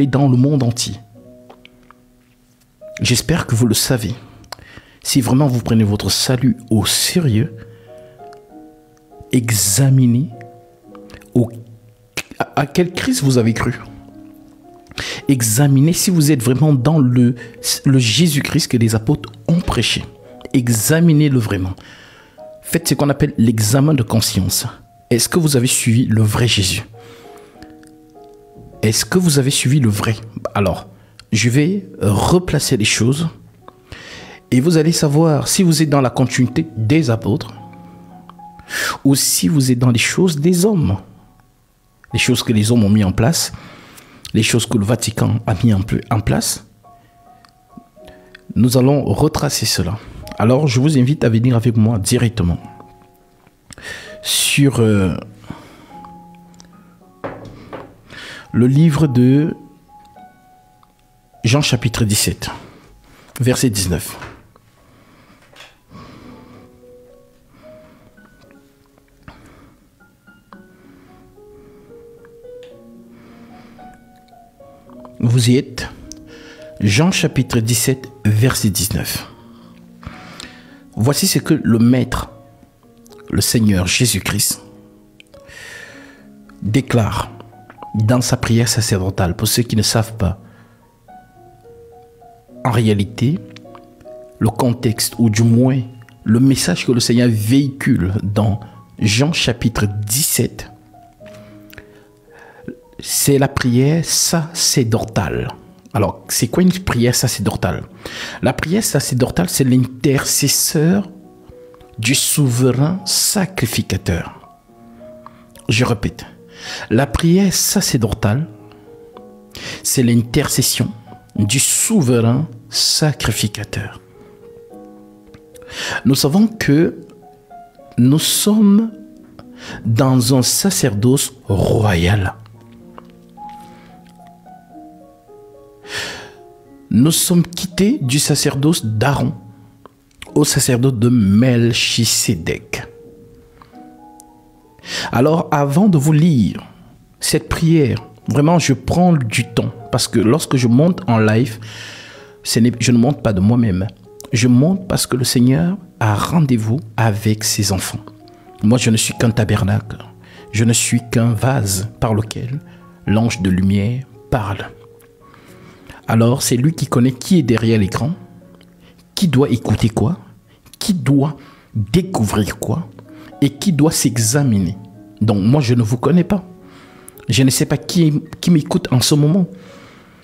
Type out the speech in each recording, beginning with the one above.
dans le monde entier. J'espère que vous le savez. Si vraiment vous prenez votre salut au sérieux, examinez à quelle crise vous avez cru. Examinez si vous êtes vraiment dans le, le Jésus-Christ que les apôtres ont prêché. Examinez-le vraiment. Faites ce qu'on appelle l'examen de conscience. Est-ce que vous avez suivi le vrai Jésus? Est-ce que vous avez suivi le vrai? Alors, je vais replacer les choses et vous allez savoir si vous êtes dans la continuité des apôtres ou si vous êtes dans les choses des hommes. Les choses que les hommes ont mis en place, les choses que le Vatican a mis en place. Nous allons retracer cela. Alors, je vous invite à venir avec moi directement sur euh, le livre de Jean chapitre 17, verset 19. Vous y êtes? Jean chapitre 17, verset 19. Voici ce que le Maître, le Seigneur Jésus-Christ, déclare dans sa prière sacerdotale. Pour ceux qui ne savent pas, en réalité, le contexte, ou du moins le message que le Seigneur véhicule dans Jean chapitre 17, c'est la prière sacerdotale. Alors, c'est quoi une prière sacerdotale? La prière sacerdotale, c'est l'intercesseur du souverain sacrificateur. Je répète, la prière sacerdotale, c'est l'intercession du souverain sacrificateur. Nous savons que nous sommes dans un sacerdoce royal. nous sommes quittés du sacerdoce d'Aaron au sacerdoce de Melchisedec. Alors, avant de vous lire cette prière, vraiment, je prends du temps parce que lorsque je monte en live, je ne monte pas de moi-même. Je monte parce que le Seigneur a rendez-vous avec ses enfants. Moi, je ne suis qu'un tabernacle. Je ne suis qu'un vase par lequel l'ange de lumière parle. Alors c'est lui qui connaît qui est derrière l'écran, qui doit écouter quoi, qui doit découvrir quoi et qui doit s'examiner. Donc moi je ne vous connais pas. Je ne sais pas qui, qui m'écoute en ce moment.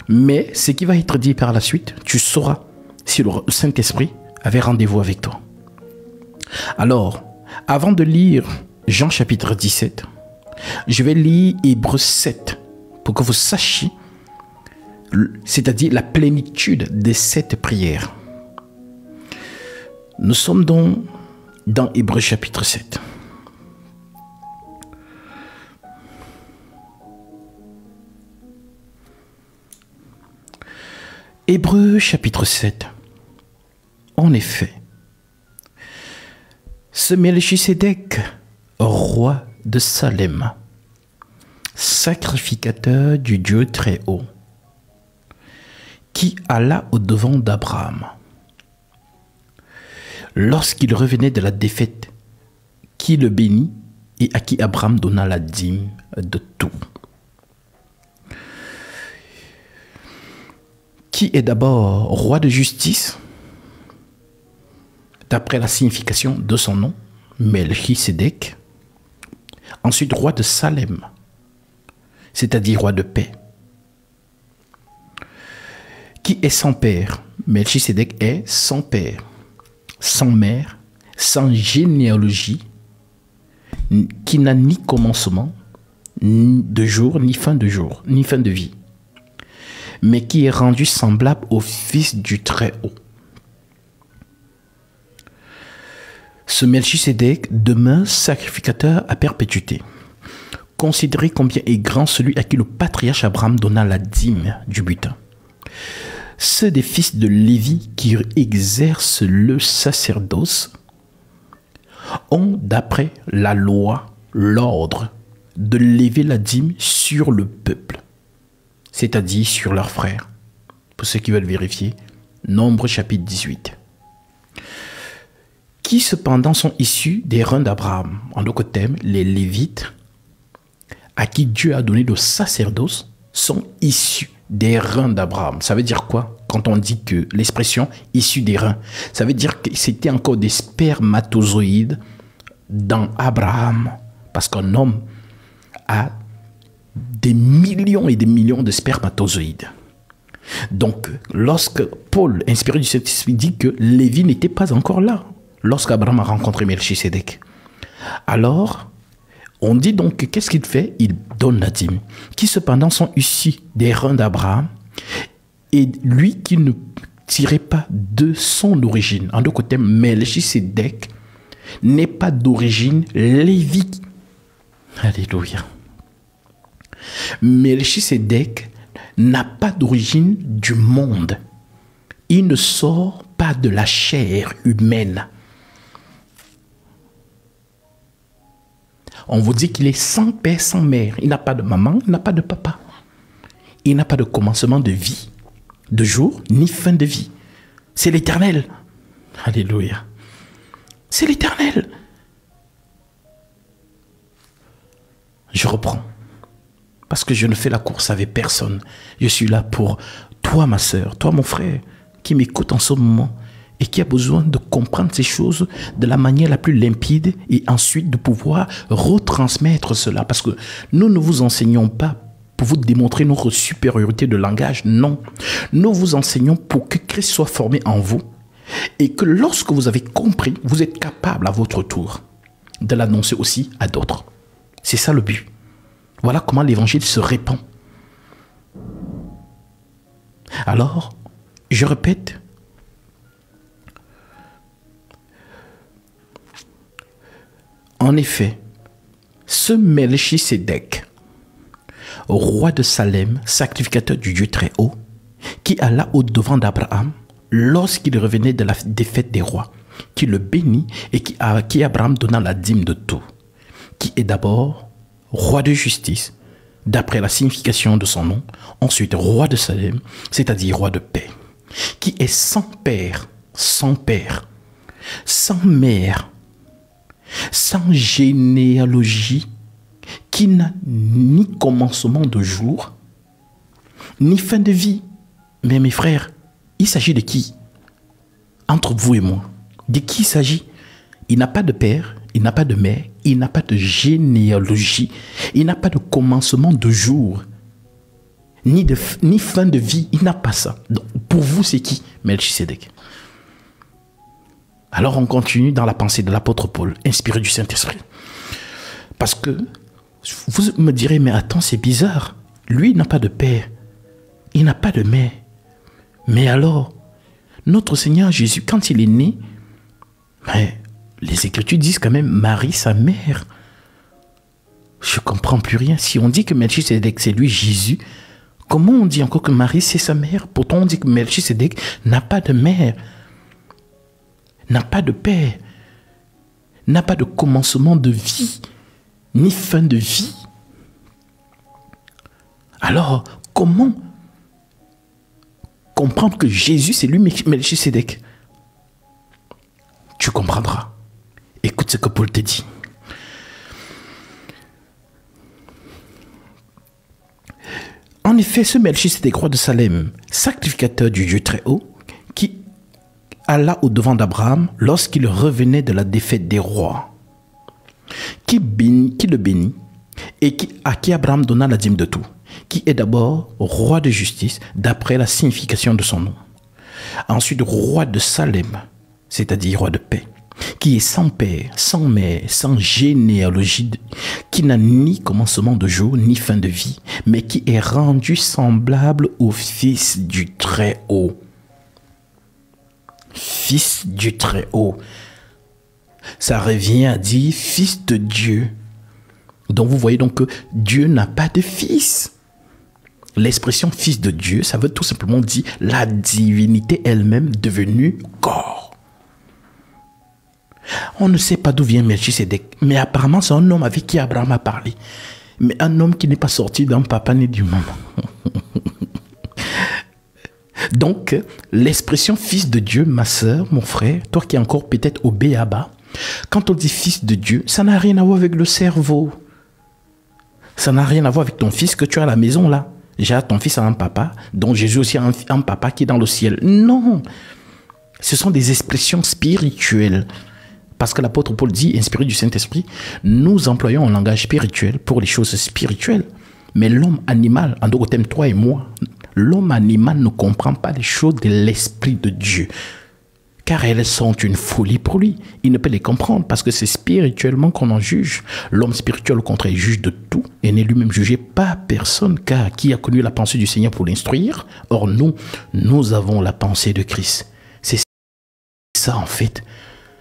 Mais ce qui va être dit par la suite, tu sauras si le Saint-Esprit avait rendez-vous avec toi. Alors, avant de lire Jean chapitre 17, je vais lire Hébreu 7 pour que vous sachiez c'est-à-dire la plénitude de cette prière. Nous sommes donc dans Hébreu chapitre 7. Hébreu chapitre 7. En effet, ce Melchisedec, roi de Salem, sacrificateur du Dieu très haut, qui alla au-devant d'Abraham. Lorsqu'il revenait de la défaite, qui le bénit et à qui Abraham donna la dîme de tout. Qui est d'abord roi de justice, d'après la signification de son nom, Melchisedec. Ensuite, roi de Salem, c'est-à-dire roi de paix qui est sans père? Melchisedec est sans père, sans mère, sans généalogie, qui n'a ni commencement de jour, ni fin de jour, ni fin de vie, mais qui est rendu semblable au Fils du Très-Haut. Ce Melchisedec demeure sacrificateur à perpétuité. Considérez combien est grand celui à qui le patriarche Abraham donna la dîme du butin ceux des fils de Lévi qui exercent le sacerdoce ont, d'après la loi, l'ordre de lever la dîme sur le peuple. c'est-à-dire sur leurs frères. Pour ceux qui veulent vérifier, Nombre chapitre 18. Qui cependant sont issus des reins d'Abraham. En d'autres termes, les Lévites, à qui Dieu a donné le sacerdoce, sont issus des reins d'Abraham. Ça veut dire quoi quand on dit que l'expression issus des reins Ça veut dire que c'était encore des spermatozoïdes dans Abraham. Parce qu'un homme a des millions et des millions de spermatozoïdes. Donc, lorsque Paul, inspiré du Saint-Esprit, dit que Lévi n'était pas encore là, lorsqu'Abraham a rencontré Melchisedec, alors, on dit donc qu'est-ce qu'il fait? Il donne la dîme, qui cependant sont issus des reins d'Abraham, et lui qui ne tirait pas de son origine. En d'autres côtés, Melchisedec n'est pas d'origine lévite. Alléluia. Melchisedec n'a pas d'origine du monde. Il ne sort pas de la chair humaine. On vous dit qu'il est sans père, sans mère. Il n'a pas de maman, il n'a pas de papa. Il n'a pas de commencement de vie, de jour, ni fin de vie. C'est l'éternel. Alléluia. C'est l'éternel. Je reprends. Parce que je ne fais la course avec personne. Je suis là pour toi, ma soeur, toi, mon frère, qui m'écoute en ce moment et qui a besoin de comprendre ces choses de la manière la plus limpide et ensuite de pouvoir retransmettre cela. Parce que nous ne vous enseignons pas pour vous démontrer notre supériorité de langage, non. Nous vous enseignons pour que Christ soit formé en vous et que lorsque vous avez compris, vous êtes capable à votre tour de l'annoncer aussi à d'autres. C'est ça le but. Voilà comment l'évangile se répand. Alors, je répète, en effet, ce Melchisedec, roi de Salem, sacrificateur du Dieu très haut, qui alla au-devant d'Abraham lorsqu'il revenait de la défaite des rois, qui le bénit et qui, à qui Abraham donna la dîme de tout, qui est d'abord roi de justice, d'après la signification de son nom, ensuite roi de Salem, c'est-à-dire roi de paix, qui est sans père, sans père, sans mère, sans généalogie, qui n'a ni commencement de jour, ni fin de vie. Mais mes frères, il s'agit de qui? Entre vous et moi. De qui il s'agit? Il n'a pas de père, il n'a pas de mère, il n'a pas de généalogie, il n'a pas de commencement de jour, ni, de, fin de vie, il n'a pas ça. Pour vous, c'est qui? Melchisedec. Alors on continue dans la pensée de l'apôtre Paul, inspiré du Saint-Esprit. Parce que vous me direz, mais attends, c'est bizarre. Lui, n'a pas de père, il n'a pas de mère. Mais alors, notre Seigneur Jésus, quand il est né, mais les Écritures disent quand même Marie, sa mère. Je comprends plus rien. Si on dit que Melchisedec, c'est lui Jésus, comment on dit encore que Marie, c'est sa mère? Pourtant, on dit que Melchisedec n'a pas de mère, n'a pas de père, n'a pas de commencement de vie, ni fin de vie. Alors, comment comprendre que Jésus, c'est lui Melchisedec? Tu comprendras. Écoute ce que Paul te dit. En effet, ce Melchisedec, roi de Salem, sacrificateur du Dieu très haut, alla au devant d'Abraham lorsqu'il revenait de la défaite des rois, qui, le bénit et à qui Abraham donna la dîme de tout, qui est d'abord roi de justice d'après la signification de son nom, ensuite roi de Salem, c'est-à-dire roi de paix, qui est sans père, sans mère, sans généalogie, qui n'a ni commencement de jour, ni fin de vie, mais qui est rendu semblable au Fils du Très-Haut. Fils du Très-Haut. Ça revient à dire Fils de Dieu. Donc vous voyez donc que Dieu n'a pas de fils. L'expression fils de Dieu, ça veut tout simplement dire la divinité elle-même devenue corps. On ne sait pas d'où vient Melchisedec, mais apparemment c'est un homme avec qui Abraham a parlé. Mais un homme qui n'est pas sorti d'un papa ni du maman. Donc, l'expression fils de Dieu, ma soeur, mon frère, toi qui es encore peut-être au béaba, quand on dit fils de Dieu, ça n'a rien à voir avec le cerveau. Ça n'a rien à voir avec ton fils que tu as à la maison là. J'ai ton fils a un papa, dont Jésus aussi un, papa qui est dans le ciel. Non. Ce sont des expressions spirituelles. Parce que l'apôtre Paul dit, inspiré du Saint-Esprit, nous employons un langage spirituel pour les choses spirituelles. Mais l'homme animal, en thème, toi et moi, l'homme animal ne comprend pas les choses de l'Esprit de Dieu. Car elles sont une folie pour lui. Il ne peut les comprendre parce que c'est spirituellement qu'on en juge. L'homme spirituel, au contraire, juge de tout et n'est lui-même jugé par personne. Car qui a connu la pensée du Seigneur pour l'instruire? Or, nous, nous avons la pensée de Christ. C'est ça en fait.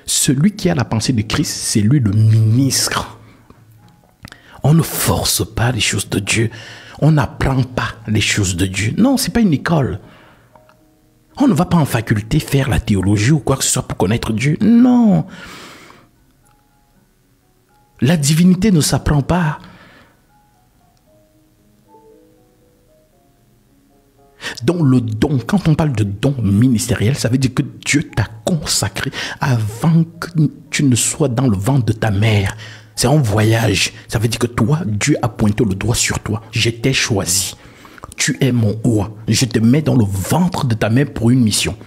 Celui qui a la pensée de Christ, c'est lui le ministre. On ne force pas les choses de Dieu. On n'apprend pas les choses de Dieu. Non, c'est pas une école. On ne va pas en faculté faire la théologie ou quoi que ce soit pour connaître Dieu. Non. La divinité ne s'apprend pas. Donc le don, quand on parle de don ministériel, ça veut dire que Dieu t'a consacré avant que tu ne sois dans le ventre de ta mère. C'est un voyage. Ça veut dire que toi, Dieu a pointé le doigt sur toi. Je t'ai choisi. Tu es mon roi. Je te mets dans le ventre de ta mère pour une mission.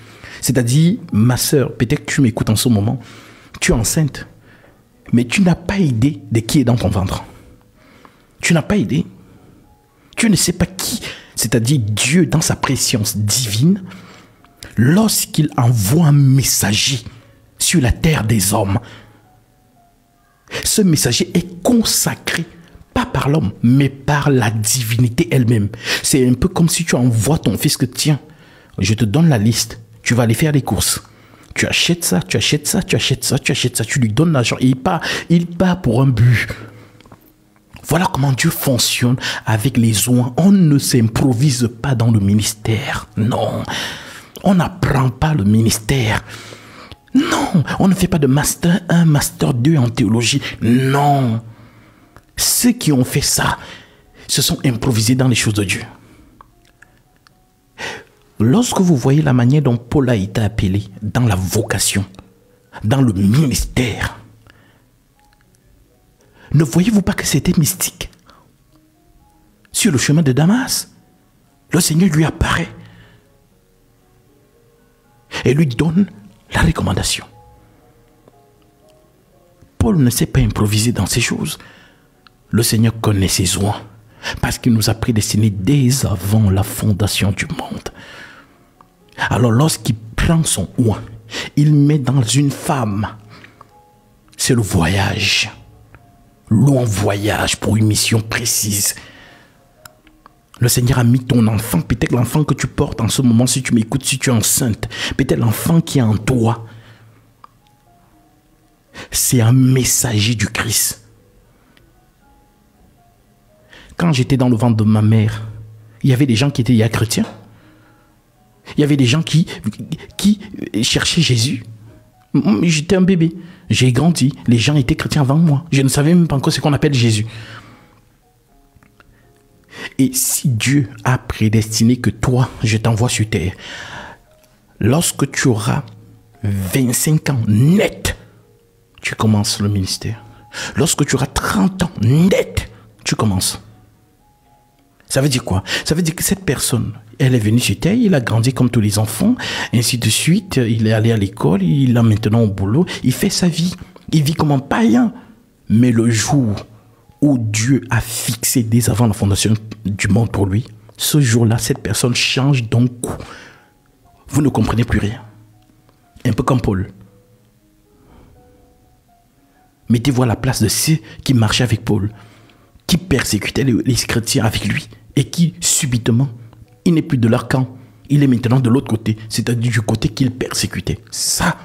C'est-à-dire, ma soeur, peut-être que tu m'écoutes en ce moment, tu es enceinte, mais tu n'as pas idée de qui est dans ton ventre. Tu n'as pas idée. Tu ne sais pas qui c'est-à-dire Dieu dans sa préscience divine, lorsqu'il envoie un messager sur la terre des hommes, ce messager est consacré pas par l'homme, mais par la divinité elle-même. C'est un peu comme si tu envoies ton fils que tiens, je te donne la liste, tu vas aller faire les courses. Tu achètes ça, tu achètes ça, tu achètes ça, tu achètes ça, tu lui donnes l'argent il part, il part pour un but. Voilà comment Dieu fonctionne avec les oins. On ne s'improvise pas dans le ministère. Non. On n'apprend pas le ministère. Non. On ne fait pas de master 1, master 2 en théologie. Non. Ceux qui ont fait ça se sont improvisés dans les choses de Dieu. Lorsque vous voyez la manière dont Paul a été appelé dans la vocation, dans le ministère, ne voyez-vous pas que c'était mystique? Sur le chemin de Damas, le Seigneur lui apparaît et lui donne la recommandation. Paul ne s'est pas improvisé dans ces choses. Le Seigneur connaît ses soins parce qu'il nous a prédestinés dès avant la fondation du monde. Alors lorsqu'il prend son oin, il met dans une femme. C'est le voyage long voyage pour une mission précise. Le Seigneur a mis ton enfant, peut-être l'enfant que tu portes en ce moment, si tu m'écoutes, si tu es enceinte, peut-être l'enfant qui est en toi. C'est un messager du Christ. Quand j'étais dans le ventre de ma mère, il y avait des gens qui étaient chrétiens. Il y avait des gens qui, qui cherchaient Jésus. J'étais un bébé. J'ai grandi. Les gens étaient chrétiens avant moi. Je ne savais même pas encore ce qu'on appelle Jésus. Et si Dieu a prédestiné que toi, je t'envoie sur terre, lorsque tu auras 25 ans net, tu commences le ministère. Lorsque tu auras 30 ans net, tu commences. Ça veut dire quoi? Ça veut dire que cette personne, elle est venue sur Terre, il a grandi comme tous les enfants, ainsi de suite. Il est allé à l'école, il est maintenant au boulot, il fait sa vie. Il vit comme un païen. Mais le jour où Dieu a fixé dès avant la fondation du monde pour lui, ce jour-là, cette personne change d'un coup. Vous ne comprenez plus rien. Un peu comme Paul. Mettez-vous à la place de ceux qui marchaient avec Paul, qui persécutaient les chrétiens avec lui, et qui, subitement, il n'est plus de leur camp. Il est maintenant de l'autre côté, c'est-à-dire du côté qu'il persécutait. Ça,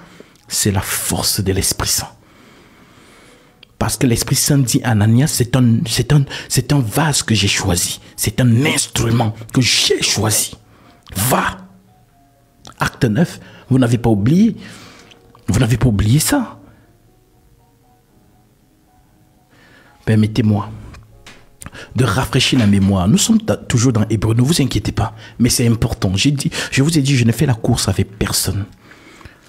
c'est la force de l'Esprit Saint. Parce que l'Esprit Saint dit Ananias, c'est un, c'est un, c'est un vase que j'ai choisi. C'est un instrument que j'ai choisi. Va. Acte 9, vous n'avez pas oublié. Vous n'avez pas oublié ça. Permettez-moi de rafraîchir la mémoire. Nous sommes toujours dans Hébreu, ne vous inquiétez pas, mais c'est important. Dit, je vous ai dit, je ne fais la course avec personne.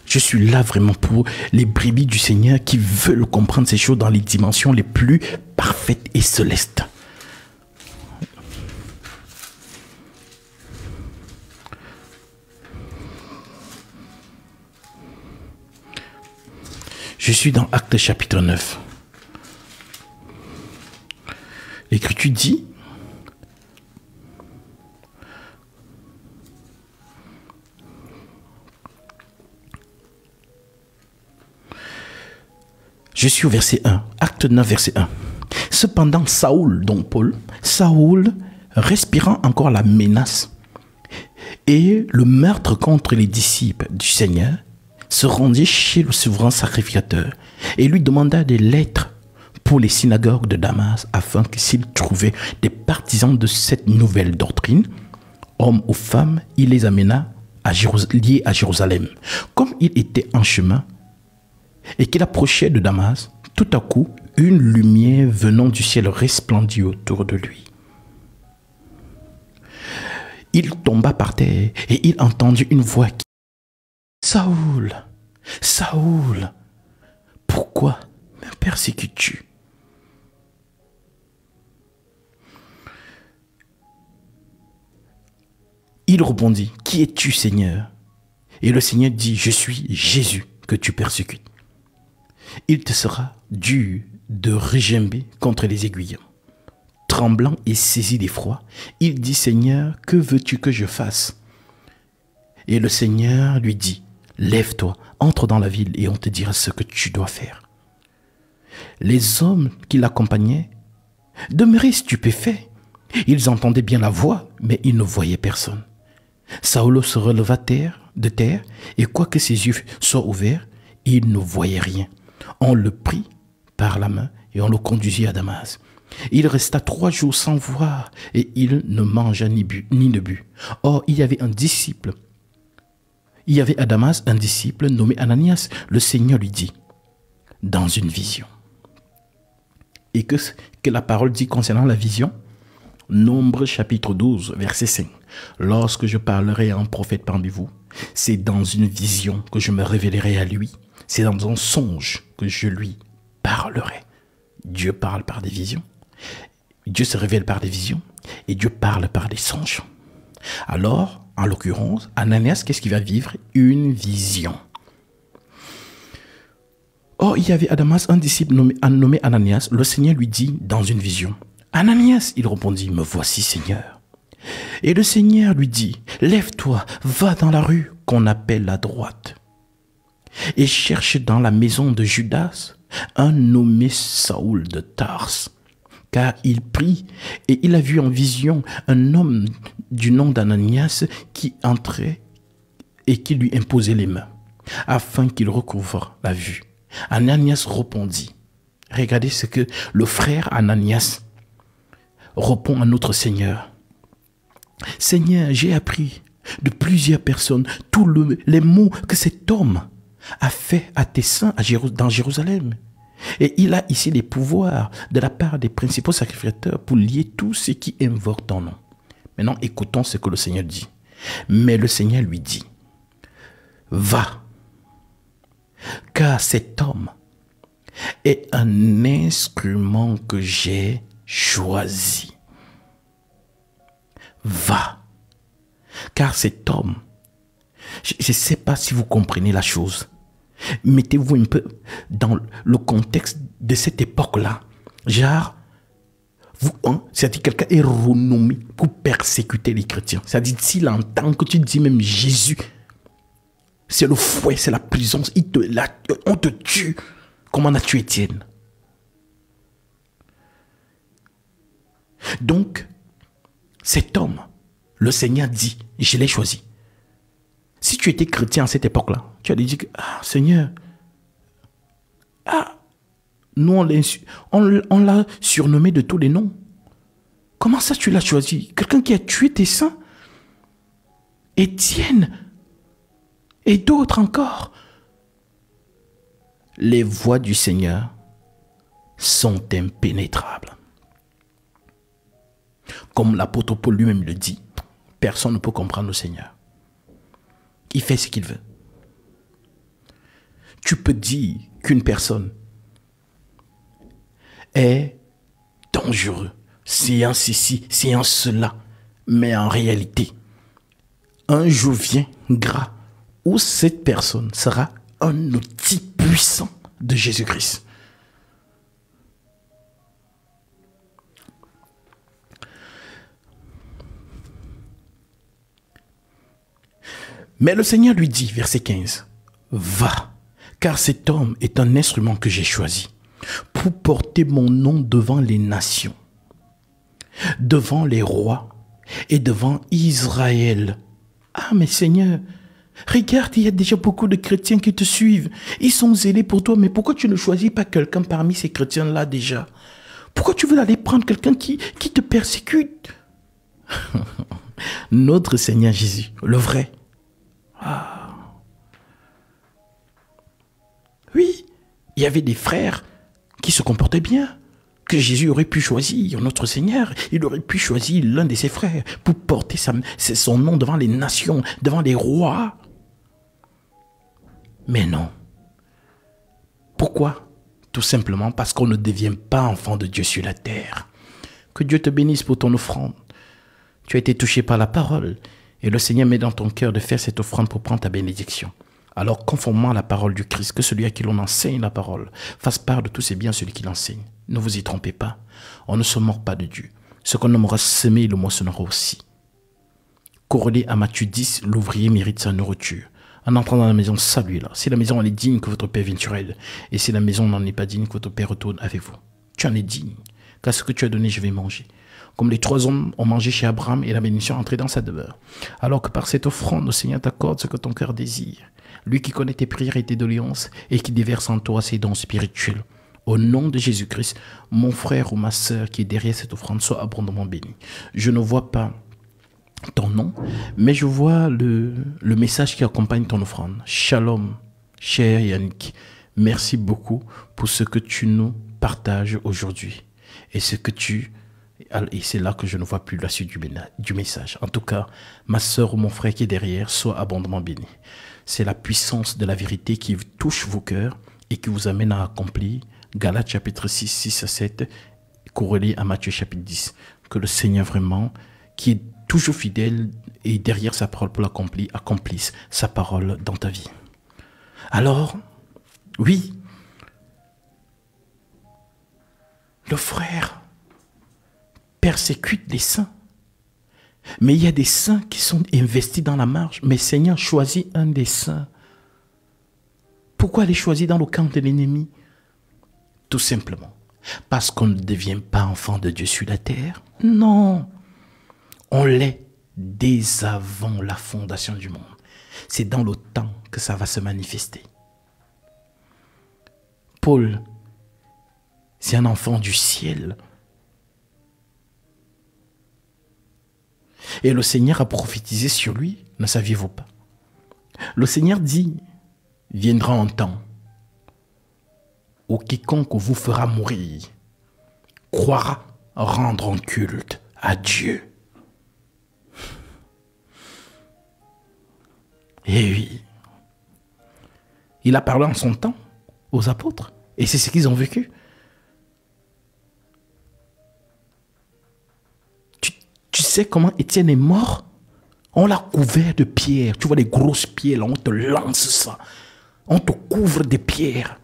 Je suis là vraiment pour les brebis du Seigneur qui veulent comprendre ces choses dans les dimensions les plus parfaites et célestes. Je suis dans Acte chapitre 9. L'Écriture dit, Je suis au verset 1, acte 9, verset 1. Cependant, Saoul, donc Paul, Saoul, respirant encore la menace et le meurtre contre les disciples du Seigneur, se rendit chez le souverain sacrificateur et lui demanda des lettres pour les synagogues de Damas afin que s'il trouvait des partisans de cette nouvelle doctrine, hommes ou femmes, il les amena à liés à Jérusalem. Comme il était en chemin et qu'il approchait de Damas, tout à coup, une lumière venant du ciel resplendit autour de lui. Il tomba par terre et il entendit une voix qui Saoul, Saoul, pourquoi me persécutes-tu? Il répondit, Qui es-tu Seigneur? Et le Seigneur dit, Je suis Jésus que tu persécutes. Il te sera dû de régimber contre les aiguillons. Tremblant et saisi d'effroi, il dit, Seigneur, que veux-tu que je fasse? Et le Seigneur lui dit, Lève-toi, entre dans la ville et on te dira ce que tu dois faire. Les hommes qui l'accompagnaient demeuraient stupéfaits. Ils entendaient bien la voix, mais ils ne voyaient personne. Saoulo se releva de terre, et quoique ses yeux soient ouverts, il ne voyait rien. On le prit par la main et on le conduisit à Damas. Il resta trois jours sans voir et il ne mangea ni, ni ne but. Or, il y avait un disciple. Il y avait à Damas un disciple nommé Ananias. Le Seigneur lui dit, dans une vision. Et que, que la parole dit concernant la vision? Nombre chapitre 12, verset 5. Lorsque je parlerai à un prophète parmi vous, c'est dans une vision que je me révélerai à lui. C'est dans un songe que je lui parlerai. Dieu parle par des visions. Dieu se révèle par des visions. Et Dieu parle par des songes. Alors, en l'occurrence, Ananias, qu'est-ce qu'il va vivre? Une vision. Or, il y avait à un disciple nommé, nommé Ananias. Le Seigneur lui dit dans une vision Ananias, il répondit, Me voici, Seigneur. Et le Seigneur lui dit, Lève-toi, va dans la rue qu'on appelle la droite, et cherche dans la maison de Judas un nommé Saoul de Tars, car il prit et il a vu en vision un homme du nom d'Ananias qui entrait et qui lui imposait les mains, afin qu'il recouvre la vue. Ananias répondit. Regardez ce que le frère Ananias répond à notre Seigneur. Seigneur, j'ai appris de plusieurs personnes tous les mots que cet homme a fait à tes saints dans Jérusalem. Et il a ici les pouvoirs de la part des principaux sacrificateurs pour lier tous ceux qui invoquent ton nom. Maintenant, écoutons ce que le Seigneur dit. Mais le Seigneur lui dit, va, car cet homme est un instrument que j'ai choisi. Va. Car cet homme, je ne sais pas si vous comprenez la chose. Mettez-vous un peu dans le contexte de cette époque-là. Genre, vous, hein, c'est-à-dire quelqu'un est renommé pour persécuter les chrétiens. C'est-à-dire s'il entend que tu dis même Jésus, c'est le fouet, c'est la prison, il te, on te tue. Comment as-tu Étienne? Donc, cet homme, le Seigneur dit, je l'ai choisi. Si tu étais chrétien à cette époque-là, tu dit que, ah, Seigneur, ah, nous on l'a surnommé de tous les noms. Comment ça tu l'as choisi? Quelqu'un qui a tué tes saints? Étienne et d'autres encore. Les voies du Seigneur sont impénétrables. Comme l'apôtre Paul lui-même le dit, personne ne peut comprendre le Seigneur. Il fait ce qu'il veut. Tu peux dire qu'une personne est dangereux, c'est un ceci, un cela. Mais en réalité, un jour vient gras où cette personne sera un outil puissant de Jésus-Christ. Mais le Seigneur lui dit, verset 15, Va, car cet homme est un instrument que j'ai choisi pour porter mon nom devant les nations, devant les rois et devant Israël. Ah, mais Seigneur, regarde, il y a déjà beaucoup de chrétiens qui te suivent. Ils sont zélés pour toi, mais pourquoi tu ne choisis pas quelqu'un parmi ces chrétiens-là déjà? Pourquoi tu veux aller prendre quelqu'un qui, qui te persécute? Notre Seigneur Jésus, le vrai, ah. Oui, il y avait des frères qui se comportaient bien, que Jésus aurait pu choisir, notre Seigneur, il aurait pu choisir l'un de ses frères pour porter son nom devant les nations, devant les rois. Mais non. Pourquoi? Tout simplement parce qu'on ne devient pas enfant de Dieu sur la terre. Que Dieu te bénisse pour ton offrande. Tu as été touché par la parole et le Seigneur met dans ton cœur de faire cette offrande pour prendre ta bénédiction. Alors, conformément à la parole du Christ, que celui à qui l'on enseigne la parole fasse part de tous ses biens celui qui l'enseigne. Ne vous y trompez pas. On ne se mord pas de Dieu. Ce qu'on aura semé, le moissonnera aussi. Corrélé à Matthieu 10, l'ouvrier mérite sa nourriture. En entrant dans la maison, saluez-la. Si la maison est digne, que votre Père vienne sur elle. Et si la maison n'en est pas digne, que votre Père retourne avec vous. Tu en es digne. Car ce que tu as donné, je vais manger comme les trois hommes ont mangé chez Abraham et la bénédiction est entrée dans sa demeure. Alors que par cette offrande, le Seigneur t'accorde ce que ton cœur désire. Lui qui connaît tes prières et tes doléances et qui déverse en toi ses dons spirituels. Au nom de Jésus-Christ, mon frère ou ma sœur qui est derrière cette offrande soit abondamment béni. Je ne vois pas ton nom, mais je vois le, le message qui accompagne ton offrande. Shalom, cher Yannick. Merci beaucoup pour ce que tu nous partages aujourd'hui et c'est là que je ne vois plus la suite du message. En tout cas, ma soeur ou mon frère qui est derrière, soit abondamment béni. C'est la puissance de la vérité qui touche vos cœurs et qui vous amène à accomplir Galates chapitre 6, 6 à 7, corrélé à Matthieu chapitre 10. Que le Seigneur vraiment, qui est toujours fidèle et derrière sa parole pour l'accomplir, accomplisse sa parole dans ta vie. Alors, oui, le frère persécute les saints. Mais il y a des saints qui sont investis dans la marche. Mais Seigneur choisit un des saints. Pourquoi les choisir dans le camp de l'ennemi? Tout simplement. Parce qu'on ne devient pas enfant de Dieu sur la terre. Non. On l'est dès avant la fondation du monde. C'est dans le temps que ça va se manifester. Paul, c'est un enfant du ciel. Et le Seigneur a prophétisé sur lui, ne saviez-vous pas? Le Seigneur dit, viendra un temps où quiconque vous fera mourir croira rendre un culte à Dieu. Et oui, il a parlé en son temps aux apôtres, et c'est ce qu'ils ont vécu. Comment Étienne est mort? On l'a couvert de pierres. Tu vois les grosses pierres, là, on te lance ça. On te couvre de pierres.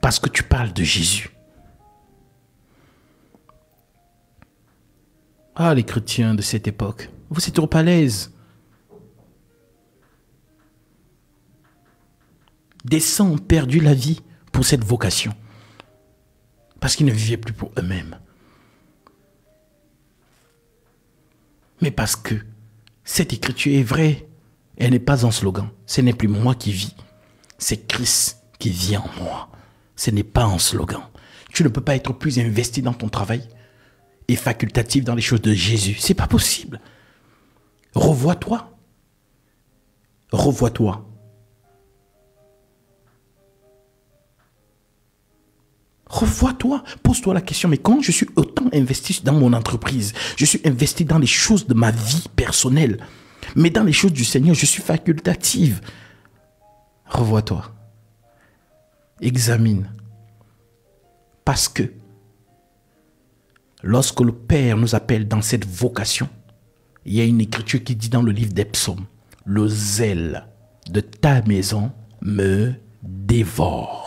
Parce que tu parles de Jésus. Ah, les chrétiens de cette époque, vous êtes trop à l'aise. Des saints ont perdu la vie pour cette vocation. Parce qu'ils ne vivaient plus pour eux-mêmes. Mais parce que cette écriture est vraie. Elle n'est pas un slogan. Ce n'est plus moi qui vis. C'est Christ qui vit en moi. Ce n'est pas un slogan. Tu ne peux pas être plus investi dans ton travail et facultatif dans les choses de Jésus. C'est pas possible. Revois-toi. Revois-toi. Revois-toi, pose-toi la question, mais quand je suis autant investi dans mon entreprise, je suis investi dans les choses de ma vie personnelle, mais dans les choses du Seigneur, je suis facultative. Revois-toi. Examine. Parce que lorsque le Père nous appelle dans cette vocation, il y a une écriture qui dit dans le livre des psaumes, le zèle de ta maison me dévore.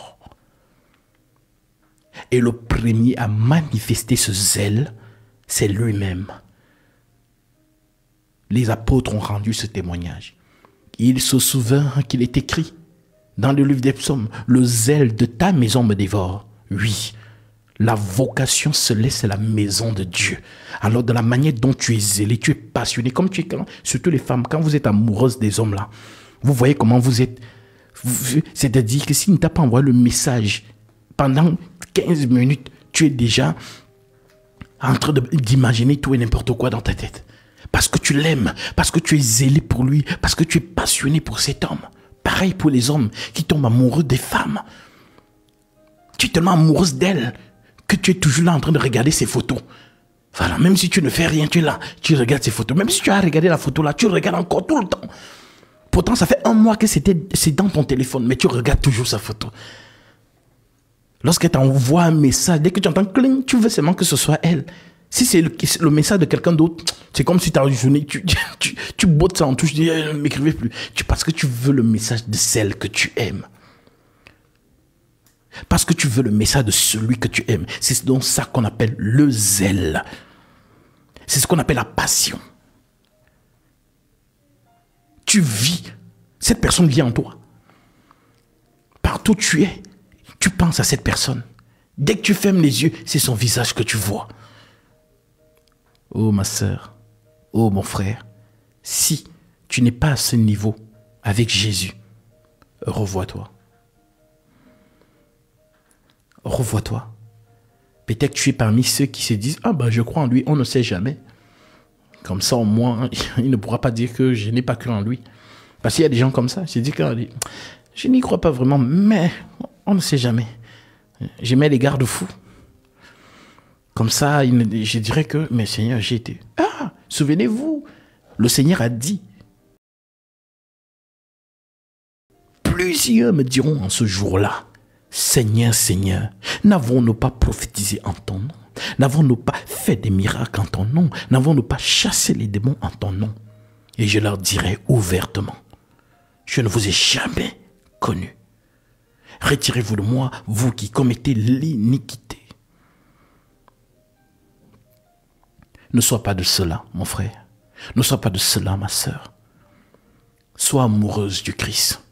Et le premier à manifester ce zèle, c'est lui-même. Les apôtres ont rendu ce témoignage. Il se souvint qu'il est écrit dans le livre des psaumes, le zèle de ta maison me dévore. Oui, la vocation se laisse la maison de Dieu. Alors, de la manière dont tu es zélé, tu es passionné, comme tu es, surtout les femmes, quand vous êtes amoureuse des hommes là, vous voyez comment vous êtes. C'est-à-dire que s'il ne t'a pas envoyé le message pendant 15 minutes, tu es déjà en train d'imaginer tout et n'importe quoi dans ta tête. Parce que tu l'aimes, parce que tu es zélé pour lui, parce que tu es passionné pour cet homme. Pareil pour les hommes qui tombent amoureux des femmes. Tu es tellement amoureuse d'elle que tu es toujours là en train de regarder ses photos. Voilà, même si tu ne fais rien, tu es là, tu regardes ses photos. Même si tu as regardé la photo là, tu regardes encore tout le temps. Pourtant, ça fait un mois que c'est dans ton téléphone, mais tu regardes toujours sa photo. Lorsqu'elle t'envoie un message, dès que tu entends cling, tu veux seulement que ce soit elle. Si c'est le, message de quelqu'un d'autre, c'est comme si ta journée, tu, tu, tu, bottes ça en touche, tu dis, ne m'écrivez plus. Parce que tu veux le message de celle que tu aimes. Parce que tu veux le message de celui que tu aimes. C'est donc ça qu'on appelle le zèle. C'est ce qu'on appelle la passion tu vis, cette personne vit en toi. Partout où tu es, tu penses à cette personne. Dès que tu fermes les yeux, c'est son visage que tu vois. Oh ma soeur, oh mon frère, si tu n'es pas à ce niveau avec Jésus, revois-toi. Revois-toi. Peut-être que tu es parmi ceux qui se disent Ah ben je crois en lui, on ne sait jamais. Comme ça, au moins, il ne pourra pas dire que je n'ai pas cru en lui. Parce qu'il y a des gens comme ça. Je dis que je n'y crois pas vraiment, mais on ne sait jamais. Je mets les garde-fous. Comme ça, je dirais que, mais Seigneur, j'ai été. Ah, souvenez-vous, le Seigneur a dit. Plusieurs me diront en ce jour-là, Seigneur, Seigneur, n'avons-nous pas prophétisé en ton nom? N'avons-nous pas fait des miracles en ton nom? N'avons-nous pas chassé les démons en ton nom? Et je leur dirai ouvertement, je ne vous ai jamais Retirez-vous de moi, vous qui commettez l'iniquité. Ne sois pas de cela, mon frère. Ne sois pas de cela, ma sœur. Sois amoureuse du Christ.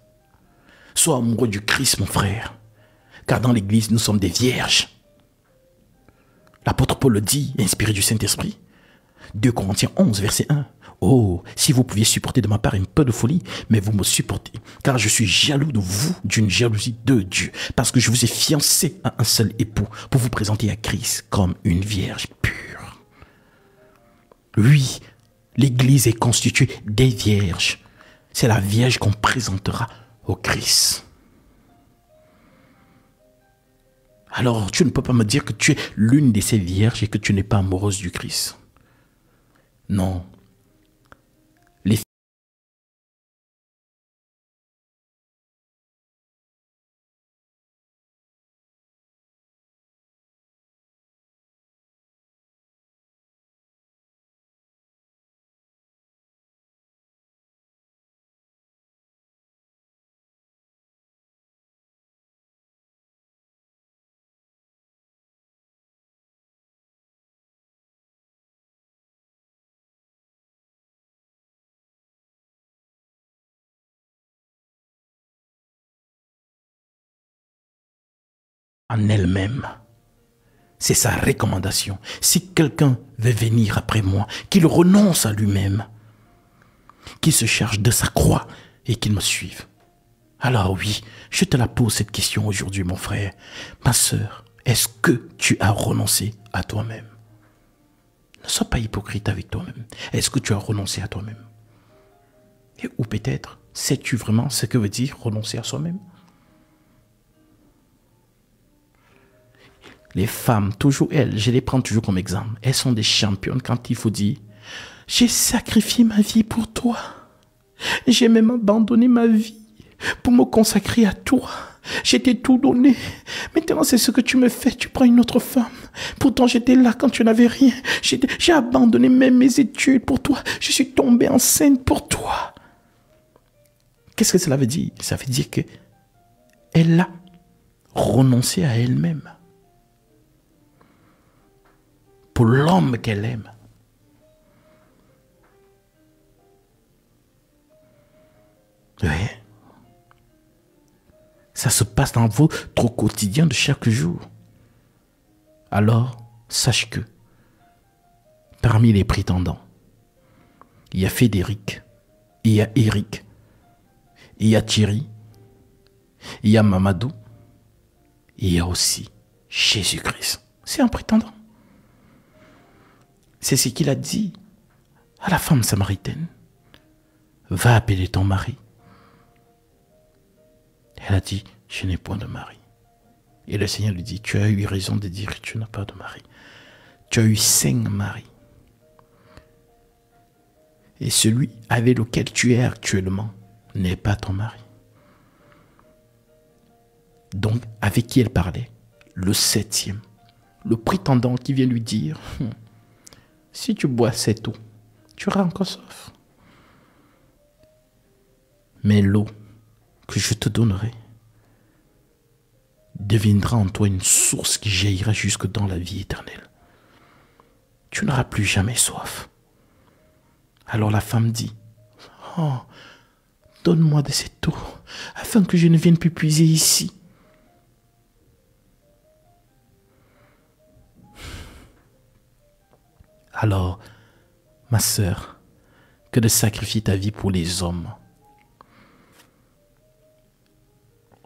Sois amoureux du Christ, mon frère. Car dans l'Église, nous sommes des vierges. L'apôtre Paul le dit, inspiré du Saint-Esprit. 2 Corinthiens 11, verset 1. Oh, si vous pouviez supporter de ma part un peu de folie, mais vous me supportez, car je suis jaloux de vous d'une jalousie de Dieu, parce que je vous ai fiancé à un seul époux pour vous présenter à Christ comme une vierge pure. Oui, l'Église est constituée des vierges. C'est la vierge qu'on présentera au Christ. Alors tu ne peux pas me dire que tu es l'une de ces vierges et que tu n'es pas amoureuse du Christ. Non. En elle-même. C'est sa recommandation. Si quelqu'un veut venir après moi, qu'il renonce à lui-même, qu'il se charge de sa croix et qu'il me suive. Alors oui, je te la pose cette question aujourd'hui, mon frère. Ma sœur, est-ce que tu as renoncé à toi-même? Ne sois pas hypocrite avec toi-même. Est-ce que tu as renoncé à toi-même? Ou peut-être, sais-tu vraiment ce que veut dire renoncer à soi-même? Les femmes, toujours elles, je les prends toujours comme exemple. Elles sont des championnes quand il faut dire, j'ai sacrifié ma vie pour toi. J'ai même abandonné ma vie pour me consacrer à toi. J'étais tout donné. Maintenant, c'est ce que tu me fais. Tu prends une autre femme. Pourtant, j'étais là quand tu n'avais rien. J'ai abandonné même mes études pour toi. Je suis tombée enceinte pour toi. Qu'est-ce que cela veut dire? Ça veut dire que elle a renoncé à elle-même pour l'homme qu'elle aime. Ça se passe dans votre quotidien de chaque jour. Alors, sache que parmi les prétendants, il y a Frédéric, il y a Eric, il y a Thierry, il y a Mamadou, il y a aussi Jésus-Christ. C'est un prétendant. C'est ce qu'il a dit à la femme samaritaine. Va appeler ton mari. Elle a dit, je n'ai point de mari. Et le Seigneur lui dit, tu as eu raison de dire tu n'as pas de mari. Tu as eu cinq maris. Et celui avec lequel tu es actuellement n'est pas ton mari. Donc, avec qui elle parlait? Le septième. Le prétendant qui vient lui dire, hum, si tu bois cette eau, tu auras encore soif. Mais l'eau que je te donnerai deviendra en toi une source qui jaillira jusque dans la vie éternelle. Tu n'auras plus jamais soif. Alors la femme dit, Oh, donne-moi de cette eau, afin que je ne vienne plus puiser ici. Alors, ma sœur, que de sacrifier ta vie pour les hommes.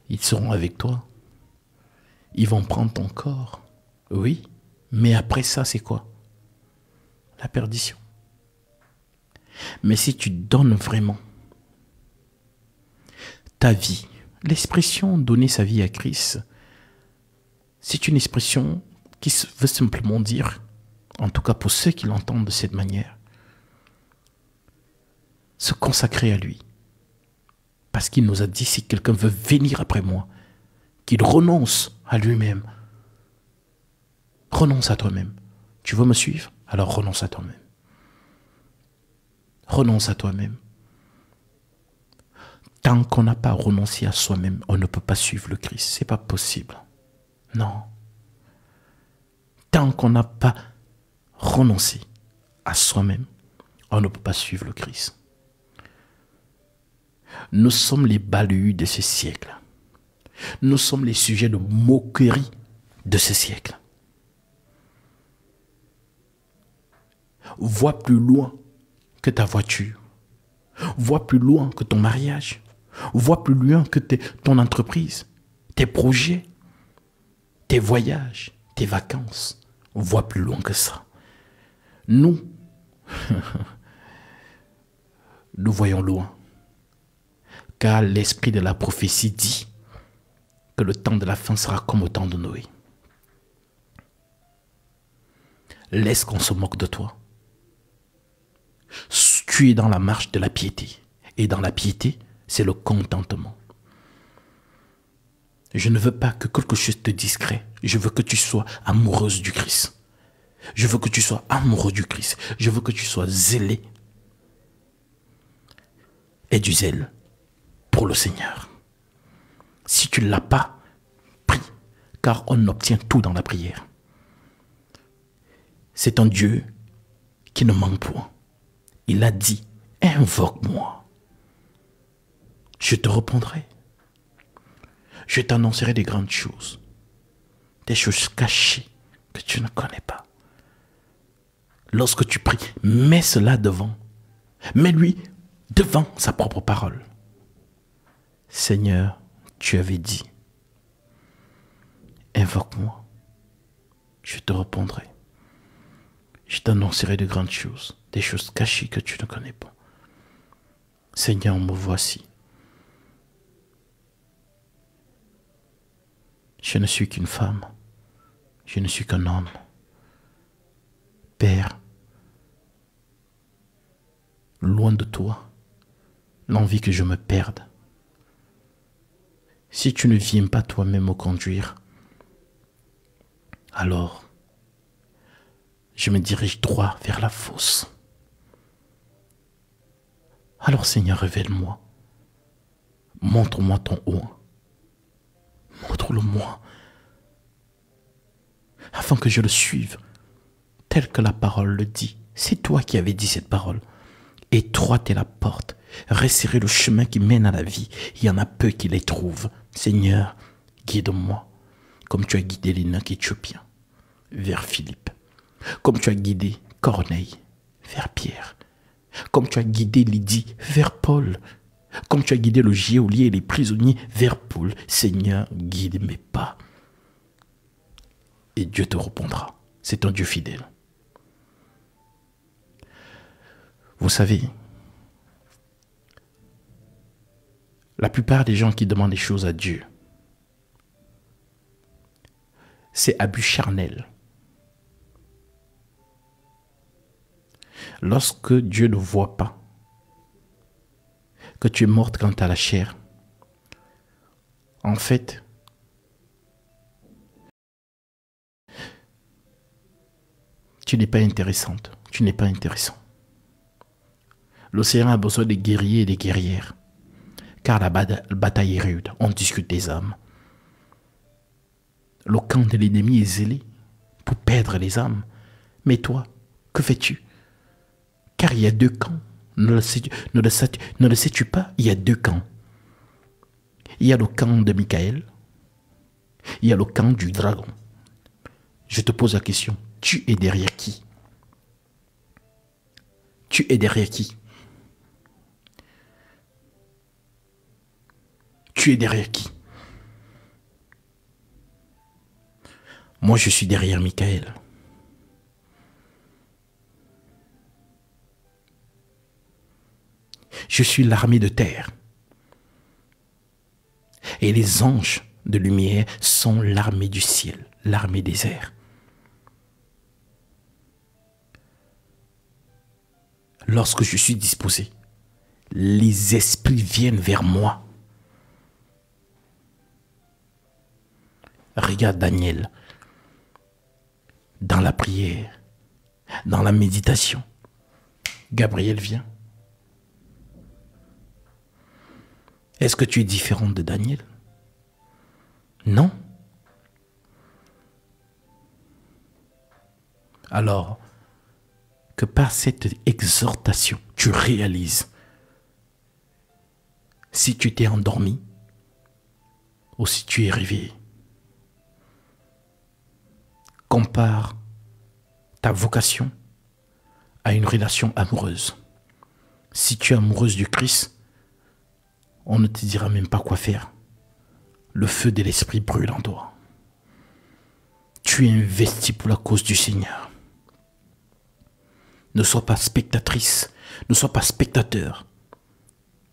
Ils seront avec toi. Ils vont prendre ton corps. Oui, mais après ça, c'est quoi? La perdition. Mais si tu donnes vraiment ta vie, l'expression donner sa vie à Christ, c'est une expression qui veut simplement dire, en tout cas pour ceux qui l'entendent de cette manière, se consacrer à lui. Parce qu'il nous a dit, si quelqu'un veut venir après moi, qu'il renonce à lui-même. Renonce à toi-même. Tu veux me suivre? Alors renonce à toi-même. Renonce à toi-même. Tant qu'on n'a pas renoncé à soi-même, on ne peut pas suivre le Christ. C'est pas possible. Non. Tant qu'on n'a pas renoncé à soi-même, on ne peut pas suivre le Christ. Nous sommes les balus de ce siècle. Nous sommes les sujets de moquerie de ce siècle. Vois plus loin que ta voiture. Vois plus loin que ton mariage. Vois plus loin que ton entreprise, tes projets, tes voyages, tes vacances. Vois plus loin que ça. Nous, nous voyons loin. Car l'esprit de la prophétie dit que le temps de la fin sera comme au temps de Noé. Laisse qu'on se moque de toi. Tu es dans la marche de la piété. Et dans la piété, c'est le contentement. Je ne veux pas que quelque chose te discret. Je veux que tu sois amoureuse du Christ. Je veux que tu sois amoureux du Christ. Je veux que tu sois zélé. Et du zèle pour le Seigneur. Si tu ne l'as pas, prie, car on obtient tout dans la prière. C'est un Dieu qui ne manque point. Il a dit, invoque-moi. Je te répondrai. Je t'annoncerai des grandes choses, des choses cachées que tu ne connais pas. Lorsque tu pries, mets cela devant. Mets-lui devant sa propre parole. Seigneur, tu avais dit, invoque-moi, je te répondrai. Je t'annoncerai de grandes choses, des choses cachées que tu ne connais pas. Seigneur, me voici. Je ne suis qu'une femme. Je ne suis qu'un homme. Père, loin de toi, l'envie que je me perde. Si tu ne viens pas toi-même me conduire, alors je me dirige droit vers la fosse. Alors Seigneur, révèle-moi. Montre-moi ton haut. Montre-le-moi. Afin que je le suive, que la parole le dit. C'est toi qui avais dit cette parole. Étroite est la porte, resserrez le chemin qui mène à la vie. Il y en a peu qui les trouvent. Seigneur, guide-moi, comme tu as guidé l'énoque éthiopien vers Philippe, comme tu as guidé Corneille vers Pierre, comme tu as guidé Lydie vers Paul, comme tu as guidé le geôlier et les prisonniers vers Paul. Seigneur, guide mes pas. Et Dieu te répondra. C'est un Dieu fidèle. Vous savez, la plupart des gens qui demandent des choses à Dieu, c'est abus charnel. Lorsque Dieu ne voit pas que tu es morte quant à la chair, en fait, tu n'es pas intéressante, tu n'es pas intéressant. L'océan a besoin des guerriers et des guerrières, car la bataille est rude, on discute des âmes. Le camp de l'ennemi est zélé pour perdre les âmes. Mais toi, que fais-tu? Car il y a deux camps. Ne le sais-tu pas? Il y a deux camps. Il y a le camp de Michael. Il y a le camp du dragon. Je te pose la question. Tu es derrière qui? Tu es derrière qui? Tu es derrière qui? Moi, je suis derrière Michael. Je suis l'armée de terre. Et les anges de lumière sont l'armée du ciel, l'armée des airs. Lorsque je suis disposé, les esprits viennent vers moi. Regarde Daniel, dans la prière, dans la méditation. Gabriel vient. Est-ce que tu es différente de Daniel? Non. Alors, que par cette exhortation, tu réalises si tu t'es endormi ou si tu es réveillé compare ta vocation à une relation amoureuse. Si tu es amoureuse du Christ, on ne te dira même pas quoi faire. Le feu de l'esprit brûle en toi. Tu es investi pour la cause du Seigneur. Ne sois pas spectatrice, ne sois pas spectateur.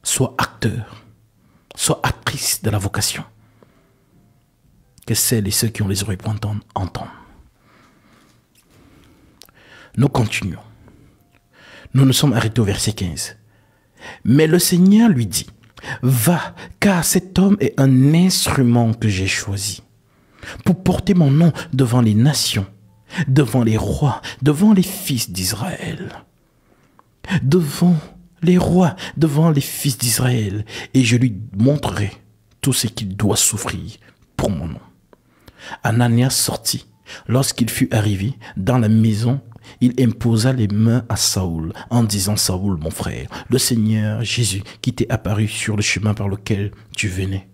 Sois acteur, sois actrice de la vocation. Que celles et ceux qui ont les oreilles pour entendre entendent. Nous continuons. Nous nous sommes arrêtés au verset 15. Mais le Seigneur lui dit, Va, car cet homme est un instrument que j'ai choisi pour porter mon nom devant les nations, devant les rois, devant les fils d'Israël. Devant les rois, devant les fils d'Israël, et je lui montrerai tout ce qu'il doit souffrir pour mon nom. Ananias sortit. Lorsqu'il fut arrivé dans la maison il imposa les mains à Saoul en disant Saoul, mon frère, le Seigneur Jésus qui t'est apparu sur le chemin par lequel tu venais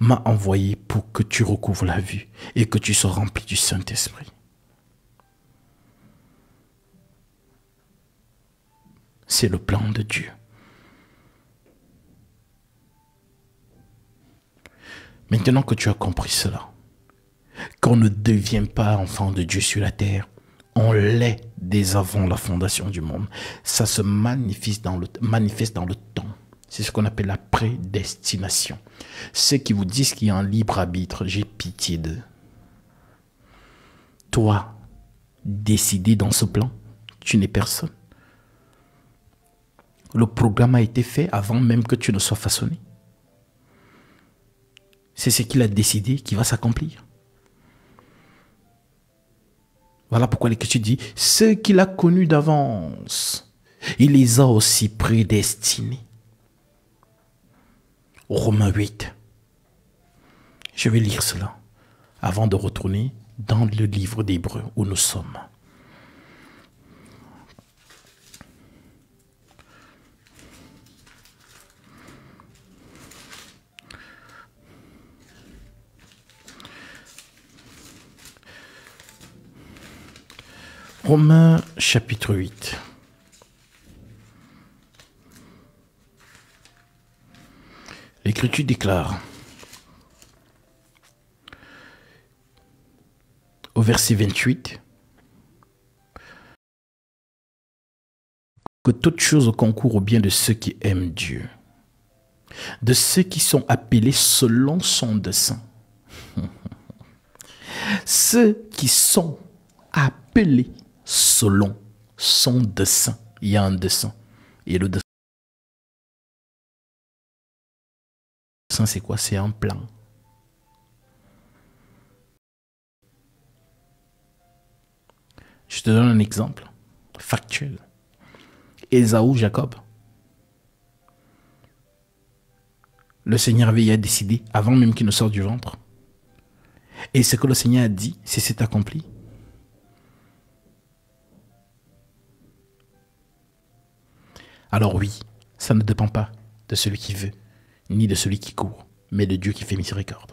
m'a envoyé pour que tu recouvres la vue et que tu sois rempli du Saint-Esprit. C'est le plan de Dieu. Maintenant que tu as compris cela, qu'on ne devient pas enfant de Dieu sur la terre, on l'est dès avant la fondation du monde. Ça se manifeste dans le, manifeste dans le temps. C'est ce qu'on appelle la prédestination. Ceux qui vous disent qu'il y a un libre arbitre, j'ai pitié d'eux. toi, décider dans ce plan Tu n'es personne. Le programme a été fait avant même que tu ne sois façonné. C'est ce qu'il a décidé qui va s'accomplir. Voilà pourquoi l'Écriture dit, ceux qu'il a connus d'avance, il les a aussi prédestinés. Romains 8. Je vais lire cela avant de retourner dans le livre d'Hébreu où nous sommes. Romains chapitre 8. L'Écriture déclare au verset 28 que toute chose concourt au bien de ceux qui aiment Dieu, de ceux qui sont appelés selon son dessein. ceux qui sont appelés selon son dessein. Il y a un dessein. Et le dessein, c'est quoi? C'est un plan. Je te donne un exemple factuel. Esaou, Jacob. Le Seigneur avait décidé avant même qu'il ne sorte du ventre. Et ce que le Seigneur a dit, c'est c'est accompli. Alors oui, ça ne dépend pas de celui qui veut, ni de celui qui court, mais de Dieu qui fait miséricorde.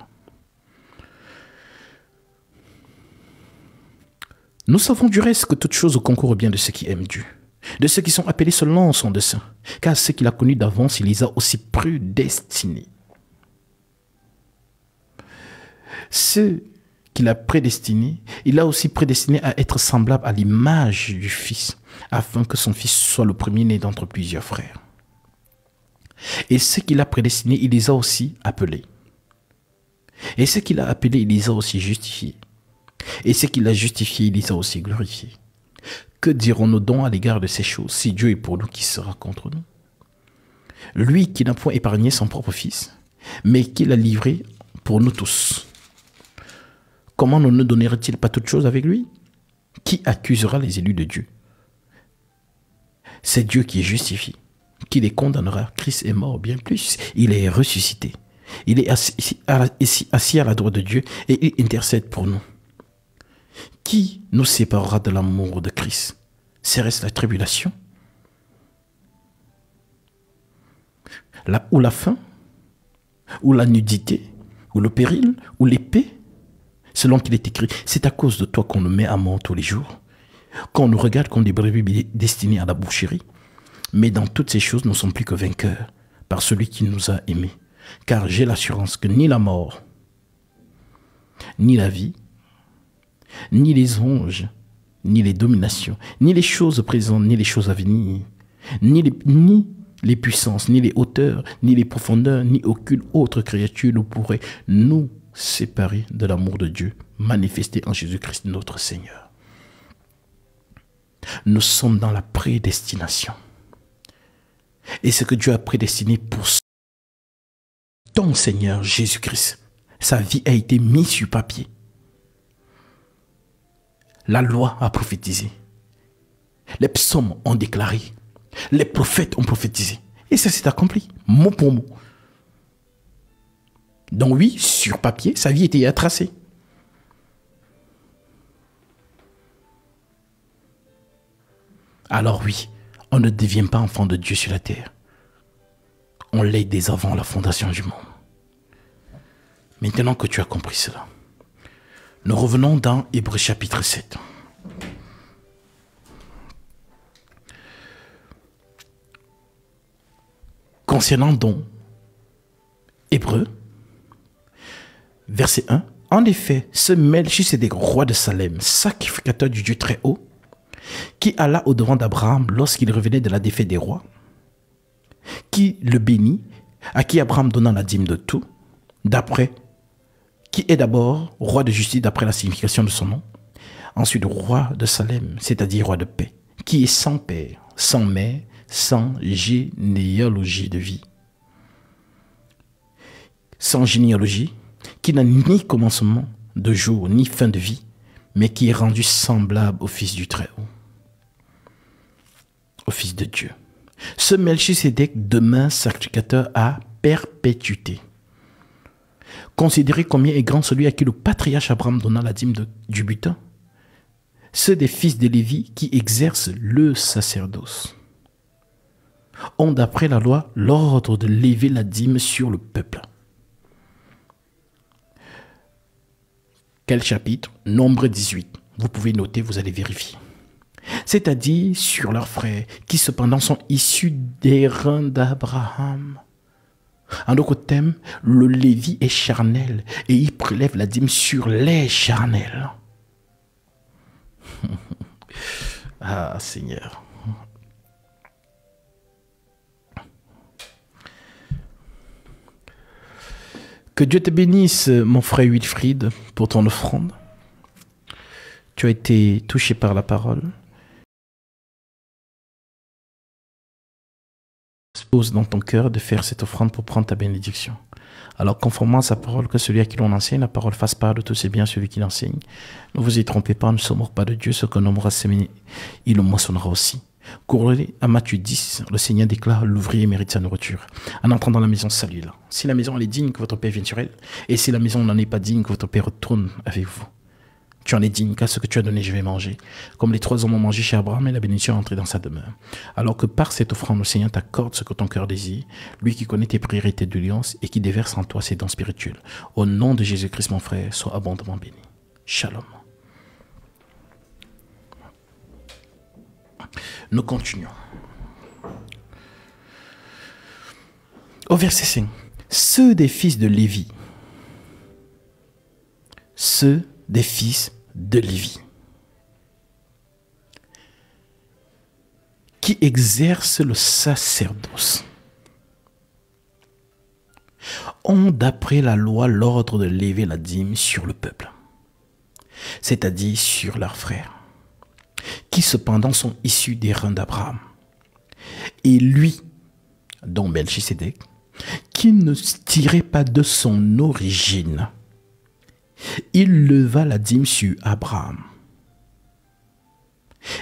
Nous savons du reste que toute chose concourt bien de ceux qui aiment Dieu, de ceux qui sont appelés selon son dessein, car ceux qu'il a connus d'avance, il les a aussi prédestinés. Ceux qu'il a prédestinés, il a aussi prédestiné à être semblable à l'image du Fils, afin que son fils soit le premier-né d'entre plusieurs frères. Et ce qu'il a prédestiné, il les a aussi appelés. Et ce qu'il a appelés, il les a aussi justifiés. Et ce qu'il a justifié, il les a aussi glorifiés. Que dirons-nous donc à l'égard de ces choses Si Dieu est pour nous, qui sera contre nous? Lui qui n'a point épargné son propre fils, mais qui l'a livré pour nous tous. Comment ne donnerait-il pas toutes choses avec lui? Qui accusera les élus de Dieu? C'est Dieu qui est justifié, qui les condamnera. Christ est mort bien plus. Il est ressuscité. Il est assis à, la droite de Dieu et il intercède pour nous. Qui nous séparera de l'amour de Christ? Serait-ce la tribulation? La, Ou la faim? Ou la nudité? Ou le péril? Ou l'épée? Selon qu'il est écrit, c'est à cause de toi qu'on nous met à mort tous les jours. Quand on nous regarde comme des brebis destinées à la boucherie, mais dans toutes ces choses, nous ne sommes plus que vainqueurs par celui qui nous a aimés. Car j'ai l'assurance que ni la mort, ni la vie, ni les anges, ni les dominations, ni les choses présentes, ni les choses à venir, ni les puissances, ni les hauteurs, ni les profondeurs, ni aucune autre créature ne pourrait nous séparer de l'amour de Dieu manifesté en Jésus-Christ notre Seigneur. Nous sommes dans la prédestination. Et ce que Dieu a prédestiné pour ton Seigneur Jésus-Christ, sa vie a été mise sur papier. La loi a prophétisé. Les psaumes ont déclaré. Les prophètes ont prophétisé. Et ça s'est accompli, mot pour mot. Donc oui, sur papier, sa vie était tracée. Alors oui, on ne devient pas enfant de Dieu sur la terre. On l'est dès avant la fondation du monde. Maintenant que tu as compris cela, nous revenons dans Hébreu chapitre 7. Concernant donc Hébreu, verset 1, en effet, ce des roi de Salem, sacrificateur du Dieu très haut, qui alla au-devant d'Abraham lorsqu'il revenait de la défaite des rois, qui le bénit, à qui Abraham donna la dîme de tout, d'après, qui est d'abord roi de justice d'après la signification de son nom, Ensuite, roi de Salem, c'est-à-dire roi de paix, qui est sans père, sans mère, sans généalogie de vie. Sans généalogie, qui n'a ni commencement de jour, ni fin de vie, mais qui est rendu semblable au Fils du Très-Haut, au Fils de Dieu. Ce Melchisedec demeure sacrificateur à perpétuité. Considérez combien est grand celui à qui le patriarche Abraham donna la dîme du butin. Ceux des fils de Lévi qui exercent le sacerdoce ont d'après la loi l'ordre de lever la dîme sur le peuple. Quel chapitre? Nombre 18. Vous pouvez noter, vous allez vérifier. C'est-à-dire sur leurs frères, qui cependant sont issus des reins d'Abraham. En d'autres termes, le Lévi est charnel et il prélève la dîme sur les charnels. ah Seigneur. Que Dieu te bénisse, mon frère Wilfried, pour ton offrande. Tu as été touché par la parole. Pose dans ton cœur de faire cette offrande pour prendre ta bénédiction. Alors, conformément à sa parole, que celui à qui l'on enseigne, la parole fasse part de tous ses biens, celui qui l'enseigne. Ne vous y trompez pas, ne sommes pas de Dieu, ce que homme aura séminé, il le moissonnera aussi. Courez à Matthieu 10, le Seigneur déclare l'ouvrier mérite sa nourriture. En entrant dans la maison, salut-la. Si la maison elle est digne, que votre Père vienne sur elle. Et si la maison n'en est pas digne, que votre Père retourne avec vous. Tu en es digne, car ce que tu as donné, je vais manger. Comme les trois hommes ont mangé chez Abraham, et la bénédiction est entrée dans sa demeure. Alors que par cette offrande, le Seigneur t'accorde ce que ton cœur désire, lui qui connaît tes priorités de l'alliance et qui déverse en toi ses dons spirituels. Au nom de Jésus-Christ, mon frère, sois abondamment béni. Shalom. Nous continuons. Au verset 5. Ceux des fils de Lévi, ceux des fils de Lévi, qui exercent le sacerdoce, ont d'après la loi l'ordre de lever la dîme sur le peuple, c'est-à-dire sur leurs frères, qui cependant sont issus des reins d'Abraham. Et lui, dont Melchisedec, qui ne tirait pas de son origine, il leva la dîme sur Abraham.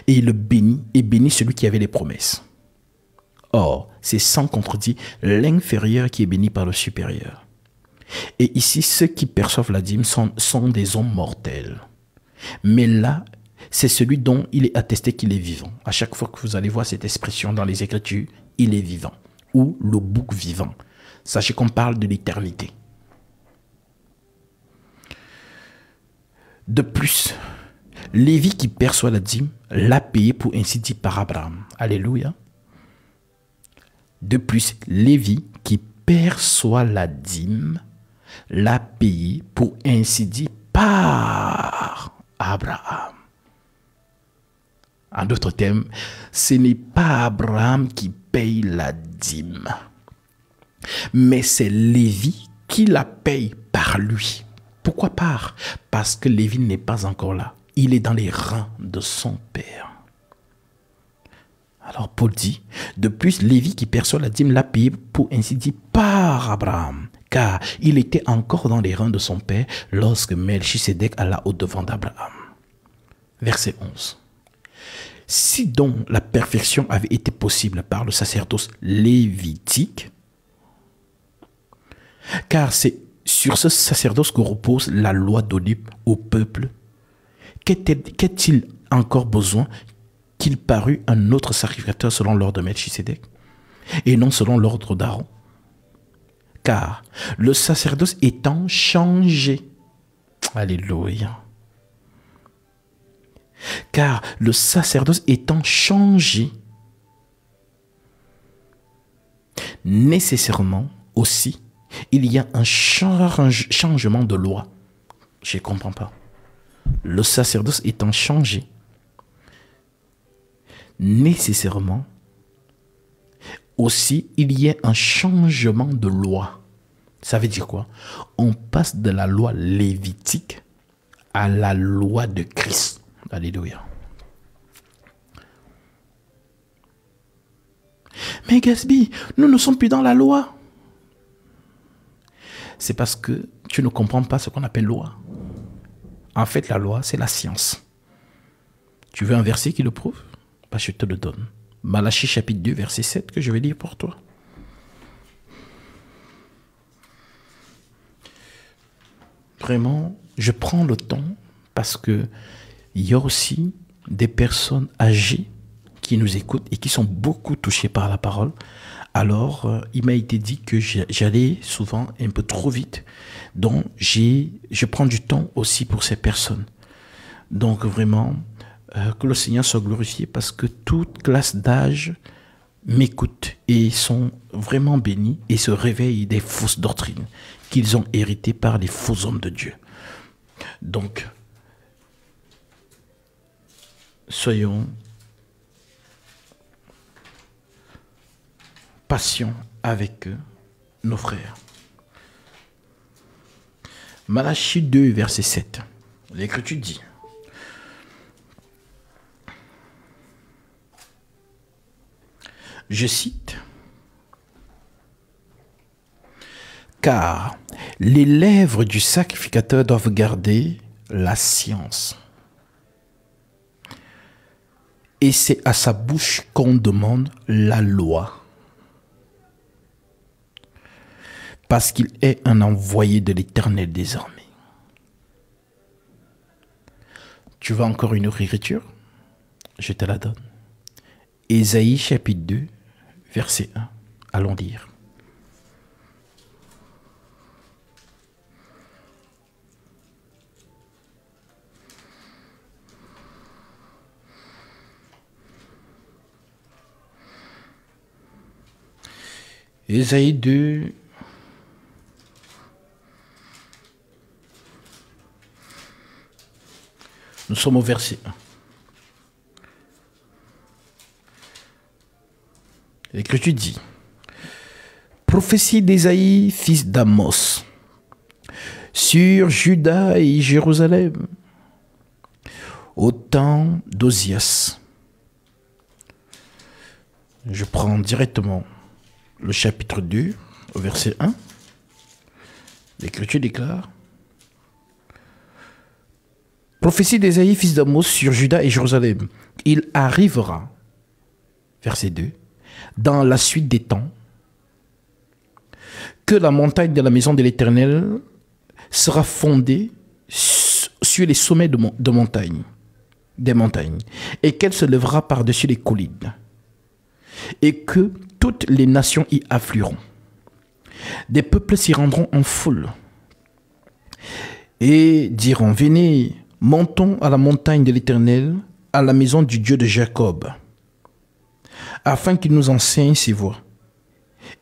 Et il le bénit et bénit celui qui avait les promesses. Or, c'est sans contredit l'inférieur qui est béni par le supérieur. Et ici, ceux qui perçoivent la dîme sont, sont des hommes mortels. Mais là, c'est celui dont il est attesté qu'il est vivant. À chaque fois que vous allez voir cette expression dans les Écritures, il est vivant. Ou le bouc vivant. Sachez qu'on parle de l'éternité. De plus, Lévi qui perçoit la dîme l'a payé pour ainsi dire par Abraham. Alléluia. De plus, Lévi qui perçoit la dîme l'a payé pour ainsi dire par Abraham. En d'autres termes, ce n'est pas Abraham qui paye la dîme, mais c'est Lévi qui la paye par lui. Pourquoi part? Parce que Lévi n'est pas encore là. Il est dans les reins de son père. Alors Paul dit, de plus, Lévi qui perçoit la dîme l'a payé pour ainsi dire par Abraham, car il était encore dans les reins de son père lorsque Melchisedec alla au-devant d'Abraham. Verset 11. Si donc la perfection avait été possible par le sacerdoce lévitique, car c'est sur ce sacerdoce que repose la loi donnée au peuple. Qu'est-il encore besoin qu'il parût un autre sacrificateur selon l'ordre de Melchisedec et non selon l'ordre d'Aaron? Car le sacerdoce étant changé, Alléluia. Car le sacerdoce étant changé, nécessairement aussi il y a un changement de loi. Je ne comprends pas. Le sacerdoce étant changé, nécessairement, aussi, il y a un changement de loi. Ça veut dire quoi? On passe de la loi lévitique à la loi de Christ. Alléluia. Mais Gatsby, nous ne sommes plus dans la loi. C'est parce que tu ne comprends pas ce qu'on appelle loi. En fait, la loi, c'est la science. Tu veux un verset qui le prouve? Bah, Je te le donne. Malachie chapitre 2, verset 7 que je vais lire pour toi. Vraiment, je prends le temps parce que il y a aussi des personnes âgées qui nous écoutent et qui sont beaucoup touchées par la parole. Alors, euh, il m'a été dit que j'allais souvent un peu trop vite. Donc, je prends du temps aussi pour ces personnes. Donc, vraiment, euh, que le Seigneur soit glorifié parce que toute classe d'âge m'écoute et sont vraiment bénis et se réveillent des fausses doctrines qu'ils ont héritées par les faux hommes de Dieu. Donc, soyons patients avec eux, nos frères. Malachie 2, verset 7. L'Écriture dit Je cite Car les lèvres du sacrificateur doivent garder la science. Et c'est à sa bouche qu'on demande la loi. Parce qu'il est un envoyé de l'Éternel désormais. Tu veux encore une autre écriture Je te la donne. Ésaïe chapitre 2, verset 1. Allons lire. Ésaïe 2. Nous sommes au verset 1. L'Écriture dit Prophétie d'Ésaïe, fils d'Amos, sur Juda et Jérusalem, au temps d'Osias. Je prends directement le chapitre 2, au verset 1. L'Écriture déclare Prophétie d'Ésaïe, fils d'Amos, sur Juda et Jérusalem. Il arrivera, verset 2, dans la suite des temps, que la montagne de la maison de l'Éternel sera fondée sur les sommets de, de montagnes, des montagnes, et qu'elle se lèvera par-dessus les collines, et que toutes les nations y afflueront. Des peuples s'y rendront en foule et diront, venez, montons à la montagne de l'Éternel, à la maison du Dieu de Jacob afin qu'il nous enseigne ses voies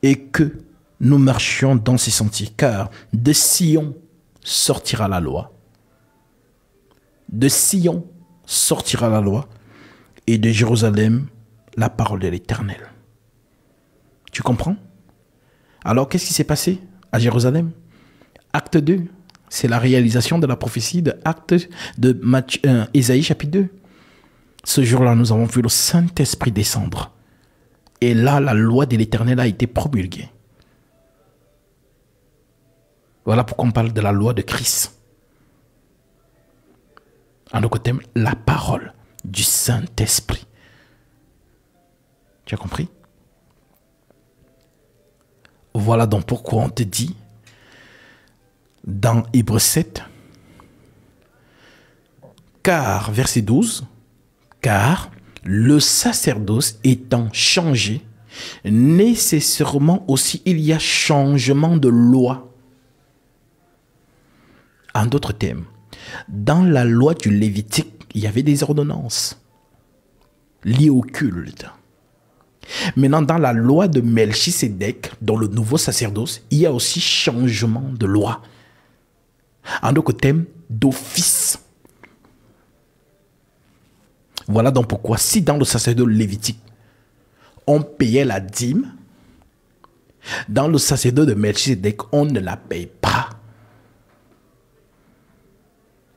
et que nous marchions dans ses sentiers. Car de Sion sortira la loi. De Sion sortira la loi et de Jérusalem la parole de l'Éternel. Tu comprends? Alors qu'est-ce qui s'est passé à Jérusalem? Acte 2, c'est la réalisation de la prophétie de Acte de Isaïe euh, chapitre 2. Ce jour-là, nous avons vu le Saint-Esprit descendre et là, la loi de l'Éternel a été promulguée. Voilà pourquoi on parle de la loi de Christ. En d'autres termes, la parole du Saint-Esprit. Tu as compris? Voilà donc pourquoi on te dit dans Hébreu 7, car, verset 12, car le sacerdoce étant changé, nécessairement aussi il y a changement de loi. En d'autres termes, dans la loi du Lévitique, il y avait des ordonnances liées au culte. Maintenant, dans la loi de Melchisedec, dans le nouveau sacerdoce, il y a aussi changement de loi. En d'autres termes, d'office. Voilà donc pourquoi si dans le sacerdoce lévitique, on payait la dîme, dans le sacerdoce de Melchizedek, on ne la paye pas.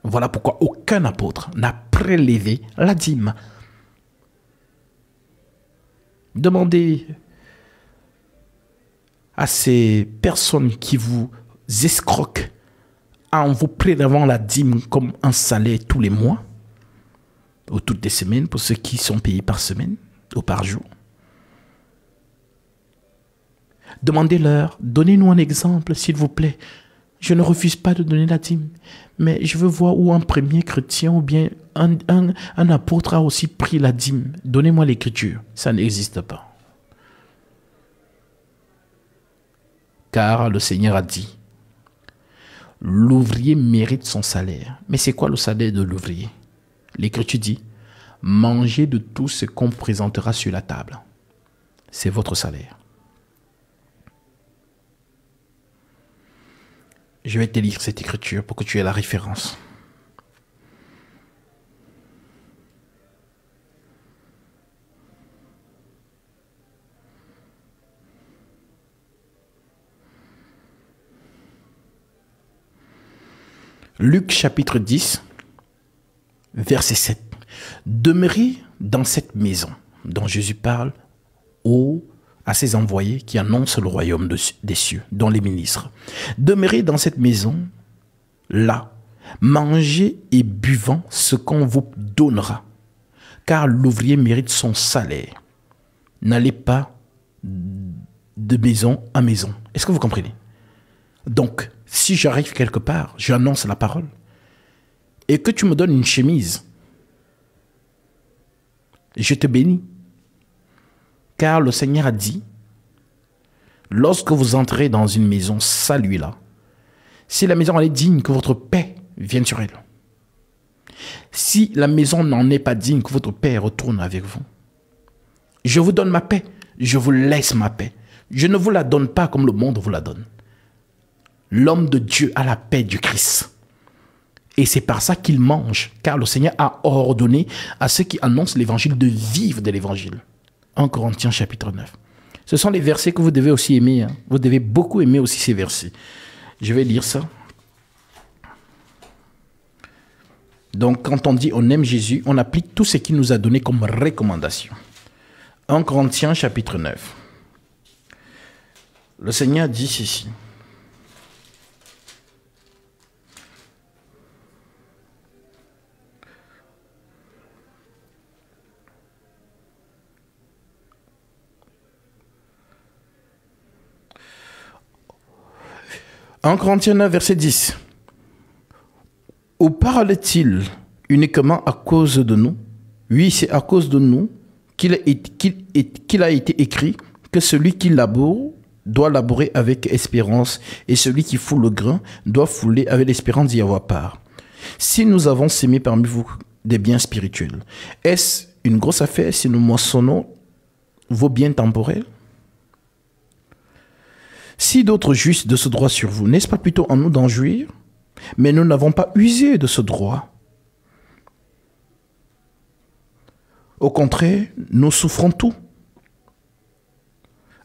Voilà pourquoi aucun apôtre n'a prélevé la dîme. Demandez à ces personnes qui vous escroquent en vous prélevant la dîme comme un salaire tous les mois ou toutes les semaines pour ceux qui sont payés par semaine ou par jour. Demandez-leur, donnez-nous un exemple, s'il vous plaît. Je ne refuse pas de donner la dîme, mais je veux voir où un premier chrétien ou bien un, un apôtre a aussi pris la dîme. Donnez-moi l'écriture. Ça n'existe pas. Car le Seigneur a dit, l'ouvrier mérite son salaire. Mais c'est quoi le salaire de l'ouvrier? L'écriture dit, mangez de tout ce qu'on présentera sur la table. C'est votre salaire. Je vais te lire cette écriture pour que tu aies la référence. Luc chapitre 10, verset 7. Demeurez dans cette maison dont Jésus parle aux à ses envoyés qui annoncent le royaume des cieux, dont les ministres. Demeurez dans cette maison, là, mangez et buvant ce qu'on vous donnera, car l'ouvrier mérite son salaire. N'allez pas de maison à maison. Est-ce que vous comprenez? Donc, si j'arrive quelque part, j'annonce la parole, et que tu me donnes une chemise, je te bénis. Car le Seigneur a dit, lorsque vous entrez dans une maison, saluez-la. Si la maison est digne, que votre paix vienne sur elle. Si la maison n'en est pas digne, que votre paix retourne avec vous. Je vous donne ma paix, je vous laisse ma paix. Je ne vous la donne pas comme le monde vous la donne. L'homme de Dieu a la paix du Christ. Et c'est par ça qu'il mange, car le Seigneur a ordonné à ceux qui annoncent l'évangile de vivre de l'évangile. 1 Corinthiens chapitre 9. Ce sont les versets que vous devez aussi aimer. Hein. Vous devez beaucoup aimer aussi ces versets. Je vais lire ça. Donc quand on dit on aime Jésus, on applique tout ce qu'il nous a donné comme recommandation. 1 Corinthiens chapitre 9. Le Seigneur dit ceci. 1 Corinthiens 9, verset 10. Ou parle-t-il uniquement à cause de nous? Oui, c'est à cause de nous qu'il a été écrit que celui qui laboure doit labourer avec espérance, et celui qui foule le grain doit fouler avec l'espérance d'y avoir part. Si nous avons sémé parmi vous des biens spirituels, est-ce une grosse affaire si nous moissonnons vos biens temporels? Si d'autres jouissent de ce droit sur vous, n'est-ce pas plutôt en nous d'en jouir? Mais nous n'avons pas usé de ce droit. Au contraire, nous souffrons tout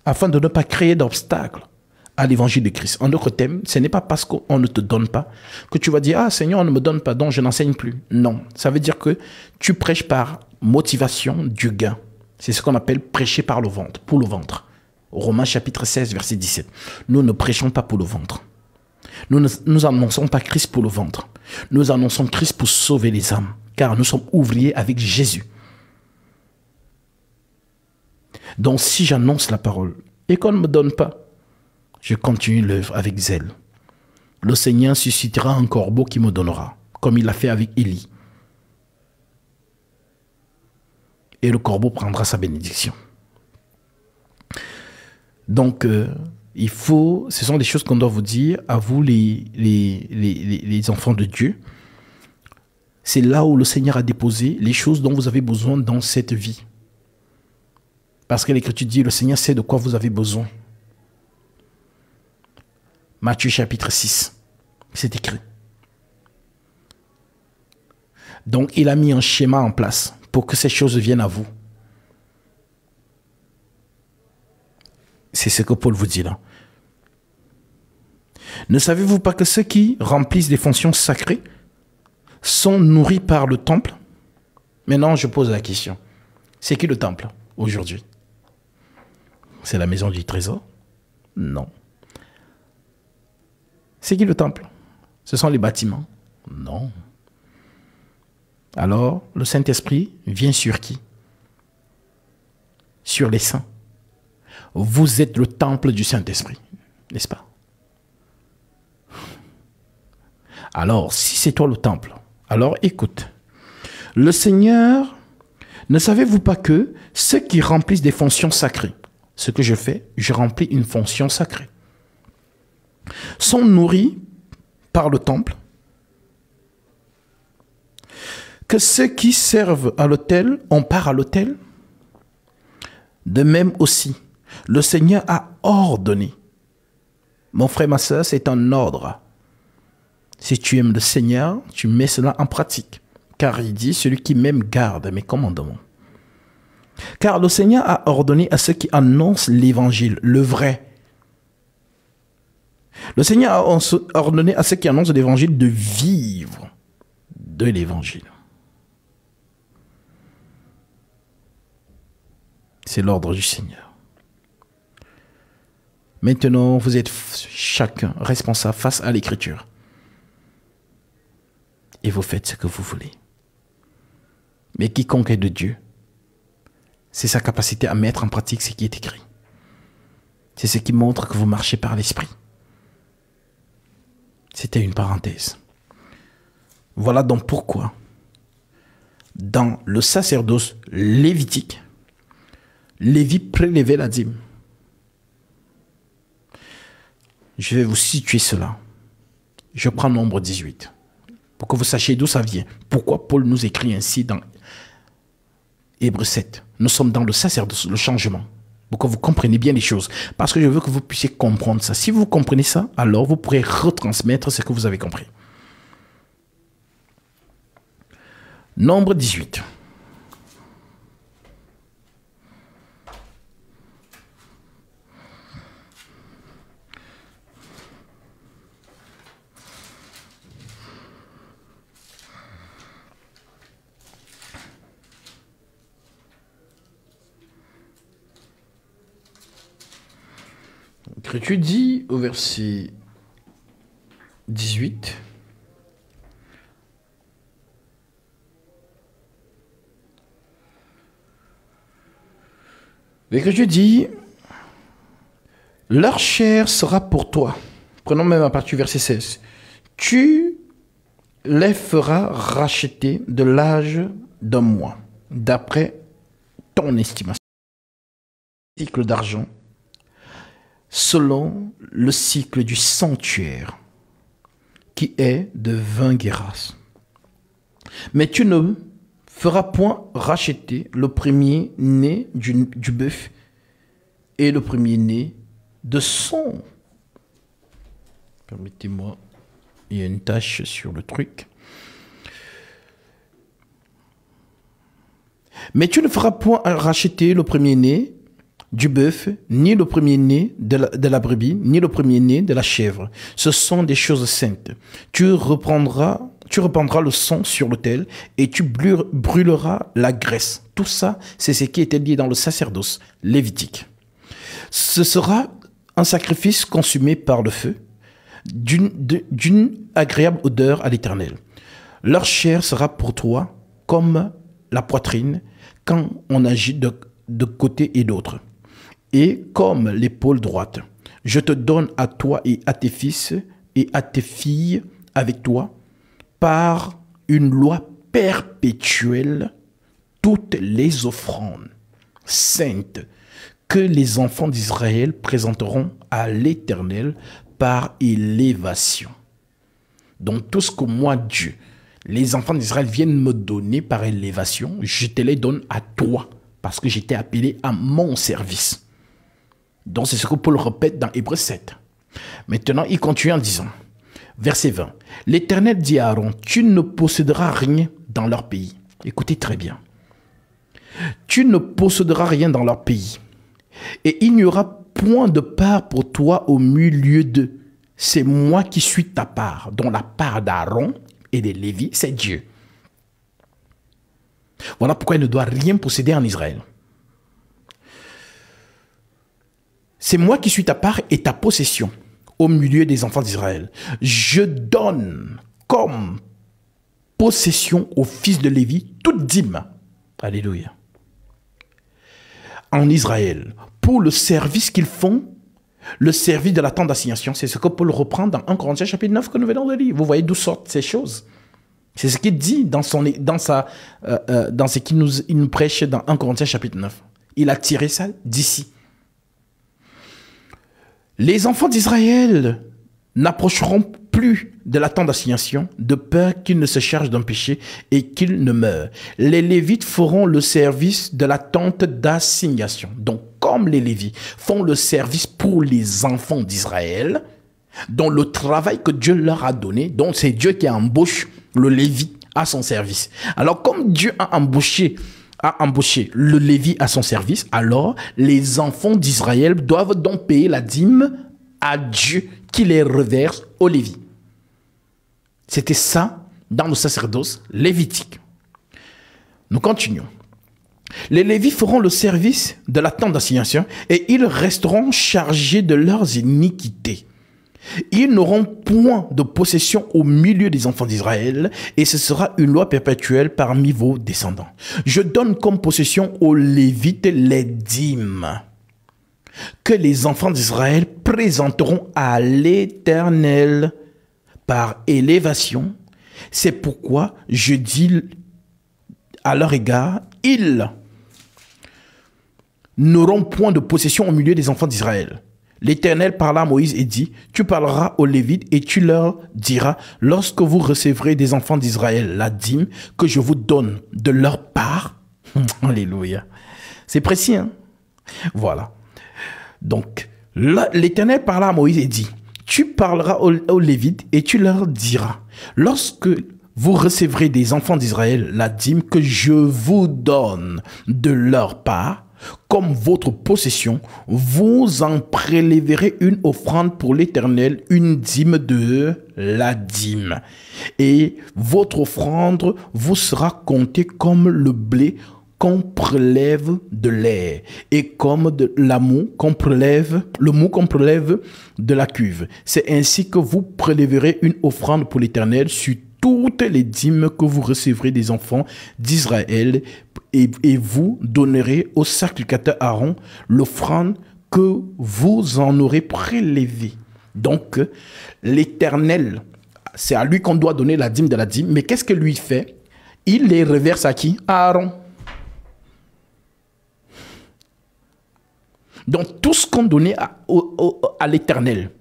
afin de ne pas créer d'obstacles à l'évangile de Christ. En d'autres termes, ce n'est pas parce qu'on ne te donne pas que tu vas dire Ah Seigneur, on ne me donne pas, donc je n'enseigne plus. Non, ça veut dire que tu prêches par motivation du gain. C'est ce qu'on appelle prêcher par le ventre, pour le ventre. Romains chapitre 16, verset 17. Nous ne prêchons pas pour le ventre. Nous ne annonçons pas Christ pour le ventre. Nous annonçons Christ pour sauver les âmes, car nous sommes ouvriers avec Jésus. Donc si j'annonce la parole et qu'on ne me donne pas, je continue l'œuvre avec zèle. Le Seigneur suscitera un corbeau qui me donnera, comme il l'a fait avec Élie. Et le corbeau prendra sa bénédiction. Donc, euh, il faut, ce sont des choses qu'on doit vous dire à vous, les, les, enfants de Dieu. C'est là où le Seigneur a déposé les choses dont vous avez besoin dans cette vie. Parce que l'Écriture dit, le Seigneur sait de quoi vous avez besoin. Matthieu chapitre 6, c'est écrit. Donc il a mis un schéma en place pour que ces choses viennent à vous. C'est ce que Paul vous dit là. Ne savez-vous pas que ceux qui remplissent des fonctions sacrées sont nourris par le temple? Maintenant, je pose la question. C'est qui le temple aujourd'hui? C'est la maison du trésor? Non. C'est qui le temple? Ce sont les bâtiments? Non. Alors, le Saint-Esprit vient sur qui? Sur les saints. Vous êtes le temple du Saint-Esprit, n'est-ce pas? Alors, si c'est toi le temple, alors écoute. Le Seigneur, ne savez-vous pas que ceux qui remplissent des fonctions sacrées, ce que je fais, je remplis une fonction sacrée, sont nourris par le temple? Que ceux qui servent à l'autel ont part à l'autel? De même aussi, le Seigneur a ordonné. Mon frère, ma soeur, c'est un ordre. Si tu aimes le Seigneur, tu mets cela en pratique. Car il dit, celui qui m'aime garde mes commandements. Car le Seigneur a ordonné à ceux qui annoncent l'évangile, le vrai. Le Seigneur a ordonné à ceux qui annoncent l'évangile de vivre de l'évangile. C'est l'ordre du Seigneur. Maintenant, vous êtes chacun responsable face à l'écriture. Et vous faites ce que vous voulez. Mais quiconque est de Dieu, c'est sa capacité à mettre en pratique ce qui est écrit. C'est ce qui montre que vous marchez par l'esprit. C'était une parenthèse. Voilà donc pourquoi, dans le sacerdoce lévitique, Lévi prélevait la dîme. Je vais vous situer cela. Je prends nombre 18. Pour que vous sachiez d'où ça vient. Pourquoi Paul nous écrit ainsi dans Hébreu 7. Nous sommes dans le sacerdoce, le changement. Pour que vous compreniez bien les choses. Parce que je veux que vous puissiez comprendre ça. Si vous comprenez ça, alors vous pourrez retransmettre ce que vous avez compris. Nombre 18. Tu dis au verset 18, L'Écriture dit, leur chair sera pour toi. Prenons même à partir du verset 16. Tu les feras racheter de l'âge d'un mois, d'après ton estimation. Cycle d'argent selon le cycle du sanctuaire, qui est de 20 guéras. Mais tu ne feras point racheter le premier-né du, du bœuf et le premier-né de son. Permettez-moi, il y a une tâche sur le truc. Mais tu ne feras point racheter le premier-né du bœuf, ni le premier-né de la, brebis, ni le premier-né de la chèvre. Ce sont des choses saintes. Tu reprendras, tu reprendras le sang sur l'autel et tu brûleras la graisse. Tout ça, c'est ce qui était dit dans le sacerdoce lévitique. Ce sera un sacrifice consumé par le feu, d'une agréable odeur à l'éternel. Leur chair sera pour toi comme la poitrine quand on agit de, de côté et d'autre et comme l'épaule droite. Je te donne à toi et à tes fils et à tes filles avec toi par une loi perpétuelle toutes les offrandes saintes que les enfants d'Israël présenteront à l'Éternel par élévation. Donc tout ce que moi, Dieu, les enfants d'Israël viennent me donner par élévation, je te les donne à toi, parce que j'étais appelé à mon service. Donc c'est ce que Paul répète dans Hébreu 7. Maintenant, il continue en disant, verset 20, L'Éternel dit à Aaron, tu ne posséderas rien dans leur pays. Écoutez très bien. Tu ne posséderas rien dans leur pays. Et il n'y aura point de part pour toi au milieu d'eux. C'est moi qui suis ta part, dont la part d'Aaron et des Lévis, c'est Dieu. Voilà pourquoi il ne doit rien posséder en Israël. C'est moi qui suis ta part et ta possession au milieu des enfants d'Israël. Je donne comme possession aux fils de Lévi toute dîme. Alléluia. En Israël, pour le service qu'ils font, le service de la tente d'assignation, c'est ce que Paul reprend dans 1 Corinthiens chapitre 9 que nous venons de lire. Vous voyez d'où sortent ces choses. C'est ce qu'il dit dans, son, dans, sa, euh, euh, dans ce qu'il nous, il nous prêche dans 1 Corinthiens chapitre 9. Il a tiré ça d'ici. Les enfants d'Israël n'approcheront plus de la tente d'assignation de peur qu'ils ne se chargent d'un péché et qu'ils ne meurent. Les Lévites feront le service de la tente d'assignation. Donc, comme les Lévites font le service pour les enfants d'Israël, dans le travail que Dieu leur a donné, donc c'est Dieu qui embauche le Lévite à son service. Alors, comme Dieu a embauché a embauché le Lévi à son service, alors les enfants d'Israël doivent donc payer la dîme à Dieu qui les reverse au Lévi. C'était ça dans le sacerdoce lévitique. Nous continuons. Les Lévis feront le service de la tente d'assignation et ils resteront chargés de leurs iniquités. Ils n'auront point de possession au milieu des enfants d'Israël, et ce sera une loi perpétuelle parmi vos descendants. Je donne comme possession aux Lévites les dîmes que les enfants d'Israël présenteront à l'Éternel par élévation. C'est pourquoi je dis à leur égard, ils n'auront point de possession au milieu des enfants d'Israël. L'Éternel parla à Moïse et dit, tu parleras aux Lévites et tu leur diras, lorsque vous recevrez des enfants d'Israël la dîme que je vous donne de leur part. Alléluia. C'est précis, hein? Voilà. Donc, l'Éternel parla à Moïse et dit, tu parleras aux, Lévites et tu leur diras, lorsque vous recevrez des enfants d'Israël la dîme que je vous donne de leur part, comme votre possession, vous en prélèverez une offrande pour l'Éternel, une dîme de la dîme. Et votre offrande vous sera comptée comme le blé qu'on prélève de l'air et comme de le mou qu'on prélève de la cuve. C'est ainsi que vous prélèverez une offrande pour l'Éternel sur toutes les dîmes que vous recevrez des enfants d'Israël et, vous donnerez au sacrificateur Aaron l'offrande que vous en aurez prélevé. Donc, l'Éternel, c'est à lui qu'on doit donner la dîme de la dîme, mais qu'est-ce que lui fait? Il les reverse à qui? À Aaron. Donc, tout ce qu'on donnait à, à l'Éternel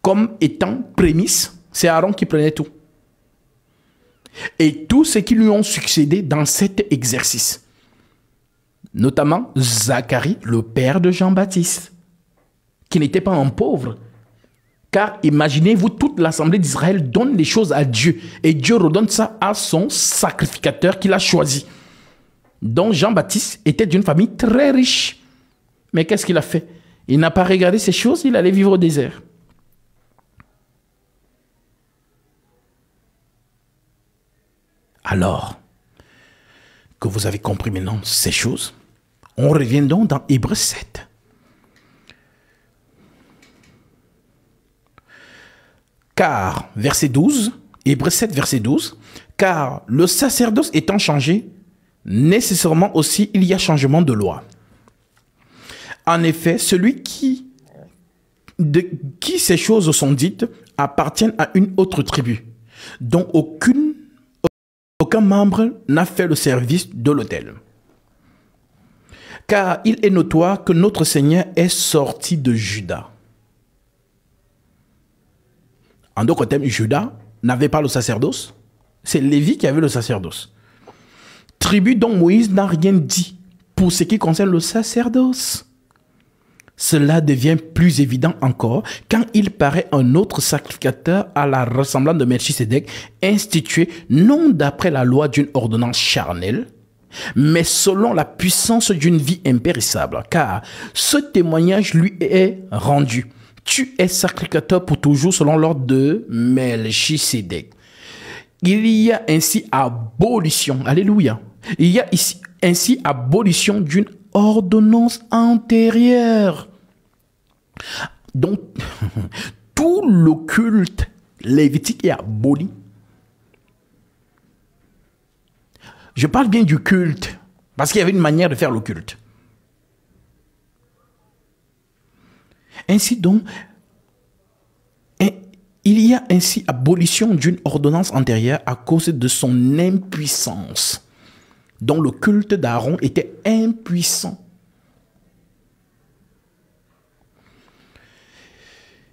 comme étant prémisse, c'est Aaron qui prenait tout et tous ceux qui lui ont succédé dans cet exercice. Notamment Zacharie, le père de Jean-Baptiste, qui n'était pas un pauvre. Car imaginez-vous, toute l'assemblée d'Israël donne les choses à Dieu et Dieu redonne ça à son sacrificateur qu'il a choisi. Donc Jean-Baptiste était d'une famille très riche. Mais qu'est-ce qu'il a fait? Il n'a pas regardé ces choses, il allait vivre au désert. Alors que vous avez compris maintenant ces choses, on revient donc dans Hébreu 7. Car, verset 12, Hébreu 7, verset 12, car le sacerdoce étant changé, nécessairement aussi il y a changement de loi. En effet, celui qui, de qui ces choses sont dites appartient à une autre tribu, dont aucune aucun membre n'a fait le service de l'autel. Car il est notoire que notre Seigneur est sorti de Juda. En d'autres termes, Juda n'avait pas le sacerdoce. C'est Lévi qui avait le sacerdoce. Tribu dont Moïse n'a rien dit pour ce qui concerne le sacerdoce. Cela devient plus évident encore quand il paraît un autre sacrificateur à la ressemblance de Melchisedec, institué non d'après la loi d'une ordonnance charnelle, mais selon la puissance d'une vie impérissable, car ce témoignage lui est rendu. Tu es sacrificateur pour toujours selon l'ordre de Melchisedec. il y a ainsi abolition, alléluia, il y a ici ainsi abolition d'une ordonnance antérieure. Donc, tout le culte lévitique est aboli. Je parle bien du culte, parce qu'il y avait une manière de faire le culte. Ainsi donc, il y a ainsi abolition d'une ordonnance antérieure à cause de son impuissance, dont le culte d'Aaron était impuissant.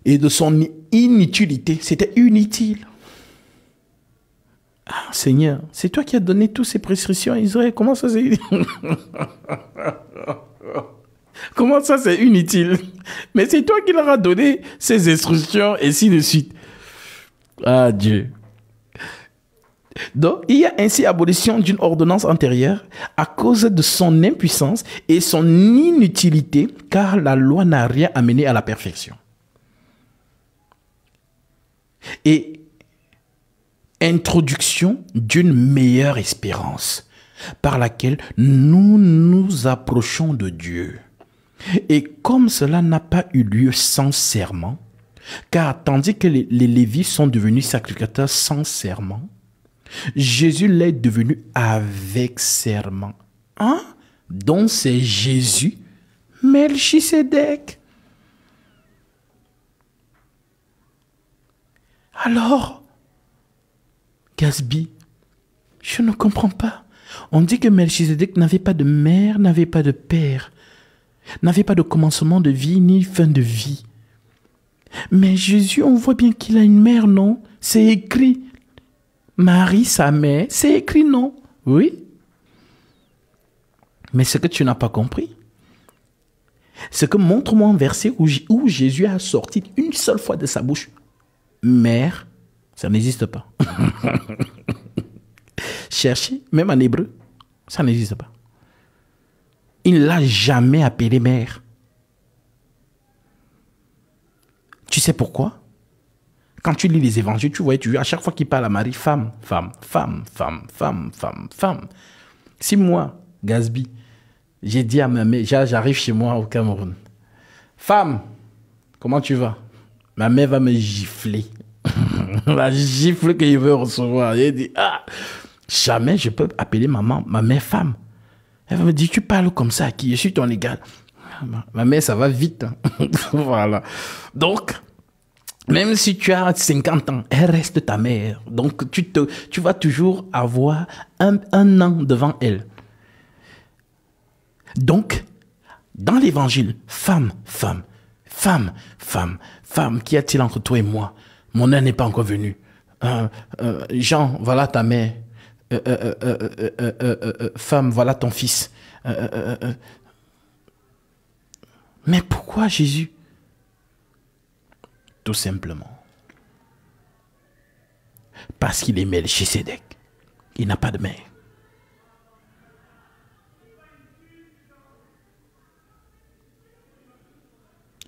Et de son inutilité, c'était inutile. Ah, Seigneur, c'est toi qui as donné toutes ces prescriptions à Israël. Comment ça c'est Comment ça c'est inutile? Mais c'est toi qui leur as donné ces instructions et ainsi de suite. Ah Dieu. Donc, il y a ainsi abolition d'une ordonnance antérieure à cause de son impuissance et son inutilité, car la loi n'a rien amené à la perfection. Et introduction d'une meilleure espérance par laquelle nous nous approchons de Dieu. Et comme cela n'a pas eu lieu sans serment, car tandis que les, Lévis sont devenus sacrificateurs sans serment, Jésus l'est devenu avec serment. Hein? Donc c'est Jésus, Melchisedec. Alors, Gasby, je ne comprends pas. On dit que Melchisedec n'avait pas de mère, n'avait pas de père, n'avait pas de commencement de vie ni fin de vie. Mais Jésus, on voit bien qu'il a une mère, non? C'est écrit. Marie, sa mère, c'est écrit, non? Oui. Mais ce que tu n'as pas compris, c'est que montre-moi un verset où Jésus a sorti une seule fois de sa bouche mère, ça n'existe pas. Cherchez, même en hébreu, ça n'existe pas. Il ne l'a jamais appelé mère. Tu sais pourquoi? Quand tu lis les évangiles, tu vois, tu à chaque fois qu'il parle à Marie, femme, femme, femme, femme, femme, femme, femme. Si moi, Gasby, j'ai dit à ma mère, j'arrive chez moi au Cameroun, femme, comment tu vas? Ma mère va me gifler. La gifle qu'il veut recevoir. Il dit, ah, jamais je peux appeler maman, ma mère femme. Elle va me dire, tu parles comme ça à qui? Je suis ton égal. Ma mère, ça va vite. Hein. voilà. Donc, même si tu as 50 ans, elle reste ta mère. Donc, tu, te, tu vas toujours avoir un, un an devant elle. Donc, dans l'évangile, femme, femme, femme, femme, femme, qu'y a-t-il entre toi et moi Mon heure n'est pas encore venue. Euh, euh, Jean, voilà ta mère. Euh, femme, voilà ton fils. Mais pourquoi Jésus Tout simplement. Parce qu'il est Melchisedec. Il n'a pas de mère.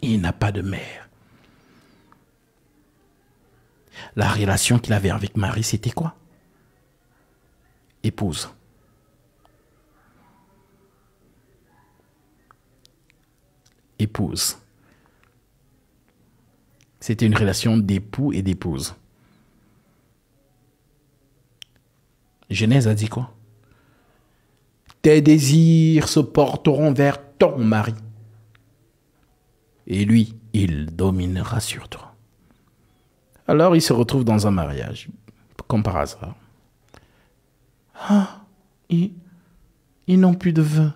Il n'a pas de mère. La relation qu'il avait avec Marie, c'était quoi? Épouse. épouse. C'était une relation d'époux et d'épouse. Genèse a dit quoi? Tes désirs se porteront vers ton mari. Et lui, il dominera sur toi. Alors il se retrouve dans un mariage, comme par hasard. Ah, ils, ils n'ont plus de vin.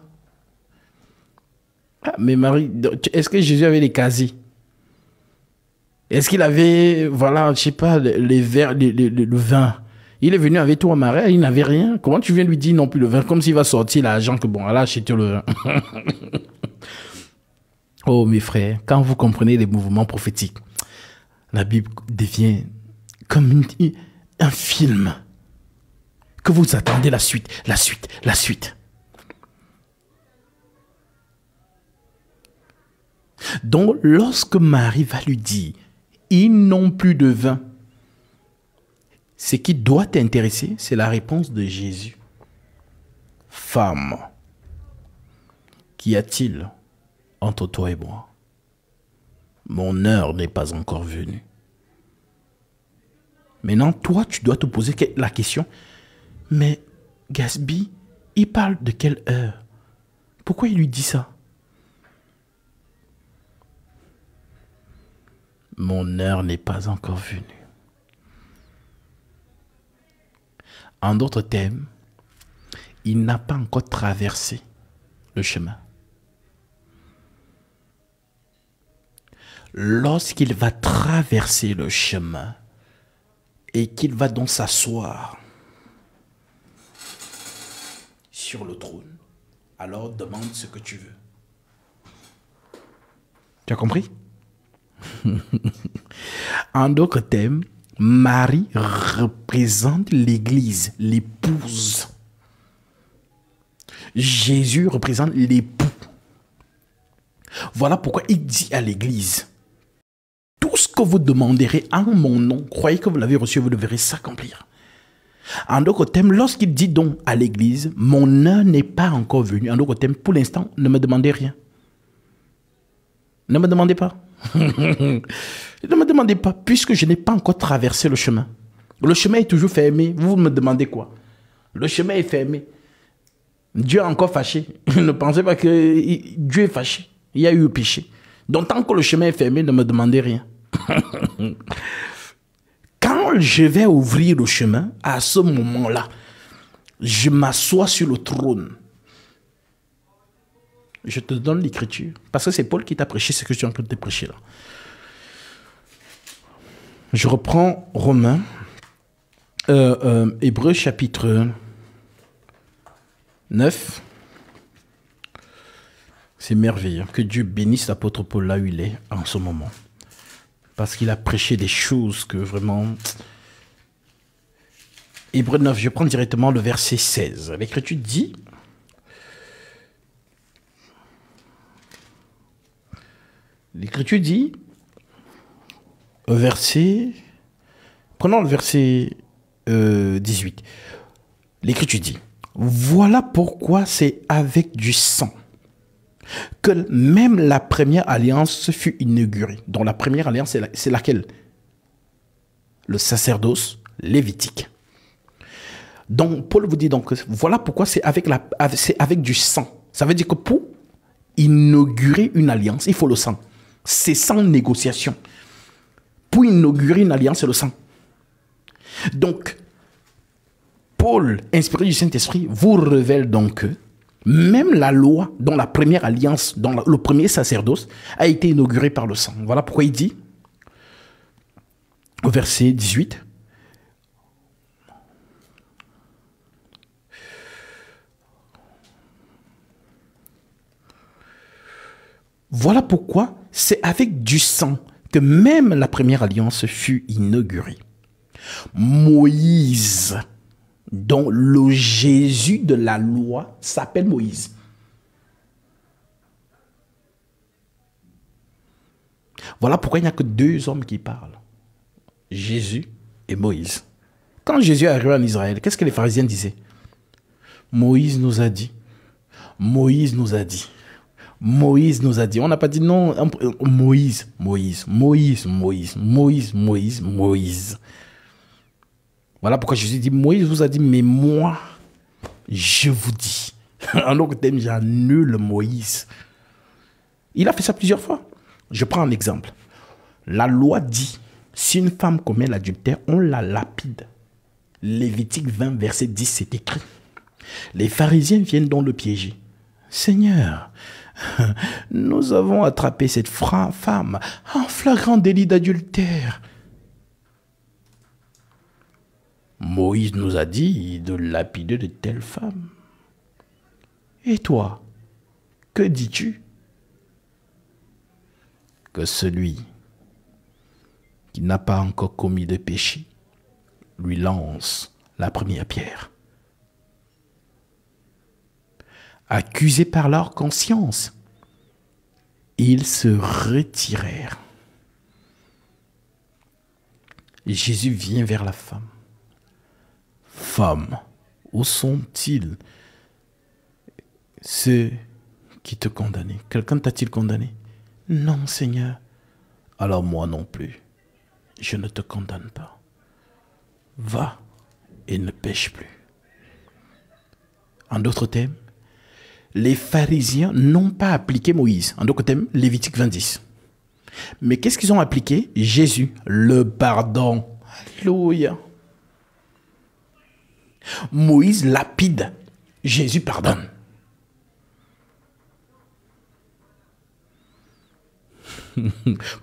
Ah, mais Marie, est-ce que Jésus avait des casiers? Est-ce qu'il avait, voilà, je sais pas, les verres, le vin? Il est venu avec toi à Marie, il n'avait rien. Comment tu viens lui dire non plus le vin? Comme s'il va sortir l'argent que bon, là, acheter le vin. oh, mes frères, quand vous comprenez les mouvements prophétiques, la Bible devient comme un film que vous attendez la suite, la suite, la suite. Donc, lorsque Marie va lui dire, ils n'ont plus de vin, Ce qui doit t'intéresser, c'est la réponse de Jésus. Femme, qu'y a-t-il entre toi et moi? Mon heure n'est pas encore venue. Maintenant, toi, tu dois te poser la question, mais Gasby, il parle de quelle heure? Pourquoi il lui dit ça? Mon heure n'est pas encore venue. En d'autres termes, il n'a pas encore traversé le chemin. Lorsqu'il va traverser le chemin et qu'il va donc s'asseoir sur le trône, alors demande ce que tu veux. Tu as compris? En d'autres termes, Marie représente l'Église, l'épouse. Jésus représente l'époux. Voilà pourquoi il dit à l'Église, tout ce que vous demanderez en mon nom, croyez que vous l'avez reçu, vous le verrez s'accomplir. En d'autres termes, lorsqu'il dit donc à l'Église, mon heure n'est pas encore venue, en d'autres termes, pour l'instant, ne me demandez rien. Ne me demandez pas. ne me demandez pas, puisque je n'ai pas encore traversé le chemin. Le chemin est toujours fermé. Vous me demandez quoi? Le chemin est fermé. Dieu est encore fâché. ne pensez pas que Dieu est fâché. Il y a eu péché. Donc tant que le chemin est fermé, ne me demandez rien. Quand je vais ouvrir le chemin, à ce moment-là, je m'assois sur le trône. Je te donne l'écriture. Parce que c'est Paul qui t'a prêché ce que tu es en train de te prêcher là. Je reprends Romains, euh, euh, Hébreu chapitre 9. C'est merveilleux. Que Dieu bénisse l'apôtre Paul là où il est en ce moment. Parce qu'il a prêché des choses que vraiment... Hébreu 9, je prends directement le verset 16. L'écriture dit, L'Écriture dit, verset, prenons le verset 18. Euh, L'Écriture dit, voilà pourquoi c'est avec du sang que même la première alliance fut inaugurée. Donc la première alliance, c'est laquelle? Le sacerdoce lévitique. Donc Paul vous dit donc, voilà pourquoi c'est avec, avec du sang. Ça veut dire que pour inaugurer une alliance, il faut le sang c'est sans négociation. Pour inaugurer une alliance, c'est le sang. Donc, Paul, inspiré du Saint-Esprit, vous révèle donc que même la loi, dont la première alliance, dont le premier sacerdoce, a été inauguré par le sang. Voilà pourquoi il dit, au verset 18, Voilà pourquoi c'est avec du sang que même la première alliance fut inaugurée. Moïse, dont le Jésus de la loi s'appelle Moïse. Voilà pourquoi il n'y a que deux hommes qui parlent. Jésus et Moïse. Quand Jésus est arrivé en Israël, qu'est-ce que les pharisiens disaient? Moïse nous a dit. Moïse nous a dit. Moïse nous a dit. On n'a pas dit non. Moïse, Moïse, Moïse, Moïse, Moïse, Moïse, Moïse. Voilà pourquoi Jésus dit, Moïse vous a dit, mais moi, je vous dis. En autre terme, j'annule Moïse. Il a fait ça plusieurs fois. Je prends un exemple. La loi dit, si une femme commet l'adultère, on la lapide. Lévitique 20, verset 10, c'est écrit. Les pharisiens viennent donc le piéger. Seigneur, nous avons attrapé cette femme en flagrant délit d'adultère. Moïse nous a dit de lapider de telles femmes. Et toi, que dis-tu? Que celui qui n'a pas encore commis de péché lui lance la première pierre accusés par leur conscience. Ils se retirèrent. Et Jésus vient vers la femme. Femmes, où sont-ils? Ceux qui te condamnaient Quelqu'un t'a-t-il condamné? Non, Seigneur. Alors moi non plus, je ne te condamne pas. Va et ne pêche plus. En d'autres termes, les pharisiens n'ont pas appliqué Moïse. En d'autres termes, Lévitique 20. Mais qu'est-ce qu'ils ont appliqué? Jésus, le pardon. Alléluia. Moïse lapide, Jésus pardonne.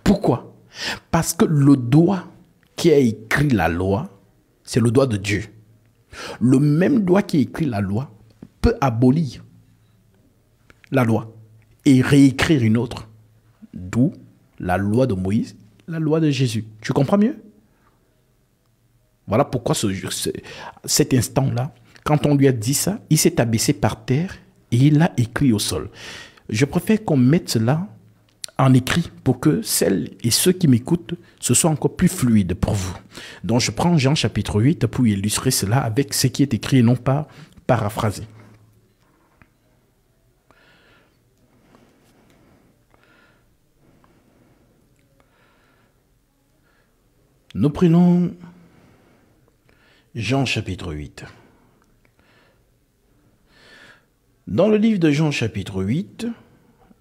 Pourquoi? Parce que le doigt qui a écrit la loi, c'est le doigt de Dieu. Le même doigt qui a écrit la loi peut abolir la loi et réécrire une autre. D'où la loi de Moïse, la loi de Jésus. Tu comprends mieux? Voilà pourquoi ce, cet instant-là, quand on lui a dit ça, il s'est abaissé par terre et il a écrit au sol. Je préfère qu'on mette cela en écrit pour que celles et ceux qui m'écoutent, ce soit encore plus fluide pour vous. Donc je prends Jean chapitre 8 pour illustrer cela avec ce qui est écrit et non pas paraphrasé. Nous prenons Jean chapitre 8. Dans le livre de Jean chapitre 8,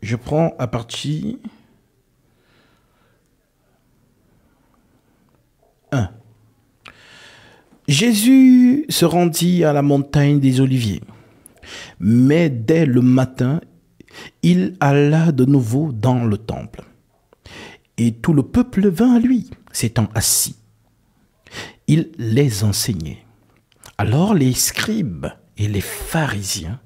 je prends à partir 1. Jésus se rendit à la montagne des Oliviers, mais dès le matin, il alla de nouveau dans le temple. Et tout le peuple vint à lui s'étant assis. Il les enseignait. Alors les scribes et les pharisiens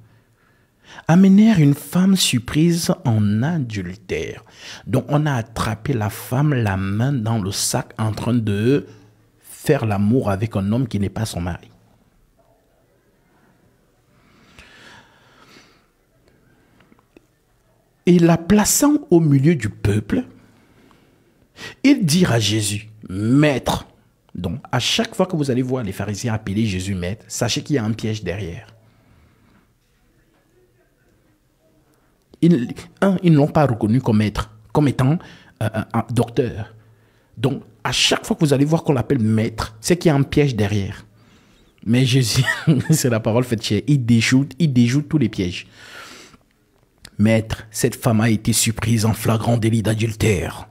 amenèrent une femme surprise en adultère. Donc on a attrapé la femme la main dans le sac en train de faire l'amour avec un homme qui n'est pas son mari. Et la plaçant au milieu du peuple, ils dirent à Jésus, Maître. Donc, à chaque fois que vous allez voir les pharisiens appeler Jésus Maître, sachez qu'il y a un piège derrière. Ils, un, ils ne l'ont pas reconnu comme maître, comme étant euh, un, docteur. Donc, à chaque fois que vous allez voir qu'on l'appelle maître, c'est qu'il y a un piège derrière. Mais Jésus, c'est la parole faite chair, il déjoue, il déjoue tous les pièges. Maître, cette femme a été surprise en flagrant délit d'adultère.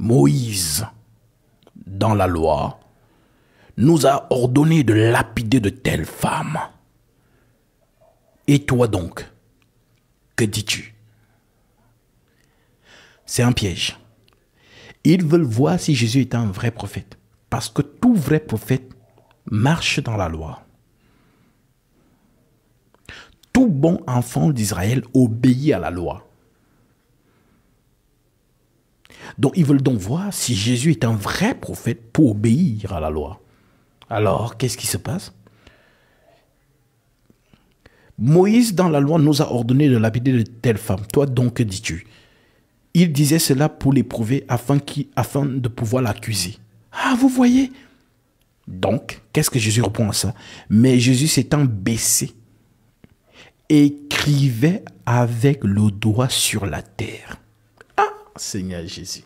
Moïse, dans la loi, nous a ordonné de lapider de telles femmes. Et toi donc, que dis-tu? C'est un piège. Ils veulent voir si Jésus est un vrai prophète. Parce que tout vrai prophète marche dans la loi. Tout bon enfant d'Israël obéit à la loi. Donc ils veulent donc voir si Jésus est un vrai prophète pour obéir à la loi. Alors, qu'est-ce qui se passe? Moïse, dans la loi, nous a ordonné de lapider de telle femme. Toi donc, que dis-tu? Il disait cela pour l'éprouver afin, afin de pouvoir l'accuser. Ah, vous voyez? Donc, qu'est-ce que Jésus répond à ça? Mais Jésus s'étant baissé, écrivait avec le doigt sur la terre. Seigneur Jésus.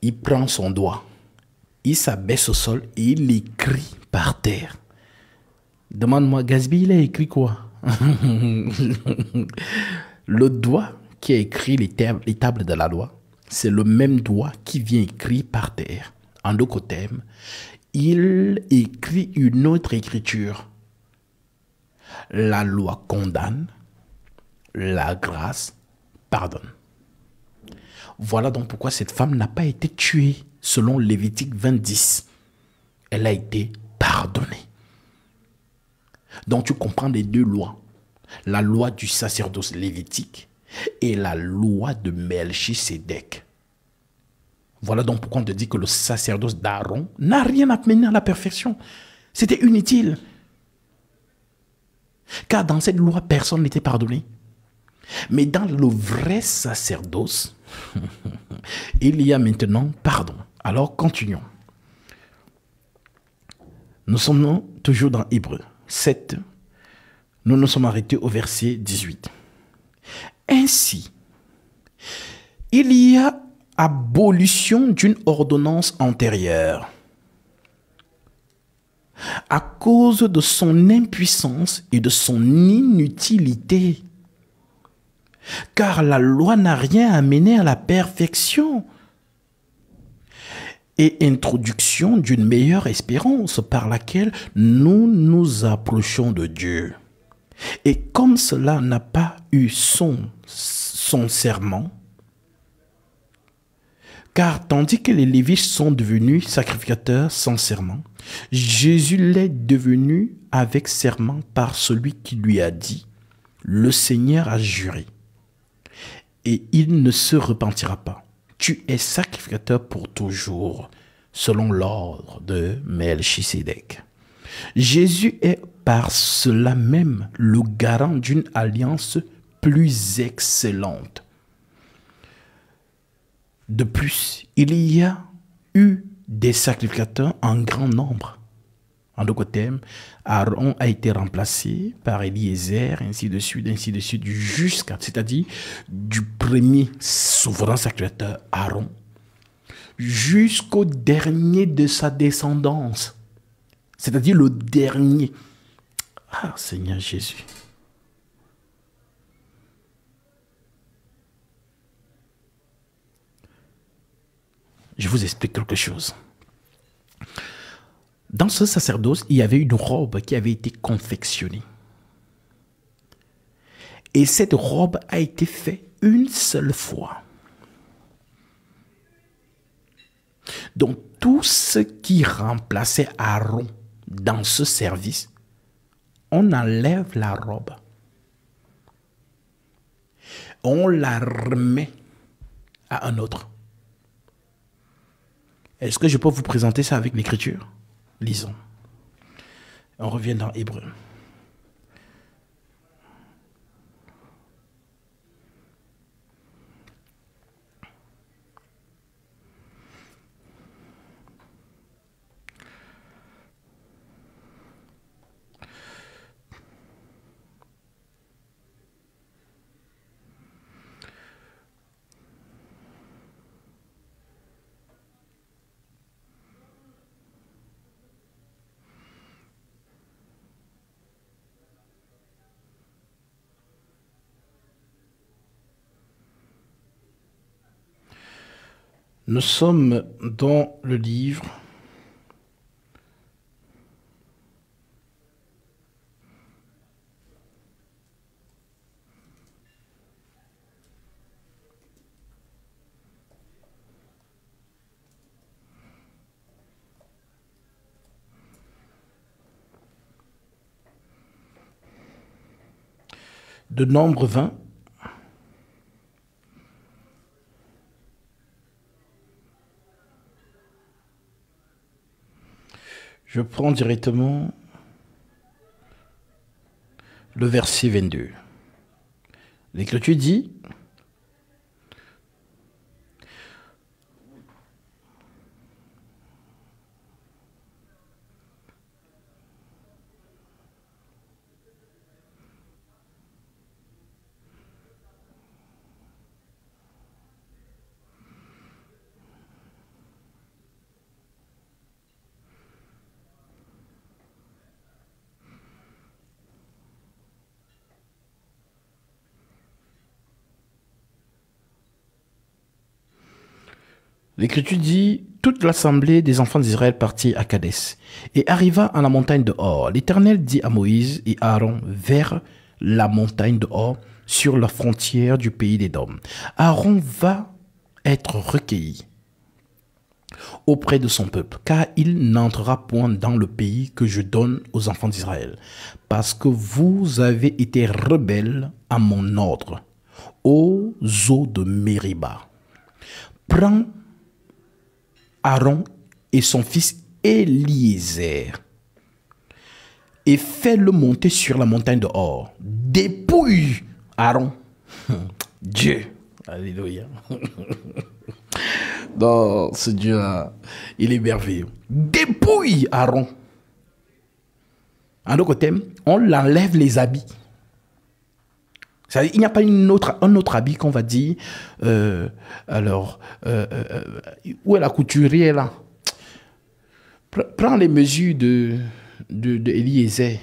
Il prend son doigt, il s'abaisse au sol et il écrit par terre. Demande-moi, Gatsby, il a écrit quoi? Le doigt qui a écrit les, les tables de la loi, c'est le même doigt qui vient écrit par terre. En d'autres termes, il écrit une autre écriture la loi condamne, la grâce pardonne. Voilà donc pourquoi cette femme n'a pas été tuée selon Lévitique 20, Elle a été pardonnée. Donc tu comprends les deux lois. La loi du sacerdoce lévitique et la loi de Melchisedec. Voilà donc pourquoi on te dit que le sacerdoce d'Aaron n'a rien à mener à la perfection. C'était inutile. Car dans cette loi, personne n'était pardonné. Mais dans le vrai sacerdoce, Il y a maintenant pardon. Alors continuons. Nous sommes toujours dans Hébreu 7. Nous nous sommes arrêtés au verset 18. Ainsi, il y a abolition d'une ordonnance antérieure à cause de son impuissance et de son inutilité. Car la loi n'a rien amené à la perfection et introduction d'une meilleure espérance par laquelle nous nous approchons de Dieu. Et comme cela n'a pas eu son, serment, car tandis que les Lévites sont devenus sacrificateurs sans serment, Jésus l'est devenu avec serment par celui qui lui a dit, le Seigneur a juré, et il ne se repentira pas. Tu es sacrificateur pour toujours, selon l'ordre de Melchisedec. Jésus est par cela même le garant d'une alliance plus excellente de plus, il y a eu des sacrificateurs en grand nombre. En d'autres termes, Aaron a été remplacé par Eliezer, ainsi de suite, ainsi de suite, jusqu'à, c'est-à-dire du premier souverain sacrificateur Aaron, jusqu'au dernier de sa descendance, c'est-à-dire le dernier. Ah, Seigneur Jésus. Je vous explique quelque chose. Dans ce sacerdoce, il y avait une robe qui avait été confectionnée. Et cette robe a été faite une seule fois. Donc tout ce qui remplaçait Aaron dans ce service, on enlève la robe. On la remet à un autre. Est-ce que je peux vous présenter ça avec l'écriture? Lisons. On revient dans Hébreu. Nous sommes dans le livre de nombre 20 Je prends directement le verset 22. L'Écriture dit L'Écriture dit Toute l'assemblée des enfants d'Israël partit à Kadès et arriva à la montagne de Hor. L'Éternel dit à Moïse et Aaron vers la montagne de Hor sur la frontière du pays des Dômes. Aaron va être recueilli auprès de son peuple, car il n'entrera point dans le pays que je donne aux enfants d'Israël, parce que vous avez été rebelles à mon ordre, aux eaux de Mériba. Prends Aaron et son fils Eliezer et fais-le monter sur la montagne de. Dépouille Aaron. Dieu. Alléluia. non, ce Dieu-là, il est merveilleux. Dépouille Aaron. En d'autres termes, on l'enlève les habits. Il n'y a pas une autre, un autre habit qu'on va dire. Euh, alors, euh, euh, où est la couturière là? Prends les mesures de, de, de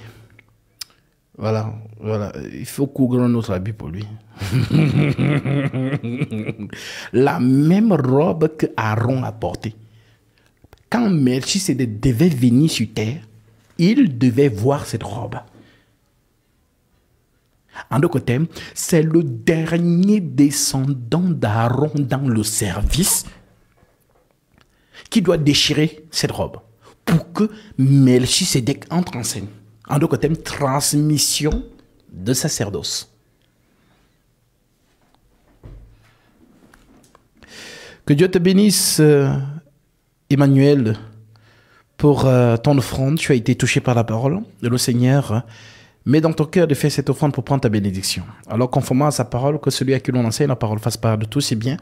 Voilà, voilà. Il faut couvrir un autre habit pour lui. la même robe que Aaron a portée. Quand Melchizedek devait venir sur terre, il devait voir cette robe. En d'autres termes, c'est le dernier descendant d'Aaron dans le service qui doit déchirer cette robe pour que Melchisedec entre en scène. En d'autres termes, transmission de sacerdoce. Que Dieu te bénisse, euh, Emmanuel, pour euh, ton offrande. Tu as été touché par la parole de le Seigneur Mets dans ton cœur de faire cette offrande pour prendre ta bénédiction. Alors, conformément à sa parole, que celui à qui l'on enseigne la parole fasse part de tout, c'est bien.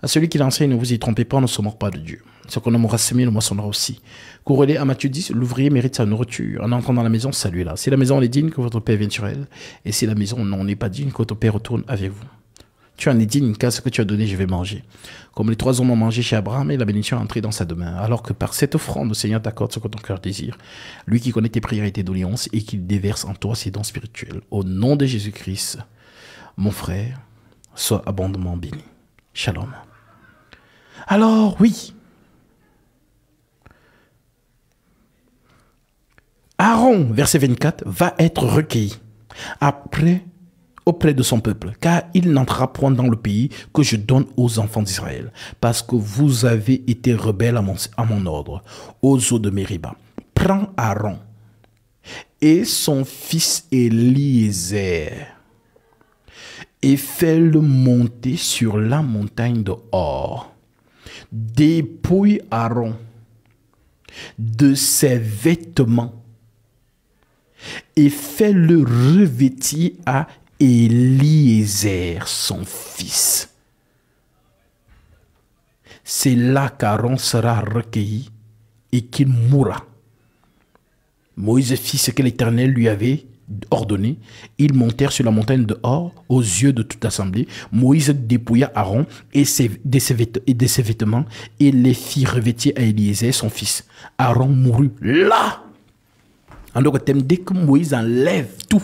À celui qui l'enseigne, ne vous y trompez pas, ne se mord pas de Dieu. Ce qu'on aimera semer, le moissonnera aussi. Corrélé à Matthieu 10, l'ouvrier mérite sa nourriture. En entrant dans la maison, saluez-la. Si la maison est digne, que votre Père vienne sur elle. Et si la maison n'en est pas digne, que votre Père retourne avec vous. Tu en es digne, car ce que tu as donné, je vais manger. Comme les trois hommes ont mangé chez Abraham, et la bénédiction est entrée dans sa demeure. Alors que par cette offrande, le Seigneur t'accorde ce que ton cœur désire. Lui qui connaît tes prières et tes doléances, et qui déverse en toi ses dons spirituels. Au nom de Jésus-Christ, mon frère, sois abondamment béni. Shalom. Alors, oui. Aaron, verset 24, va être recueilli. Après auprès de son peuple, car il n'entrera point dans le pays que je donne aux enfants d'Israël, parce que vous avez été rebelles à mon, ordre, aux eaux de Mériba. Prends Aaron et son fils Eliezer et fais-le monter sur la montagne de Or. Dépouille Aaron de ses vêtements et fais-le revêtir à Eliezer, son fils. C'est là qu'Aaron sera recueilli et qu'il mourra. Moïse fit ce que l'Éternel lui avait ordonné. Ils montèrent sur la montagne de Hor aux yeux de toute l'assemblée. Moïse dépouilla Aaron et ses, de, ses vêtements et les fit revêtir à Eliezer, son fils. Aaron mourut là. En dès que Moïse enlève tout,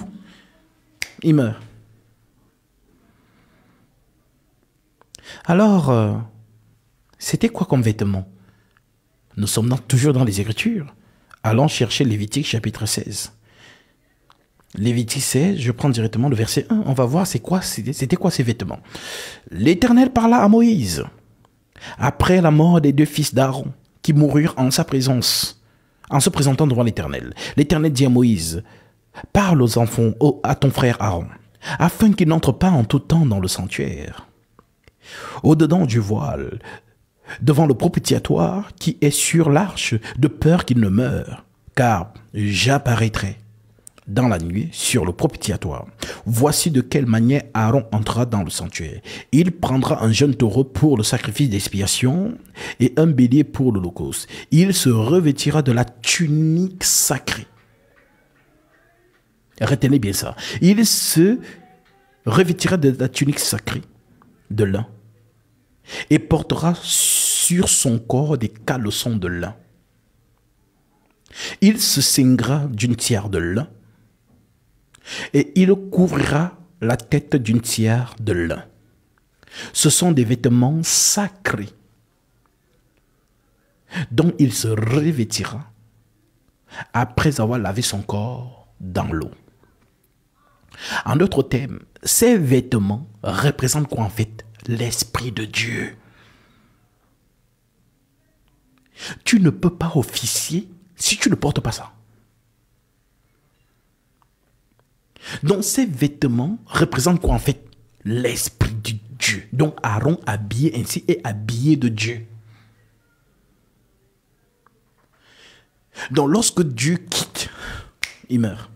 il meurt. Alors, euh, c'était quoi comme vêtement? Nous sommes toujours dans les Écritures. Allons chercher Lévitique chapitre 16. Lévitique 16, je prends directement le verset 1. On va voir c'est quoi, c'était quoi ces vêtements. L'Éternel parla à Moïse après la mort des deux fils d'Aaron qui moururent en sa présence, en se présentant devant l'Éternel. L'Éternel dit à Moïse, parle aux enfants, à ton frère Aaron, afin qu'il n'entre pas en tout temps dans le sanctuaire au-dedans du voile, devant le propitiatoire qui est sur l'arche, de peur qu'il ne meure, car j'apparaîtrai dans la nuit sur le propitiatoire. Voici de quelle manière Aaron entra dans le sanctuaire. Il prendra un jeune taureau pour le sacrifice d'expiation et un bélier pour l'holocauste. Il se revêtira de la tunique sacrée. Retenez bien ça. Il se revêtira de la tunique sacrée de lin et portera sur son corps des caleçons de lin. Il se cingera d'une tiare de lin et il couvrira la tête d'une tiare de lin. Ce sont des vêtements sacrés dont il se revêtira après avoir lavé son corps dans l'eau. En d'autres termes, ces vêtements représentent quoi en fait? L'Esprit de Dieu. Tu ne peux pas officier si tu ne portes pas ça. Donc ces vêtements représentent quoi en fait? L'Esprit de Dieu. Donc Aaron habillé ainsi est habillé de Dieu. Donc lorsque Dieu quitte, il meurt.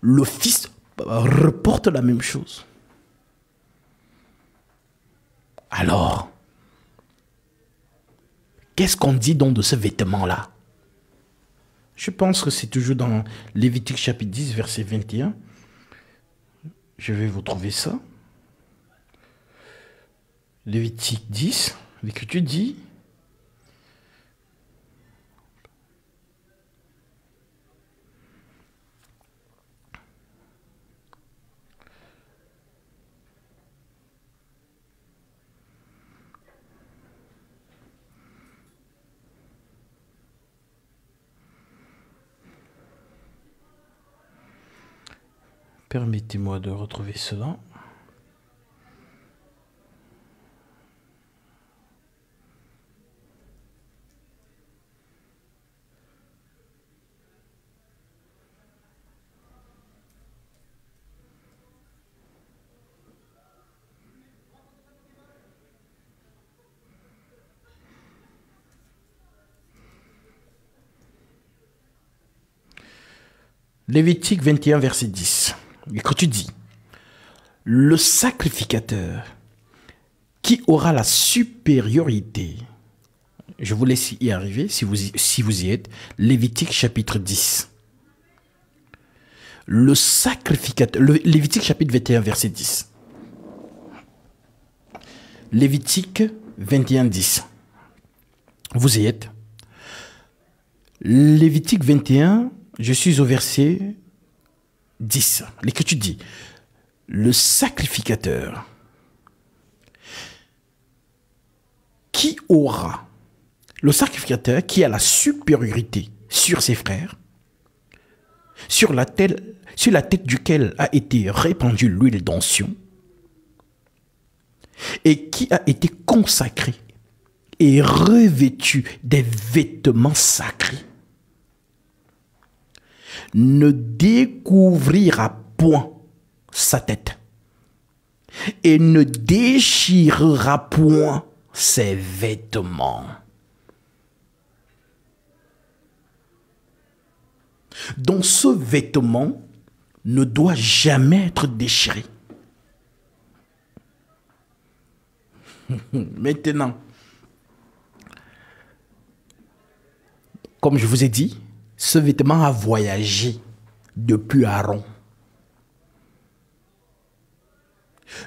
Le Fils reporte la même chose. Alors, qu'est-ce qu'on dit donc de ce vêtement-là? Je pense que c'est toujours dans Lévitique chapitre 10, verset 21. Je vais vous trouver ça. Lévitique 10, l'écriture dit Permettez-moi de retrouver cela. Lévitique 21, verset 10. Quand tu dis, le sacrificateur qui aura la supériorité, je vous laisse y arriver si vous y, êtes, Lévitique chapitre 10. Le sacrificateur, Lévitique chapitre 21, verset 10. Lévitique 21, 10. Vous y êtes. Lévitique 21, je suis au verset 10. L'Écriture dit, le sacrificateur qui aura, le sacrificateur qui a la supériorité sur ses frères, sur la, tête, duquel a été répandue l'huile d'onction, et qui a été consacré et revêtu des vêtements sacrés ne découvrira point sa tête et ne déchirera point ses vêtements. Donc ce vêtement ne doit jamais être déchiré. Maintenant, comme je vous ai dit, ce vêtement a voyagé depuis Aaron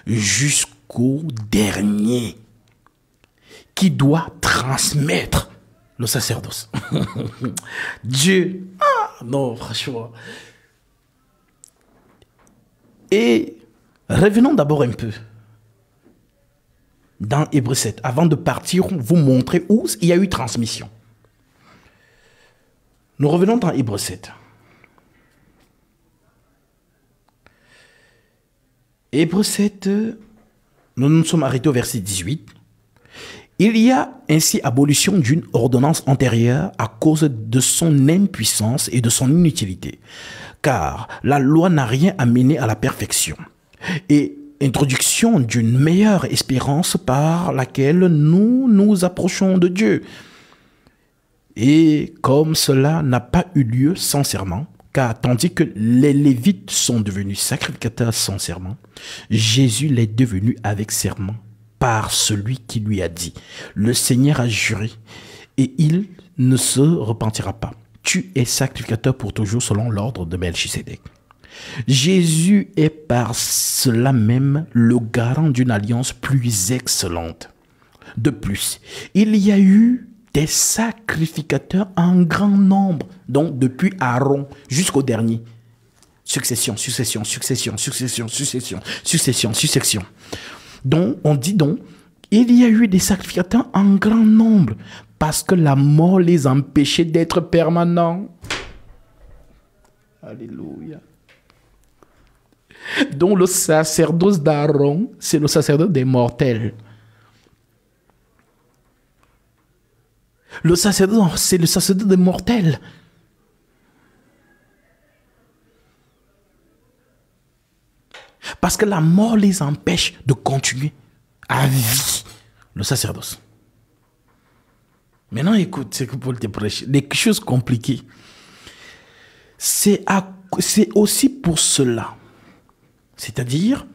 jusqu'au dernier qui doit transmettre le sacerdoce. Dieu. Ah, non, franchement. Et revenons d'abord un peu dans Hébreu 7, avant de partir, vous montrer où il y a eu transmission. Nous revenons dans Hébreu 7. Hébreu 7, nous nous sommes arrêtés au verset 18. Il y a ainsi abolition d'une ordonnance antérieure à cause de son impuissance et de son inutilité, car la loi n'a rien amené à la perfection, et introduction d'une meilleure espérance par laquelle nous nous approchons de Dieu. Et comme cela n'a pas eu lieu sans serment, car tandis que les Lévites sont devenus sacrificateurs sans serment, Jésus l'est devenu avec serment par celui qui lui a dit, le Seigneur a juré et il ne se repentira pas. Tu es sacrificateur pour toujours selon l'ordre de Melchisedec. Jésus est par cela même le garant d'une alliance plus excellente. De plus, il y a eu des sacrificateurs en grand nombre, donc depuis Aaron jusqu'au dernier. Succession, succession, succession, succession, succession, succession, succession. Donc, on dit donc, il y a eu des sacrificateurs en grand nombre parce que la mort les empêchait d'être permanents. Alléluia. Donc le sacerdoce d'Aaron, c'est le sacerdoce des mortels. Le sacerdoce, c'est le sacerdoce des mortels. Parce que la mort les empêche de continuer à vivre le sacerdoce. Maintenant, écoute ce que Paul te prêche. Les choses compliquées. C'est aussi pour cela. C'est-à-dire,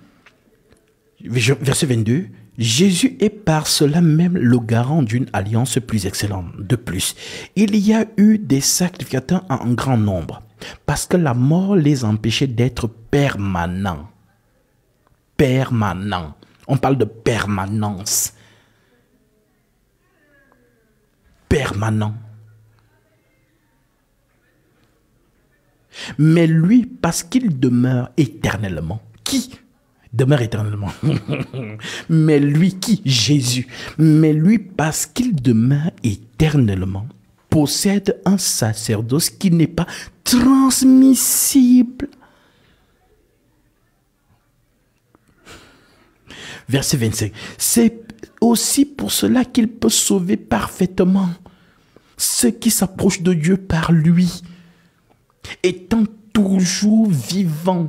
verset 22, Jésus est par cela même le garant d'une alliance plus excellente. De plus, il y a eu des sacrificateurs en grand nombre, parce que la mort les empêchait d'être permanents. Permanents. On parle de permanence. Permanent. Mais lui, parce qu'il demeure éternellement, qui demeure éternellement Mais lui qui Jésus. Mais lui, parce qu'il demeure éternellement, possède un sacerdoce qui n'est pas transmissible. Verset 25. C'est aussi pour cela qu'il peut sauver parfaitement ceux qui s'approchent de Dieu par lui étant toujours vivant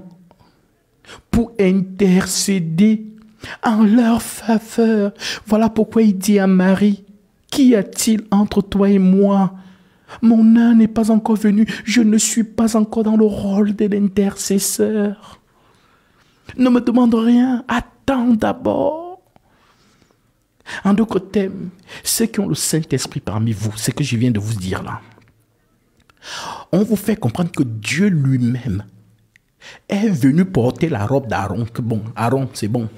pour intercéder en leur faveur. Voilà pourquoi il dit à Marie, Qu'y a-t-il entre toi et moi? Mon heure n'est pas encore venue, je ne suis pas encore dans le rôle de l'intercesseur. Ne me demande rien, attends d'abord. En d'autres termes, ceux qui ont le Saint-Esprit parmi vous, ce que je viens de vous dire là, on vous fait comprendre que Dieu lui-même est venu porter la robe d'Aaron. Que bon, Aaron, c'est bon.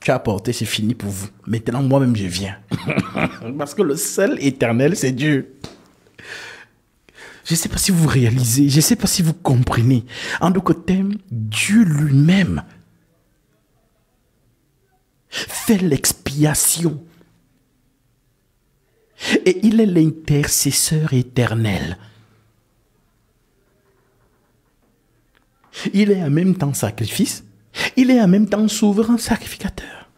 Tu as porté, c'est fini pour vous. Maintenant, moi-même, je viens. Parce que le seul éternel, c'est Dieu. Je ne sais pas si vous réalisez, je ne sais pas si vous comprenez. En d'autres termes, Dieu lui-même fait l'expiation et il est l'intercesseur éternel. Il est en même temps sacrifice, il est en même temps souverain sacrificateur.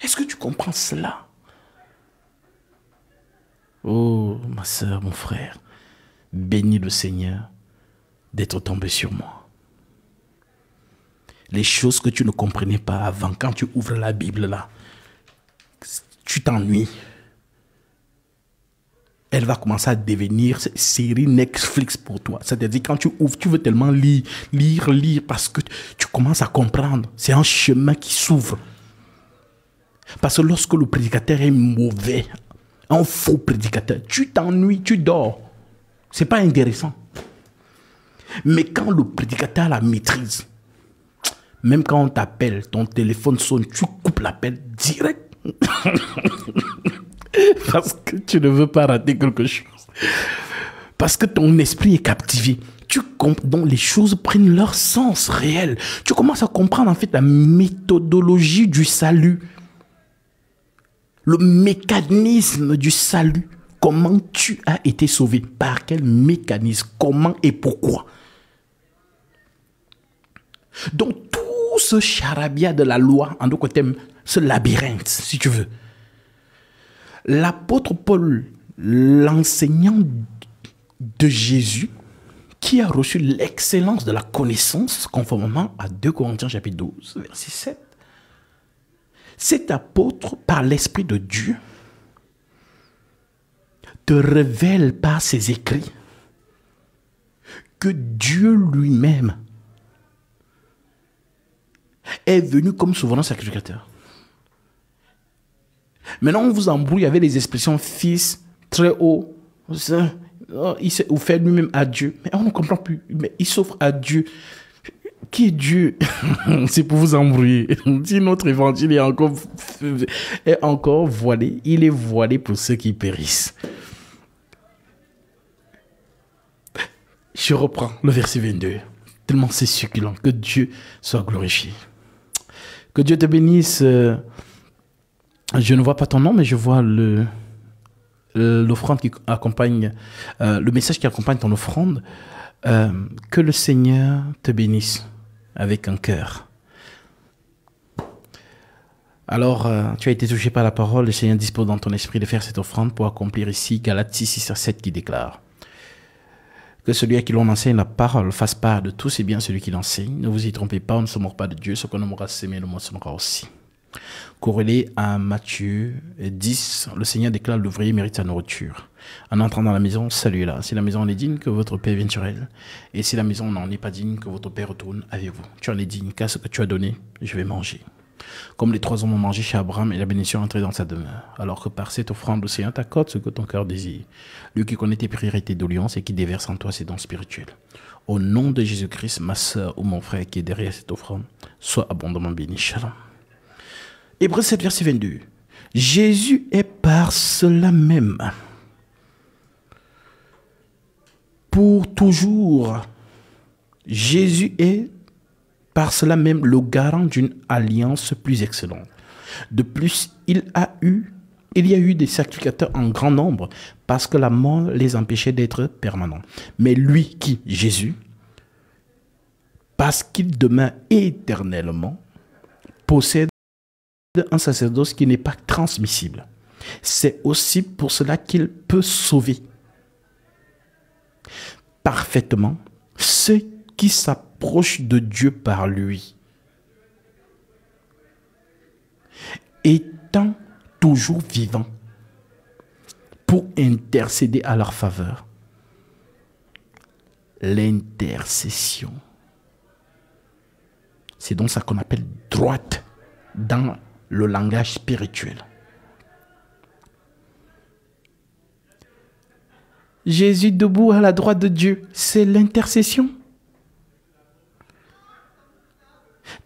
Est-ce que tu comprends cela? Oh, ma soeur, mon frère, bénis le Seigneur d'être tombé sur moi. Les choses que tu ne comprenais pas avant, quand tu ouvres la Bible là, tu t'ennuies. Elle va commencer à devenir série Netflix pour toi. C'est-à-dire quand tu ouvres, tu veux tellement lire, lire, lire, parce que tu commences à comprendre. C'est un chemin qui s'ouvre. Parce que lorsque le prédicateur est mauvais, un faux prédicateur, tu t'ennuies, tu dors. C'est pas intéressant. Mais quand le prédicateur la maîtrise, même quand on t'appelle, ton téléphone sonne, tu coupes l'appel direct Parce que tu ne veux pas rater quelque chose. Parce que ton esprit est captivé. Tu donc les choses prennent leur sens réel. Tu commences à comprendre en fait la méthodologie du salut. Le mécanisme du salut. Comment tu as été sauvé? Par quel mécanisme? Comment et pourquoi? Donc tout ce charabia de la loi, en d'autres termes, ce labyrinthe, si tu veux. L'apôtre Paul, l'enseignant de Jésus, qui a reçu l'excellence de la connaissance, conformément à 2 Corinthiens chapitre 12, verset 7. Cet apôtre, par l'Esprit de Dieu, te révèle par ses écrits que Dieu lui-même est venu comme souverain sacrificateur. Maintenant, on vous embrouille avec les expressions fils, très haut, oh, il s'est offert lui-même à Dieu. Mais on ne comprend plus. Mais il s'offre à Dieu. Qui est Dieu? C'est pour vous embrouiller. Si notre évangile est encore, est encore voilé, il est voilé pour ceux qui périssent. Je reprends le verset 22. Tellement c'est succulent. Que Dieu soit glorifié. Que Dieu te bénisse. Je ne vois pas ton nom, mais je vois le l'offrande qui accompagne, euh, le message qui accompagne ton offrande. Euh, que le Seigneur te bénisse avec un cœur. Alors, euh, tu as été touché par la parole, le Seigneur dispose dans ton esprit de faire cette offrande pour accomplir ici Galates 6 à 7 qui déclare que celui à qui l'on enseigne la parole fasse part de tout, c'est bien celui qui l'enseigne. Ne vous y trompez pas, on ne se mord pas de Dieu, ce qu'on aura s'aimer, le monde aussi. Corrélé à Matthieu 10, le Seigneur déclare l'ouvrier mérite sa nourriture. En entrant dans la maison, saluez-la. Si la maison en est digne, que votre Père vienne sur elle. Et si la maison n'en est pas digne, que votre Père retourne avec vous. Tu en es digne, car ce que tu as donné, je vais manger. Comme les trois hommes ont mangé chez Abraham et la bénédiction est entrée dans sa demeure. Alors que par cette offrande, le Seigneur t'accorde ce que ton cœur désire. Lui qui connaît tes priorités d'audience et qui déverse en toi ses dons spirituels. Au nom de Jésus-Christ, ma soeur ou mon frère qui est derrière cette offrande, sois abondamment béni. Shalom. Hébreu 7, verset 22. Jésus est par cela même pour toujours. Jésus est par cela même le garant d'une alliance plus excellente. De plus, il a eu il y a eu des sacrificateurs en grand nombre parce que la mort les empêchait d'être permanents. Mais lui qui, Jésus, parce qu'il demeure éternellement, possède un sacerdoce qui n'est pas transmissible. C'est aussi pour cela qu'il peut sauver parfaitement ceux qui s'approchent de Dieu par lui. Étant toujours vivant pour intercéder à leur faveur. L'intercession. C'est donc ça qu'on appelle droite dans le langage spirituel. Jésus debout à la droite de Dieu, c'est l'intercession.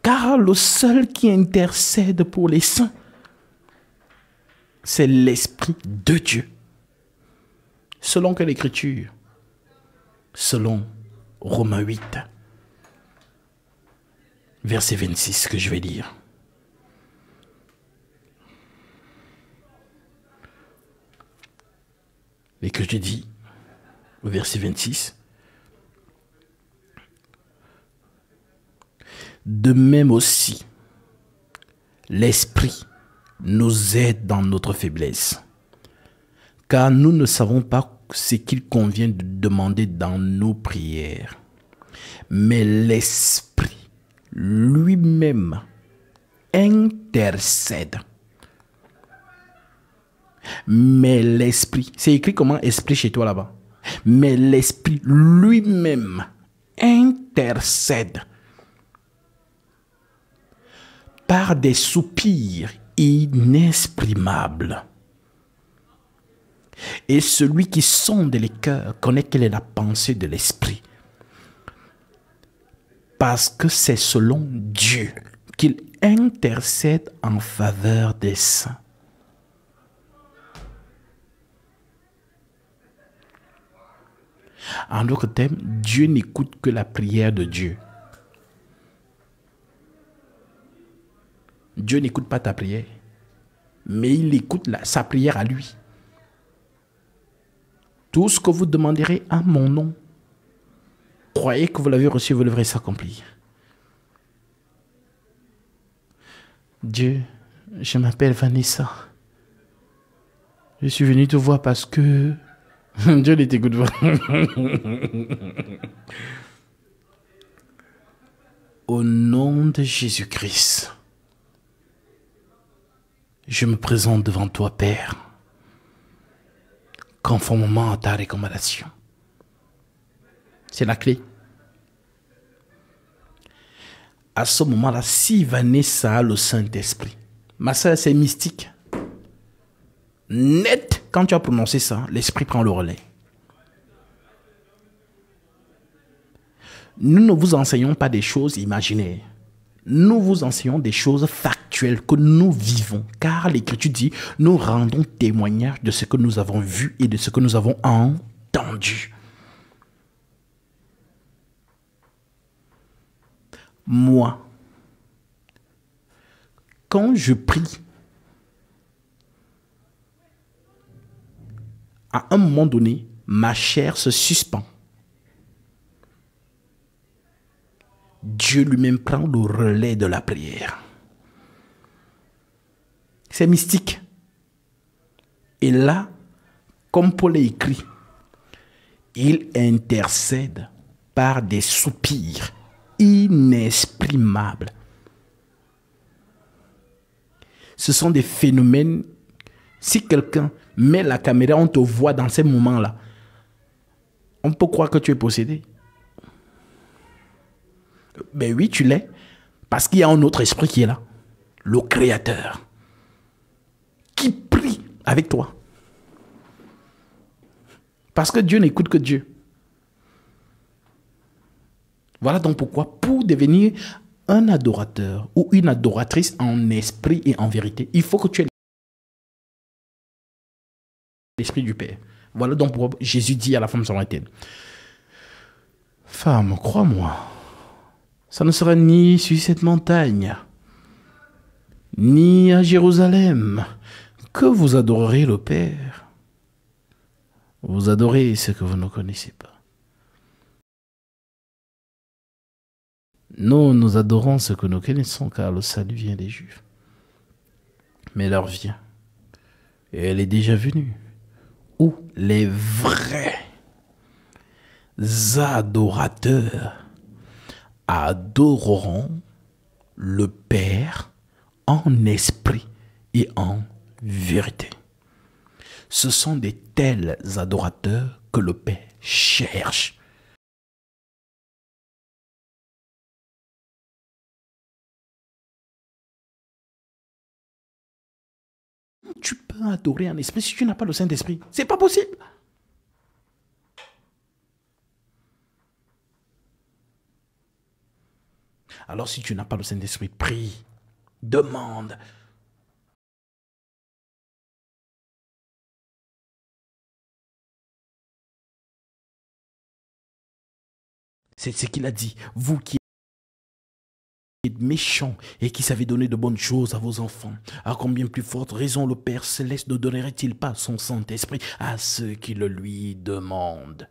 Car le seul qui intercède pour les saints, c'est l'Esprit de Dieu. Selon quelle écriture? Selon Romains 8, verset 26 que je vais lire. Et que je dis, au verset 26, de même aussi, l'Esprit nous aide dans notre faiblesse, car nous ne savons pas ce qu'il convient de demander dans nos prières. Mais l'Esprit lui-même intercède mais l'Esprit, c'est écrit comment Esprit chez toi là-bas? Mais l'Esprit lui-même intercède par des soupirs inexprimables. Et celui qui sonde les cœurs connaît quelle est la pensée de l'Esprit. Parce que c'est selon Dieu qu'il intercède en faveur des saints. En d'autres termes, Dieu n'écoute que la prière de Dieu. Dieu n'écoute pas ta prière, mais il écoute sa prière à lui. Tout ce que vous demanderez à mon nom, croyez que vous l'avez reçu, vous devrez s'accomplir. Dieu, je m'appelle Vanessa. Je suis venu te voir parce que Dieu ne t'écoute pas. Au nom de Jésus-Christ, je me présente devant toi, Père, conformément à ta recommandation. C'est la clé. À ce moment-là, si Vanessa a le Saint-Esprit, ma soeur, c'est mystique. Net quand tu as prononcé ça, l'esprit prend le relais. Nous ne vous enseignons pas des choses imaginaires. Nous vous enseignons des choses factuelles que nous vivons. Car l'Écriture dit, nous rendons témoignage de ce que nous avons vu et de ce que nous avons entendu. Moi, quand je prie, à un moment donné, ma chair se suspend. Dieu lui-même prend le relais de la prière. C'est mystique. Et là, comme Paul écrit, il intercède par des soupirs inexprimables. Ce sont des phénomènes Si quelqu'un met la caméra, on te voit dans ces moments-là, on peut croire que tu es possédé. Ben oui, tu l'es. Parce qu'il y a un autre esprit qui est là. Le Créateur. Qui prie avec toi. Parce que Dieu n'écoute que Dieu. Voilà donc pourquoi, pour devenir un adorateur ou une adoratrice en esprit et en vérité, il faut que tu aies l'esprit du Père. Voilà donc pourquoi Jésus dit à la femme samaritaine, Femme, crois-moi, ça ne sera ni sur cette montagne, ni à Jérusalem que vous adorerez le Père. Vous adorez ce que vous ne connaissez pas. Nous, nous adorons ce que nous connaissons, car le salut vient des Juifs. Mais l'heure vient, et elle est déjà venue, les vrais adorateurs adoreront le Père en esprit et en vérité. Ce sont des tels adorateurs que le Père cherche. Tu peux adorer un esprit si tu n'as pas le Saint-Esprit. C'est pas possible. Alors si tu n'as pas le Saint-Esprit, prie, demande, C'est ce qu'il a dit. Vous qui êtes méchants et qui savez donner de bonnes choses à vos enfants, à combien plus forte raison le Père céleste ne donnerait-il pas son Saint-Esprit à ceux qui le lui demandent?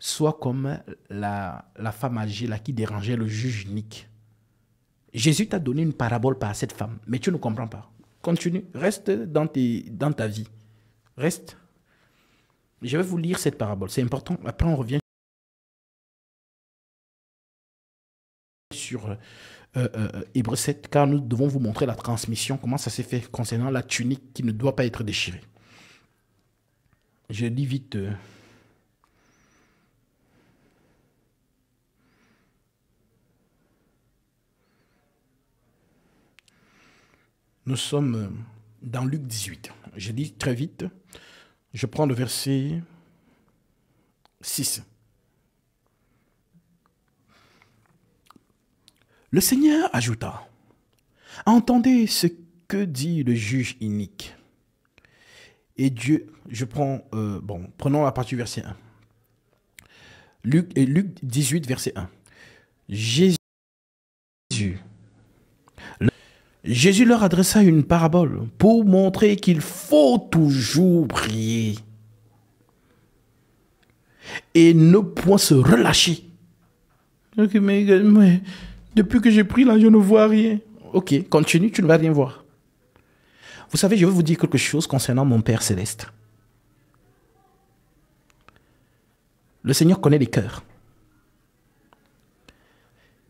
Soit comme la, femme âgée qui dérangeait le juge unique. Jésus t'a donné une parabole par cette femme, mais tu ne comprends pas. Continue, reste dans, dans ta vie. Reste. Je vais vous lire cette parabole, c'est important. Après, on revient sur euh, euh, Hébreu 7, car nous devons vous montrer la transmission, comment ça s'est fait concernant la tunique qui ne doit pas être déchirée. Je lis vite. Euh. Nous sommes dans Luc 18. Je lis très vite. Je prends le verset 6. Le Seigneur ajouta, Entendez ce que dit le juge inique. Et Dieu, je prends, euh, bon, prenons la partie verset 1. Luc, et Luc 18, verset 1. Jésus, Jésus leur adressa une parabole pour montrer qu'il faut toujours prier et ne point se relâcher. Depuis que j'ai pris là, je ne vois rien. Ok, continue, tu ne vas rien voir. Vous savez, je vais vous dire quelque chose concernant mon Père céleste. Le Seigneur connaît les cœurs.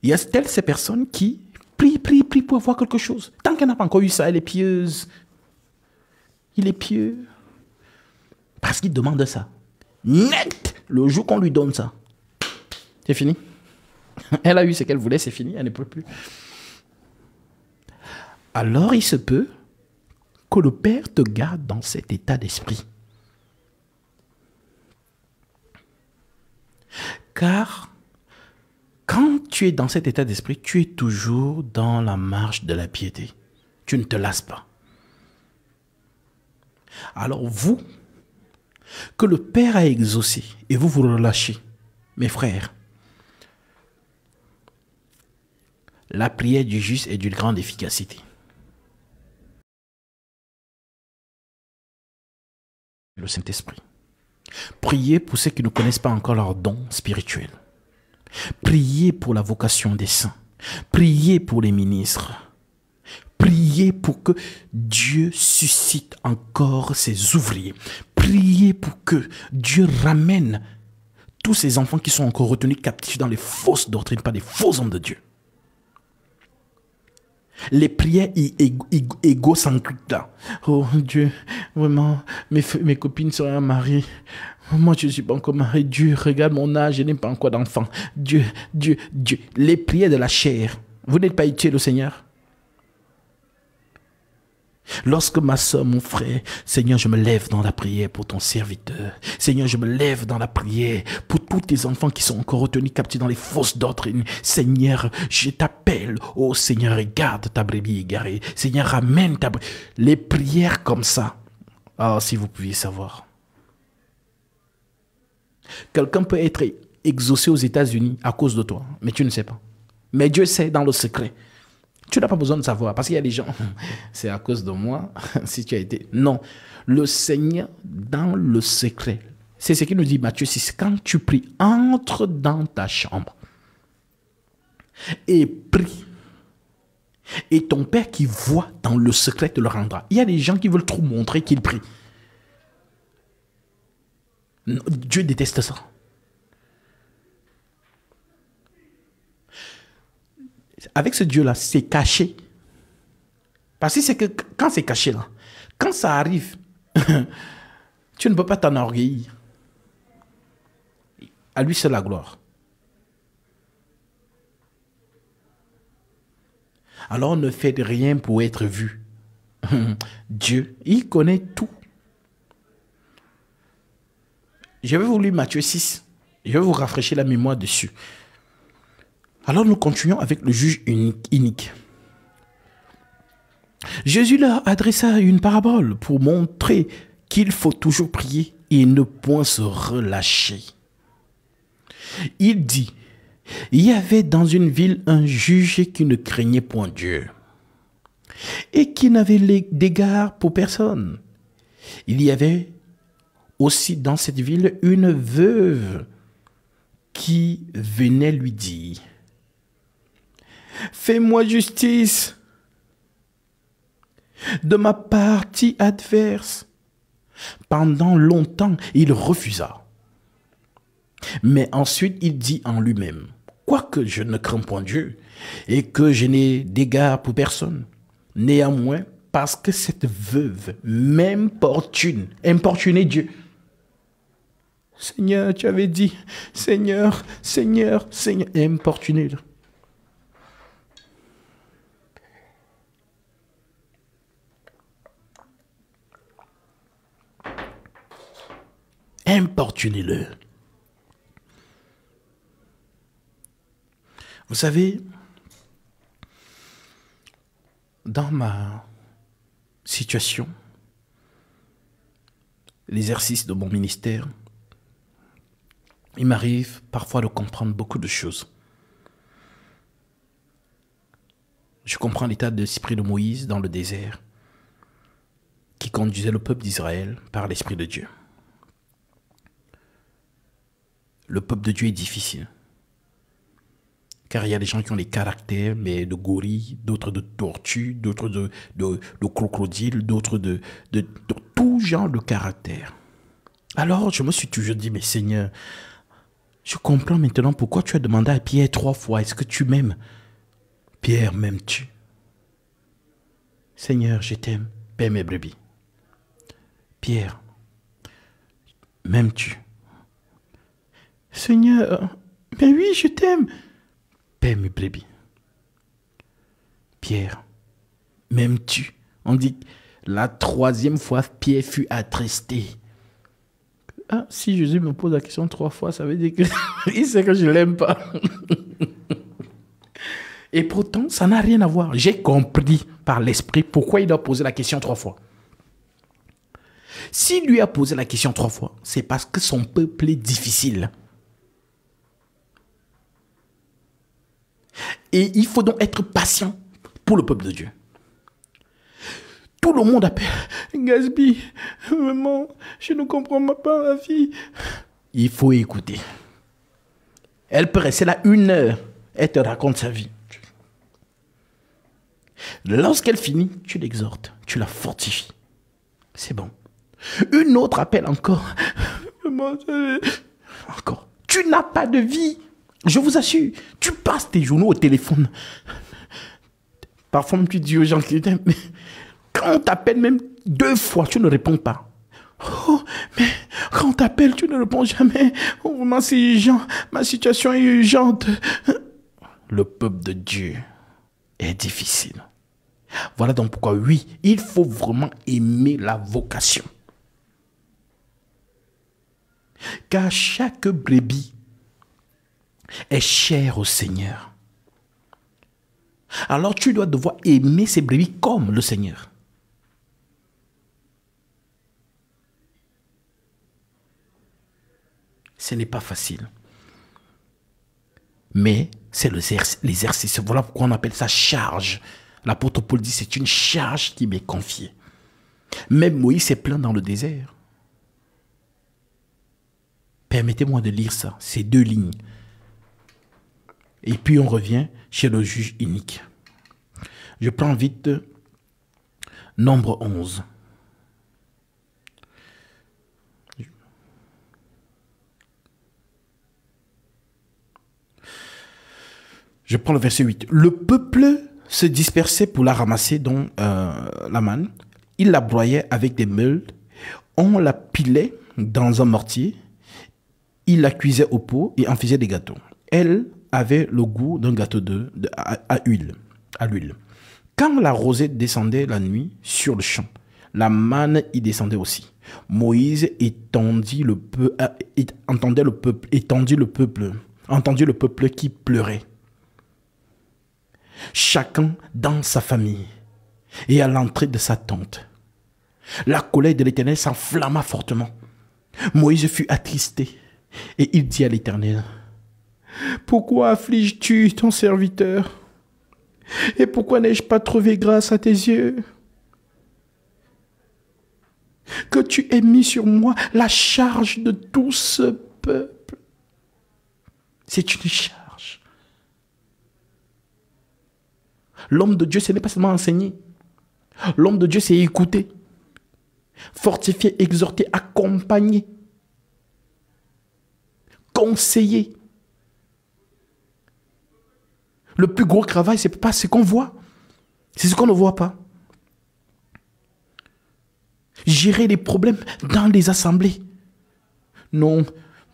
Il y a telles ces personnes qui Prie, prie, prie pour avoir quelque chose. Tant qu'elle n'a pas encore eu ça, elle est pieuse. Il est pieux. Parce qu'il demande ça. Net Le jour qu'on lui donne ça. C'est fini. Elle a eu ce qu'elle voulait, c'est fini, elle ne peut plus. Alors il se peut que le Père te garde dans cet état d'esprit. Car quand tu es dans cet état d'esprit, tu es toujours dans la marche de la piété. Tu ne te lasses pas. Alors vous, que le Père a exaucé et vous vous relâchez, mes frères, la prière du juste est d'une grande efficacité. Le Saint-Esprit. Priez pour ceux qui ne connaissent pas encore leur don spirituel. Priez pour la vocation des saints. Priez pour les ministres. Priez pour que Dieu suscite encore ses ouvriers. Priez pour que Dieu ramène tous ces enfants qui sont encore retenus captifs dans les fausses doctrines, pas des faux hommes de Dieu. Les prières égocentriques là. Oh Dieu, vraiment, mes, mes copines seraient mariées. Moi, je suis pas encore marié. Dieu, regarde mon âge, je n'ai pas encore d'enfant. Dieu, Dieu, Dieu. Les prières de la chair. Vous n'êtes pas utile au Seigneur Lorsque ma soeur, mon frère, Seigneur, je me lève dans la prière pour ton serviteur. Seigneur, je me lève dans la prière pour tous tes enfants qui sont encore retenus captifs dans les fausses doctrines. Seigneur, je t'appelle. Oh Seigneur, regarde ta brebis égarée. Seigneur, ramène ta brebis. Les prières comme ça. Ah, si vous pouviez savoir. Quelqu'un peut être exaucé aux États-Unis à cause de toi, mais tu ne sais pas. Mais Dieu sait dans le secret. Tu n'as pas besoin de savoir parce qu'il y a des gens, c'est à cause de moi, si tu as été. Non, le Seigneur dans le secret. C'est ce qu'il nous dit Matthieu 6. Quand tu pries, entre dans ta chambre et prie. Et ton Père qui voit dans le secret te le rendra. Il y a des gens qui veulent trop montrer qu'ils prient. Dieu déteste ça. Avec ce Dieu-là, c'est caché. Parce que que quand c'est caché là, quand ça arrive, tu ne peux pas t'enorgueillir. À lui, c'est la gloire. Alors ne faites rien pour être vu. Dieu, il connaît tout. Je vais vous lire Matthieu 6. Je vais vous rafraîchir la mémoire dessus. Alors nous continuons avec le juge unique. Jésus leur adressa une parabole pour montrer qu'il faut toujours prier et ne point se relâcher. Il dit, il y avait dans une ville un juge qui ne craignait point Dieu et qui n'avait d'égard pour personne. Il y avait aussi dans cette ville une veuve qui venait lui dire, Fais-moi justice de ma partie adverse. Pendant longtemps, il refusa. Mais ensuite, il dit en lui-même, quoique je ne crains point Dieu et que je n'ai d'égard pour personne, néanmoins, parce que cette veuve m'importune, importunait Dieu, Seigneur, tu avais dit, Seigneur, Seigneur, Seigneur, et Importunez-le. Vous savez, dans ma situation, l'exercice de mon ministère, il m'arrive parfois de comprendre beaucoup de choses. Je comprends l'état d'esprit de Moïse dans le désert, qui conduisait le peuple d'Israël par l'Esprit de Dieu. Le peuple de Dieu est difficile. Car il y a des gens qui ont des caractères, mais de gorilles, d'autres de tortues, d'autres de, de, crocodiles, d'autres de, tout genre de caractère. Alors je me suis toujours dit, mais Seigneur, je comprends maintenant pourquoi tu as demandé à Pierre trois fois, est-ce que tu m'aimes? Pierre, m'aimes-tu? Seigneur, je t'aime, paie mes brebis. Pierre, m'aimes-tu? Seigneur, mais oui, je t'aime, paie mes brebis. Pierre, m'aimes-tu On dit la troisième fois, Pierre fut attristé. Ah, si Jésus me pose la question trois fois, ça veut dire qu'il sait que je ne l'aime pas. Et pourtant, ça n'a rien à voir. J'ai compris par l'Esprit pourquoi il doit poser la question trois fois. S'il lui a posé la question trois fois, c'est parce que son peuple est difficile. Et il faut donc être patient pour le peuple de Dieu. Tout le monde appelle. Gasby, vraiment, je ne comprends pas la vie. Il faut écouter. Elle peut rester là une heure. Elle te raconte sa vie. Lorsqu'elle finit, tu l'exhortes, tu la fortifies. C'est bon. Une autre appelle encore. Encore. Tu n'as pas de vie. Je vous assure, tu passes tes journaux au téléphone. Parfois, tu dis aux gens qui mais quand on t'appelle même deux fois, tu ne réponds pas. Oh, mais quand on t'appelle, tu ne réponds jamais. Oh, vraiment, c'est urgent. Ma situation est urgente. Le peuple de Dieu est difficile. Voilà donc pourquoi, oui, il faut vraiment aimer la vocation. Car chaque brebis est chère au Seigneur. Alors tu dois devoir aimer ces brebis comme le Seigneur. Ce n'est pas facile. Mais c'est l'exercice. Voilà pourquoi on appelle ça charge. L'apôtre Paul dit c'est une charge qui m'est confiée. Même Moïse est plein dans le désert. Permettez-moi de lire ça, ces deux lignes. Et puis on revient chez le juge unique. Je prends vite nombre 11. Je prends le verset 8. Le peuple se dispersait pour la ramasser, dont euh, la manne. Il la broyait avec des meules. On la pilait dans un mortier. Il la cuisait au pot et en faisait des gâteaux. Elle avait le goût d'un gâteau à, huile, à l'huile. Quand la rosée descendait la nuit sur le champ, la manne y descendait aussi. Moïse étendit euh, peuple, étendit le peuple, entendit le peuple qui pleurait. Chacun dans sa famille et à l'entrée de sa tente. La colère de l'Éternel s'enflamma fortement. Moïse fut attristé et il dit à l'Éternel, pourquoi affliges-tu ton serviteur? Et pourquoi n'ai-je pas trouvé grâce à tes yeux? Que tu aies mis sur moi la charge de tout ce peuple. C'est une charge. L'homme de Dieu, ce n'est pas seulement enseigner. L'homme de Dieu, c'est écouter, fortifier, exhorter, accompagner, conseiller. Le plus gros travail, c'est pas ce qu'on voit. C'est ce qu'on ne voit pas. Gérer les problèmes dans les assemblées. Non,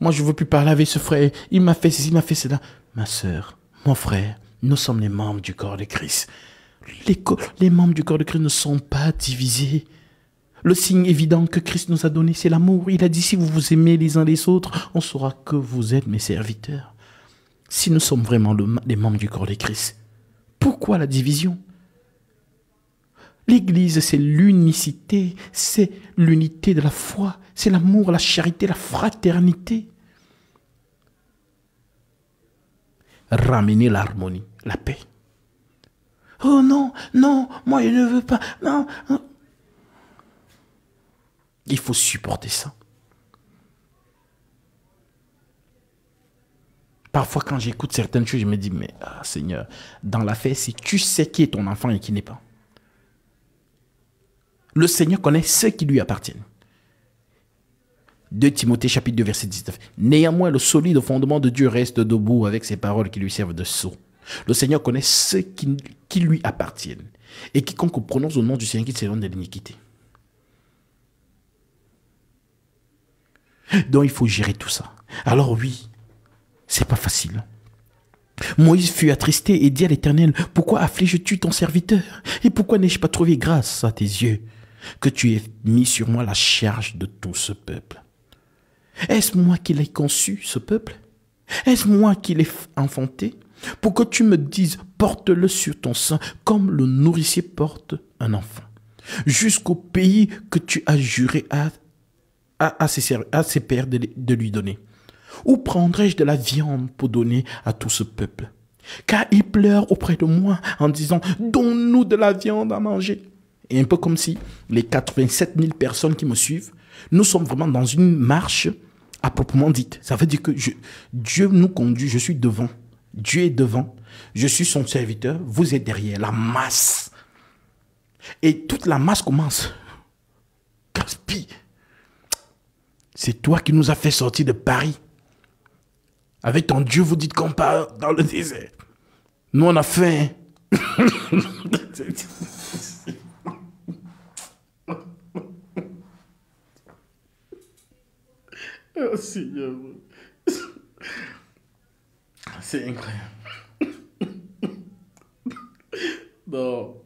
moi je ne veux plus parler avec ce frère. Il m'a fait ceci, il m'a fait cela. Ma soeur, mon frère, nous sommes les membres du corps de Christ. Les, les membres du corps de Christ ne sont pas divisés. Le signe évident que Christ nous a donné, c'est l'amour. Il a dit, si vous vous aimez les uns les autres, on saura que vous êtes mes serviteurs si nous sommes vraiment les membres du corps de Christ Pourquoi la division? L'Église, c'est l'unicité, c'est l'unité de la foi, c'est l'amour, la charité, la fraternité. Ramener l'harmonie, la paix. Oh non, non, moi je ne veux pas. non. Il faut supporter ça. Parfois, quand j'écoute certaines choses, je me dis, mais ah, Seigneur, dans la fait, si tu sais qui est ton enfant et qui n'est pas, le Seigneur connaît ceux qui lui appartiennent. 2 Timothée chapitre 2 verset 19. Néanmoins, le solide fondement de Dieu reste debout avec ses paroles qui lui servent de sceau. Le Seigneur connaît ceux qui, qui lui appartiennent. Et quiconque prononce au nom du Seigneur qui s'éloigne de l'iniquité. Donc il faut gérer tout ça. Alors oui, c'est pas facile. Moïse fut attristé et dit à l'Éternel, pourquoi affliges-tu ton serviteur Et pourquoi n'ai-je pas trouvé grâce à tes yeux que tu aies mis sur moi la charge de tout ce peuple? Est-ce moi qui l'ai conçu, ce peuple? Est-ce moi qui l'ai enfanté Pour que tu me dises, porte-le sur ton sein comme le nourricier porte un enfant, jusqu'au pays que tu as juré à, à, ses, pères de lui donner. Où prendrai-je de la viande pour donner à tout ce peuple? Car ils pleurent auprès de moi en disant, donne-nous de la viande à manger. Et un peu comme si les 87 000 personnes qui me suivent, nous sommes vraiment dans une marche à proprement dite. Ça veut dire que Dieu nous conduit, je suis devant. Dieu est devant. Je suis son serviteur. Vous êtes derrière. La masse. Et toute la masse commence. Gaspille. C'est toi qui nous as fait sortir de Paris. Avec ton Dieu, vous dites qu'on part dans le désert. Nous, on a faim. oh Seigneur. C'est incroyable. non.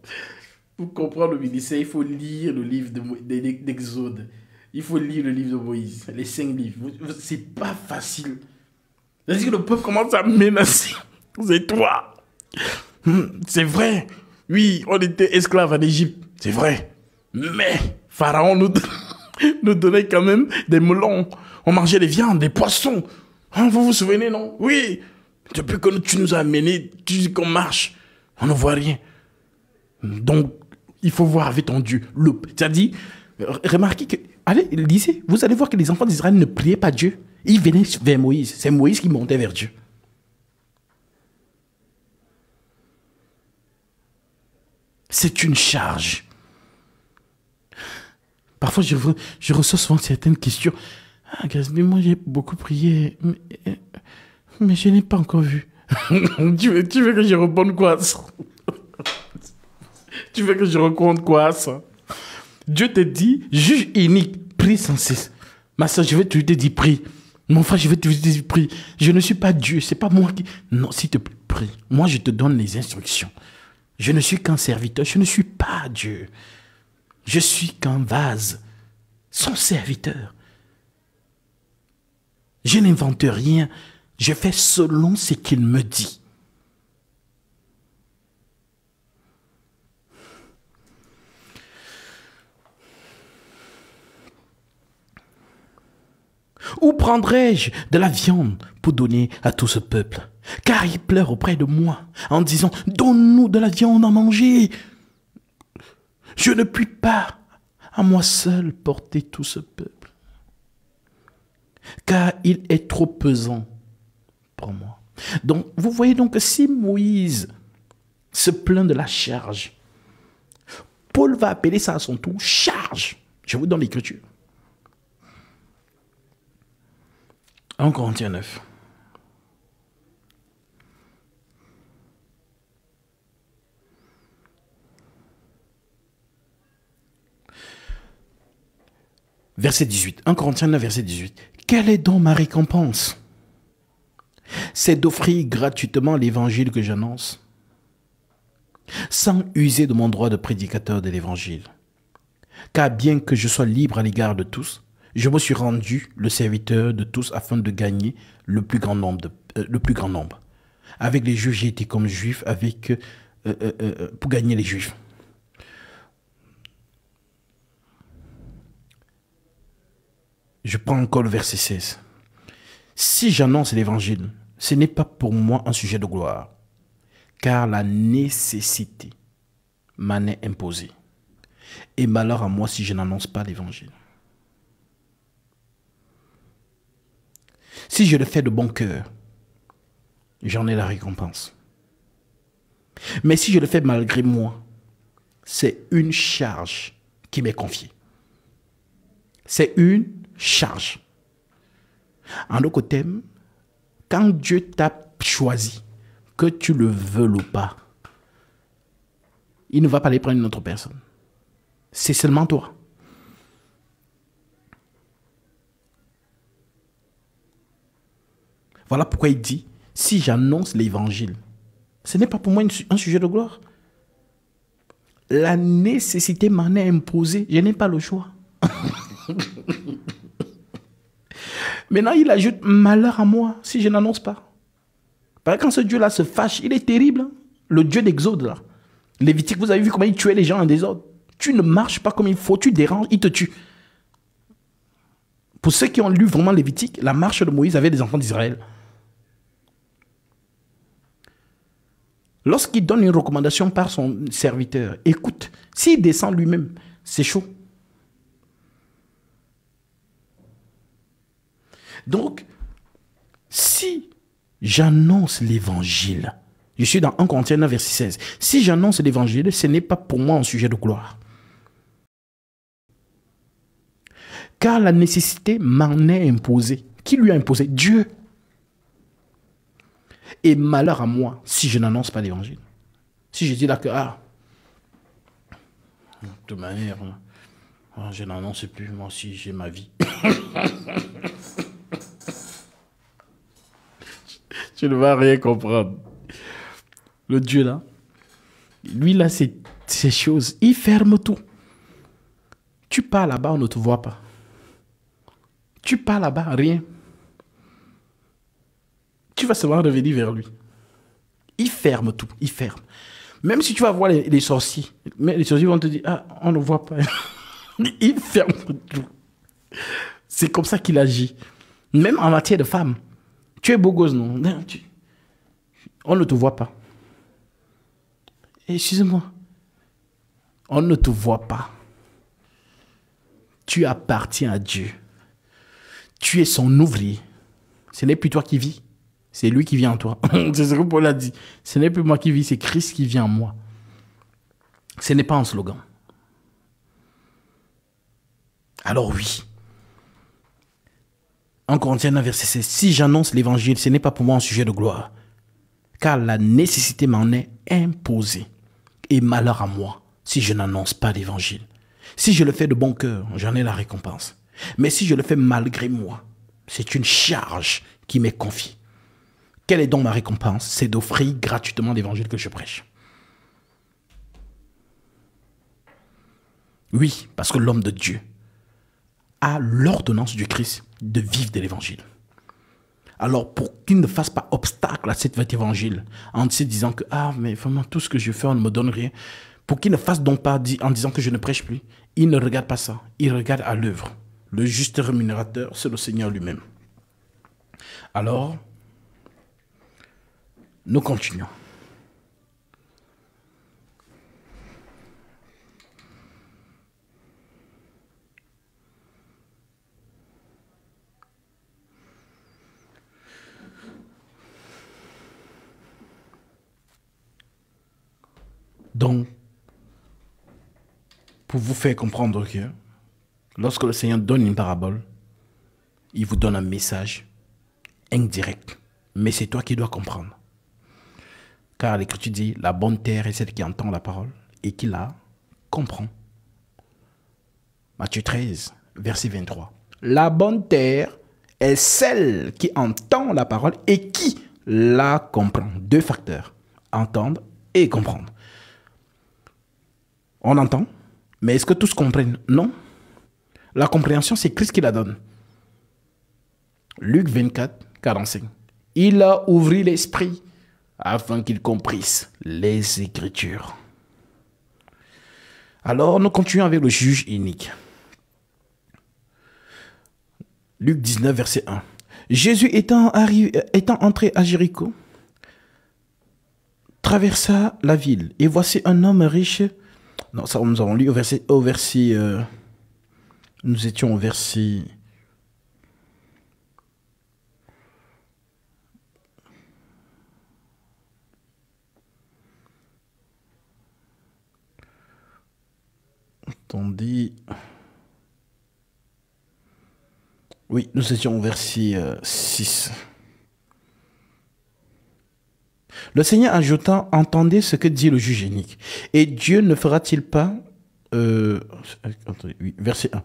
Pour comprendre le ministère, il faut lire le livre d'Exode. Il faut lire le livre de Moïse, les cinq livres. C'est pas facile. C'est-à-dire que le peuple commence à menacer. C'est toi. Hmm, c'est vrai. Oui, on était esclaves en Égypte. C'est vrai. Mais Pharaon nous, nous donnait quand même des melons. On mangeait des viandes, des poissons. Hein, vous vous souvenez, non? Oui. Depuis que tu nous as amenés, tu dis qu'on marche. On ne voit rien. Donc, il faut voir avec ton Dieu. C'est-à-dire, remarquez que, allez, lisez, vous allez voir que les enfants d'Israël ne priaient pas Dieu. Ils venaient vers Moïse. C'est Moïse qui montait vers Dieu. C'est une charge. Parfois, je, je reçois souvent certaines questions. Ah, moi j'ai beaucoup prié, mais, je n'ai pas encore vu. tu, veux, tu, veux, que je réponde quoi ça? Tu veux que je raconte quoi ça? Dieu te dit, juge unique, prie sans cesse. Ma soeur, je vais te dire, prie. Mon frère, je vais te dire. Je ne suis pas Dieu, c'est pas moi qui... Non, s'il te plaît, prie. Moi, je te donne les instructions. Je ne suis qu'un serviteur, je ne suis pas Dieu. Je suis qu'un vase, son serviteur. Je n'invente rien, je fais selon ce qu'il me dit. Où prendrai-je de la viande pour donner à tout ce peuple? Car il pleure auprès de moi en disant, Donne-nous de la viande à manger. Je ne puis pas à moi seul porter tout ce peuple. Car il est trop pesant pour moi. Donc, vous voyez donc que si Moïse se plaint de la charge, Paul va appeler ça à son tour charge. Je vous donne l'écriture. 1 Corinthiens 9. Verset 18. 1 Corinthiens 9, verset 18. Quelle est donc ma récompense? C'est d'offrir gratuitement l'évangile que j'annonce, sans user de mon droit de prédicateur de l'évangile. Car bien que je sois libre à l'égard de tous, je me suis rendu le serviteur de tous afin de gagner le plus grand nombre. Euh. Avec les juifs, j'ai été comme juif avec, euh, euh, pour gagner les juifs. Je prends encore le verset 16. Si j'annonce l'évangile, ce n'est pas pour moi un sujet de gloire, car la nécessité m'en est imposée. Et malheur à moi si je n'annonce pas l'évangile. Si je le fais de bon cœur, j'en ai la récompense. Mais si je le fais malgré moi, c'est une charge qui m'est confiée. C'est une charge. En d'autres termes, quand Dieu t'a choisi, que tu le veux ou pas, il ne va pas aller prendre une autre personne. C'est seulement toi. Voilà pourquoi il dit, si j'annonce l'évangile, ce n'est pas pour moi un sujet de gloire. La nécessité m'en est imposée. Je n'ai pas le choix. Maintenant, il ajoute malheur à moi si je n'annonce pas. Parce que quand ce Dieu-là se fâche, il est terrible. Hein. Le Dieu d'Exode, là. Lévitique, vous avez vu comment il tuait les gens en désordre. Tu ne marches pas comme il faut, tu déranges, il te tue. Pour ceux qui ont lu vraiment Lévitique, la marche de Moïse avait des enfants d'Israël. Lorsqu'il donne une recommandation par son serviteur, écoute, s'il descend lui-même, c'est chaud. Donc, si j'annonce l'évangile, je suis dans 1 Corinthiens 9, verset 16. Si j'annonce l'évangile, ce n'est pas pour moi un sujet de gloire. Car la nécessité m'en est imposée. Qui lui a imposé? Dieu. Et malheur à moi si je n'annonce pas l'évangile. Si je dis là que, ah, De manière, hein, je n'annonce plus, moi aussi j'ai ma vie. tu ne vas rien comprendre. Le Dieu là, lui là, c'est ces choses, il ferme tout. Tu pars là-bas, on ne te voit pas. Tu pars là-bas, rien. Tu vas seulement revenir vers lui. Il ferme tout, il ferme. Même si tu vas voir les, sorciers, mais les sorciers vont te dire, ah, on ne voit pas. il ferme tout. C'est comme ça qu'il agit. Même en matière de femmes. Tu es beau gosse, non? On ne te voit pas. Excusez-moi. On ne te voit pas. Tu appartiens à Dieu. Tu es son ouvrier. Ce n'est plus toi qui vis. C'est lui qui vient en toi. c'est ce que Paul a dit. Ce n'est plus moi qui vis, c'est Christ qui vient en moi. Ce n'est pas un slogan. Alors oui. En Corinthiens verset 16, si j'annonce l'évangile, ce n'est pas pour moi un sujet de gloire, car la nécessité m'en est imposée. Et malheur à moi si je n'annonce pas l'évangile. Si je le fais de bon cœur, j'en ai la récompense. Mais si je le fais malgré moi, c'est une charge qui m'est confiée. Quelle est donc ma récompense? C'est d'offrir gratuitement l'évangile que je prêche. Oui, parce que l'homme de Dieu a l'ordonnance du Christ de vivre de l'évangile. Alors, pour qu'il ne fasse pas obstacle à cet évangile, en se disant que, ah, mais vraiment, tout ce que je fais, on ne me donne rien, pour qu'il ne fasse donc pas en disant que je ne prêche plus, il ne regarde pas ça, il regarde à l'œuvre. Le juste rémunérateur, c'est le Seigneur lui-même. Alors, nous continuons. Donc, pour vous faire comprendre que lorsque le Seigneur donne une parabole, il vous donne un message indirect. Mais c'est toi qui dois comprendre. L'Écriture dit, la bonne terre est celle qui entend la parole et qui la comprend. Matthieu 13, verset 23. La bonne terre est celle qui entend la parole et qui la comprend. Deux facteurs, entendre et comprendre. On entend, mais est-ce que tous comprennent? Non. La compréhension, c'est Christ qui la donne. Luc 24, 45. Il a ouvert l'esprit afin qu'il comprisse les Écritures. Alors, nous continuons avec le juge unique. Luc 19, verset 1. Jésus étant, entré à Jéricho, traversa la ville, et voici un homme riche non, ça, nous avons lu au verset. Au verset euh, nous étions au verset. Attendez. Oui, nous étions au verset 6. Euh, le Seigneur ajoutant, entendez ce que dit le juge unique. Et Dieu ne fera-t-il pas... Euh, verset 1.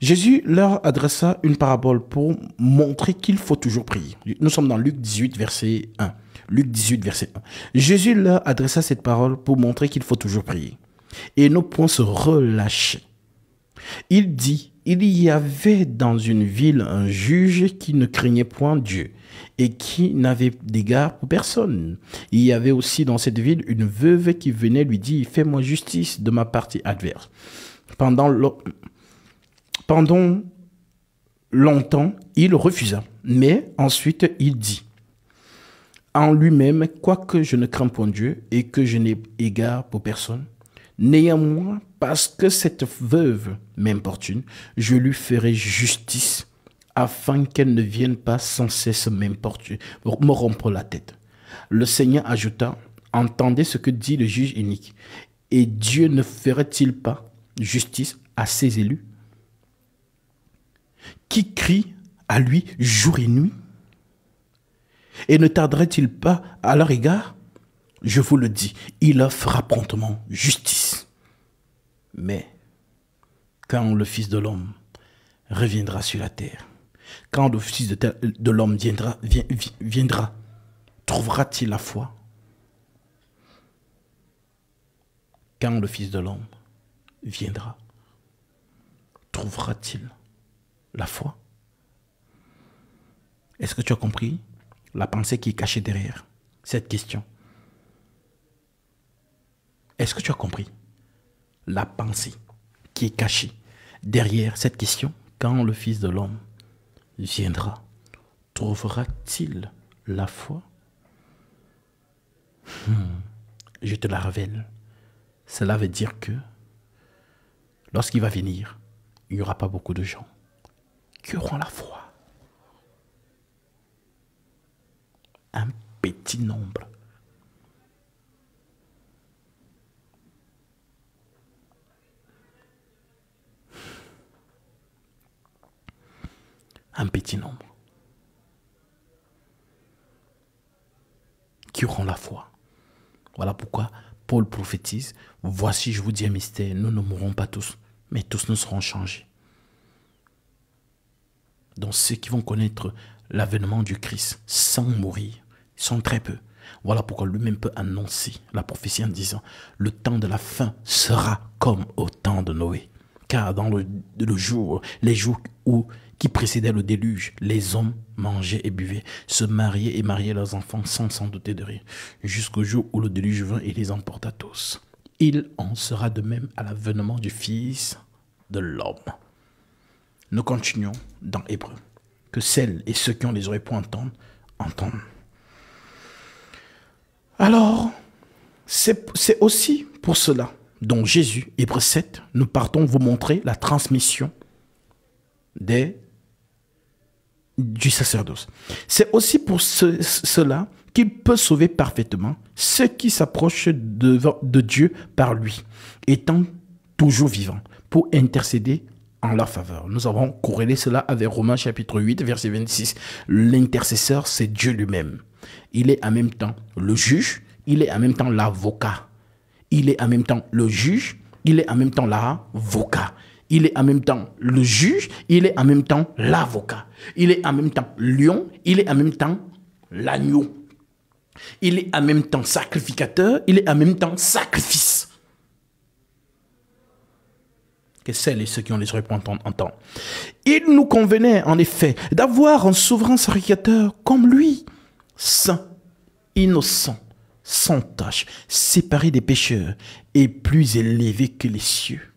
Jésus leur adressa une parabole pour montrer qu'il faut toujours prier. Nous sommes dans Luc 18, verset 1. Luc 18, verset 1. Jésus leur adressa cette parole pour montrer qu'il faut toujours prier. Et ne point se relâcher. Il dit, il y avait dans une ville un juge qui ne craignait point Dieu et qui n'avait d'égard pour personne. Il y avait aussi dans cette ville une veuve qui venait lui dire, fais-moi justice de ma partie adverse. Pendant, Pendant longtemps, il refusa, mais ensuite il dit, en lui-même, quoique je ne crains point Dieu et que je n'ai égard pour personne, néanmoins, parce que cette veuve m'importune, je lui ferai justice afin qu'elle ne vienne pas sans cesse m'importuner, me rompre la tête. Le Seigneur ajouta, entendez ce que dit le juge unique. Et Dieu ne ferait-il pas justice à ses élus? Qui crient à lui jour et nuit? Et ne tarderait-il pas à leur égard? Je vous le dis, il leur fera promptement justice. Mais quand le Fils de l'homme reviendra sur la terre, quand le Fils de, l'homme viendra, trouvera-t-il la foi? Quand le Fils de l'homme viendra, trouvera-t-il la foi? Est-ce que tu as compris la pensée qui est cachée derrière cette question? Est-ce que tu as compris? La pensée qui est cachée derrière cette question Quand le Fils de l'homme viendra, trouvera-t-il la foi? Hmm, Je te la révèle. Cela veut dire que lorsqu'il va venir, il n'y aura pas beaucoup de gens qui auront la foi. Un petit nombre. Un petit nombre. Qui auront la foi. Voilà pourquoi Paul prophétise, voici je vous dis un mystère, nous ne mourrons pas tous, mais tous nous serons changés. Donc ceux qui vont connaître l'avènement du Christ sans mourir sont très peu. Voilà pourquoi lui-même peut annoncer la prophétie en disant, le temps de la fin sera comme au temps de Noé. Car dans le, jour, les jours où, qui précédaient le déluge, les hommes mangeaient et buvaient, se mariaient et mariaient leurs enfants sans s'en douter de rien, jusqu'au jour où le déluge vint et les emporta tous. Il en sera de même à l'avènement du Fils de l'homme. Nous continuons dans Hébreu. Que celles et ceux qui ont les oreilles pour entendre, entendent. Alors, c'est aussi pour cela dont Jésus, Hébreu 7, nous partons vous montrer la transmission des, du sacerdoce. C'est aussi pour cela qu'il peut sauver parfaitement ceux qui s'approchent de, de Dieu par lui, étant toujours vivant, pour intercéder en leur faveur. Nous avons corrélé cela avec Romains chapitre 8, verset 26. L'intercesseur, c'est Dieu lui-même. Il est en même temps le juge, il est en même temps l'avocat. Il est en même temps le juge, il est en même temps l'avocat. Il est en même temps le juge, il est en même temps l'avocat. Il est en même temps lion, il est en même temps l'agneau. Il est en même temps sacrificateur, il est en même temps sacrifice que celles et ceux qui ont les oreilles entendre Il nous convenait, en effet, d'avoir un souverain sacrificateur comme lui, saint, innocent, sans tache, séparé des pécheurs et plus élevé que les cieux.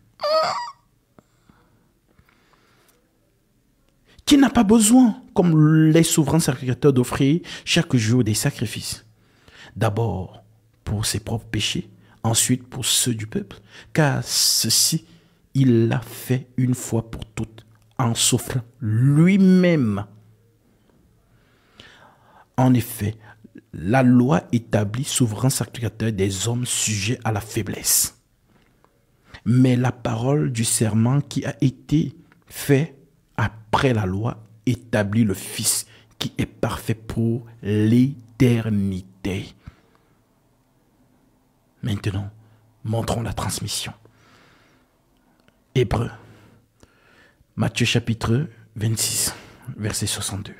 Qui n'a pas besoin, comme les souverains sacrificateurs, d'offrir chaque jour des sacrifices? D'abord pour ses propres péchés, ensuite pour ceux du peuple, car ceci il l'a fait une fois pour toutes en souffrant lui-même. En effet, la loi établit souverain sacrificateur des hommes sujets à la faiblesse. Mais la parole du serment qui a été fait après la loi établit le Fils qui est parfait pour l'éternité. Maintenant, montrons la transmission. Hébreu. Matthieu chapitre 26, verset 62.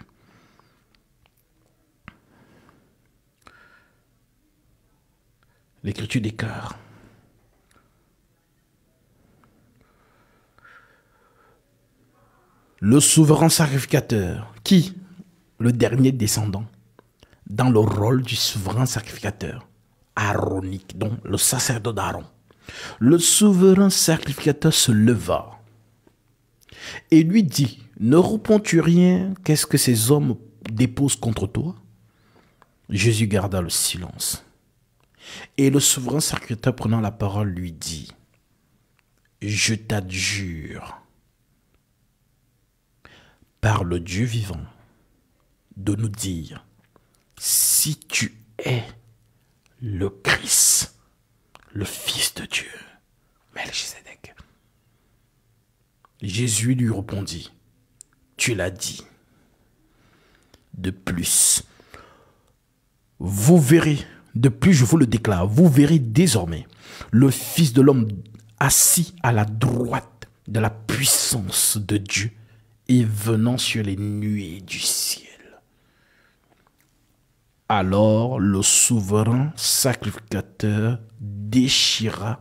L'écriture déclare. Le souverain sacrificateur, qui, le dernier descendant, dans le rôle du souverain sacrificateur, aaronique, dont le sacerdoce d'Aaron, le souverain sacrificateur se leva et lui dit, ne réponds-tu rien? Qu'est-ce que ces hommes déposent contre toi? Jésus garda le silence. Et le souverain sacrificateur prenant la parole lui dit, je t'adjure par le Dieu vivant de nous dire si tu es le Christ, le Fils de Dieu, Melchizedek. Jésus lui répondit, tu l'as dit. De plus, vous verrez, de plus je vous le déclare, vous verrez désormais le Fils de l'homme assis à la droite de la puissance de Dieu et venant sur les nuées du ciel. Alors le souverain sacrificateur déchira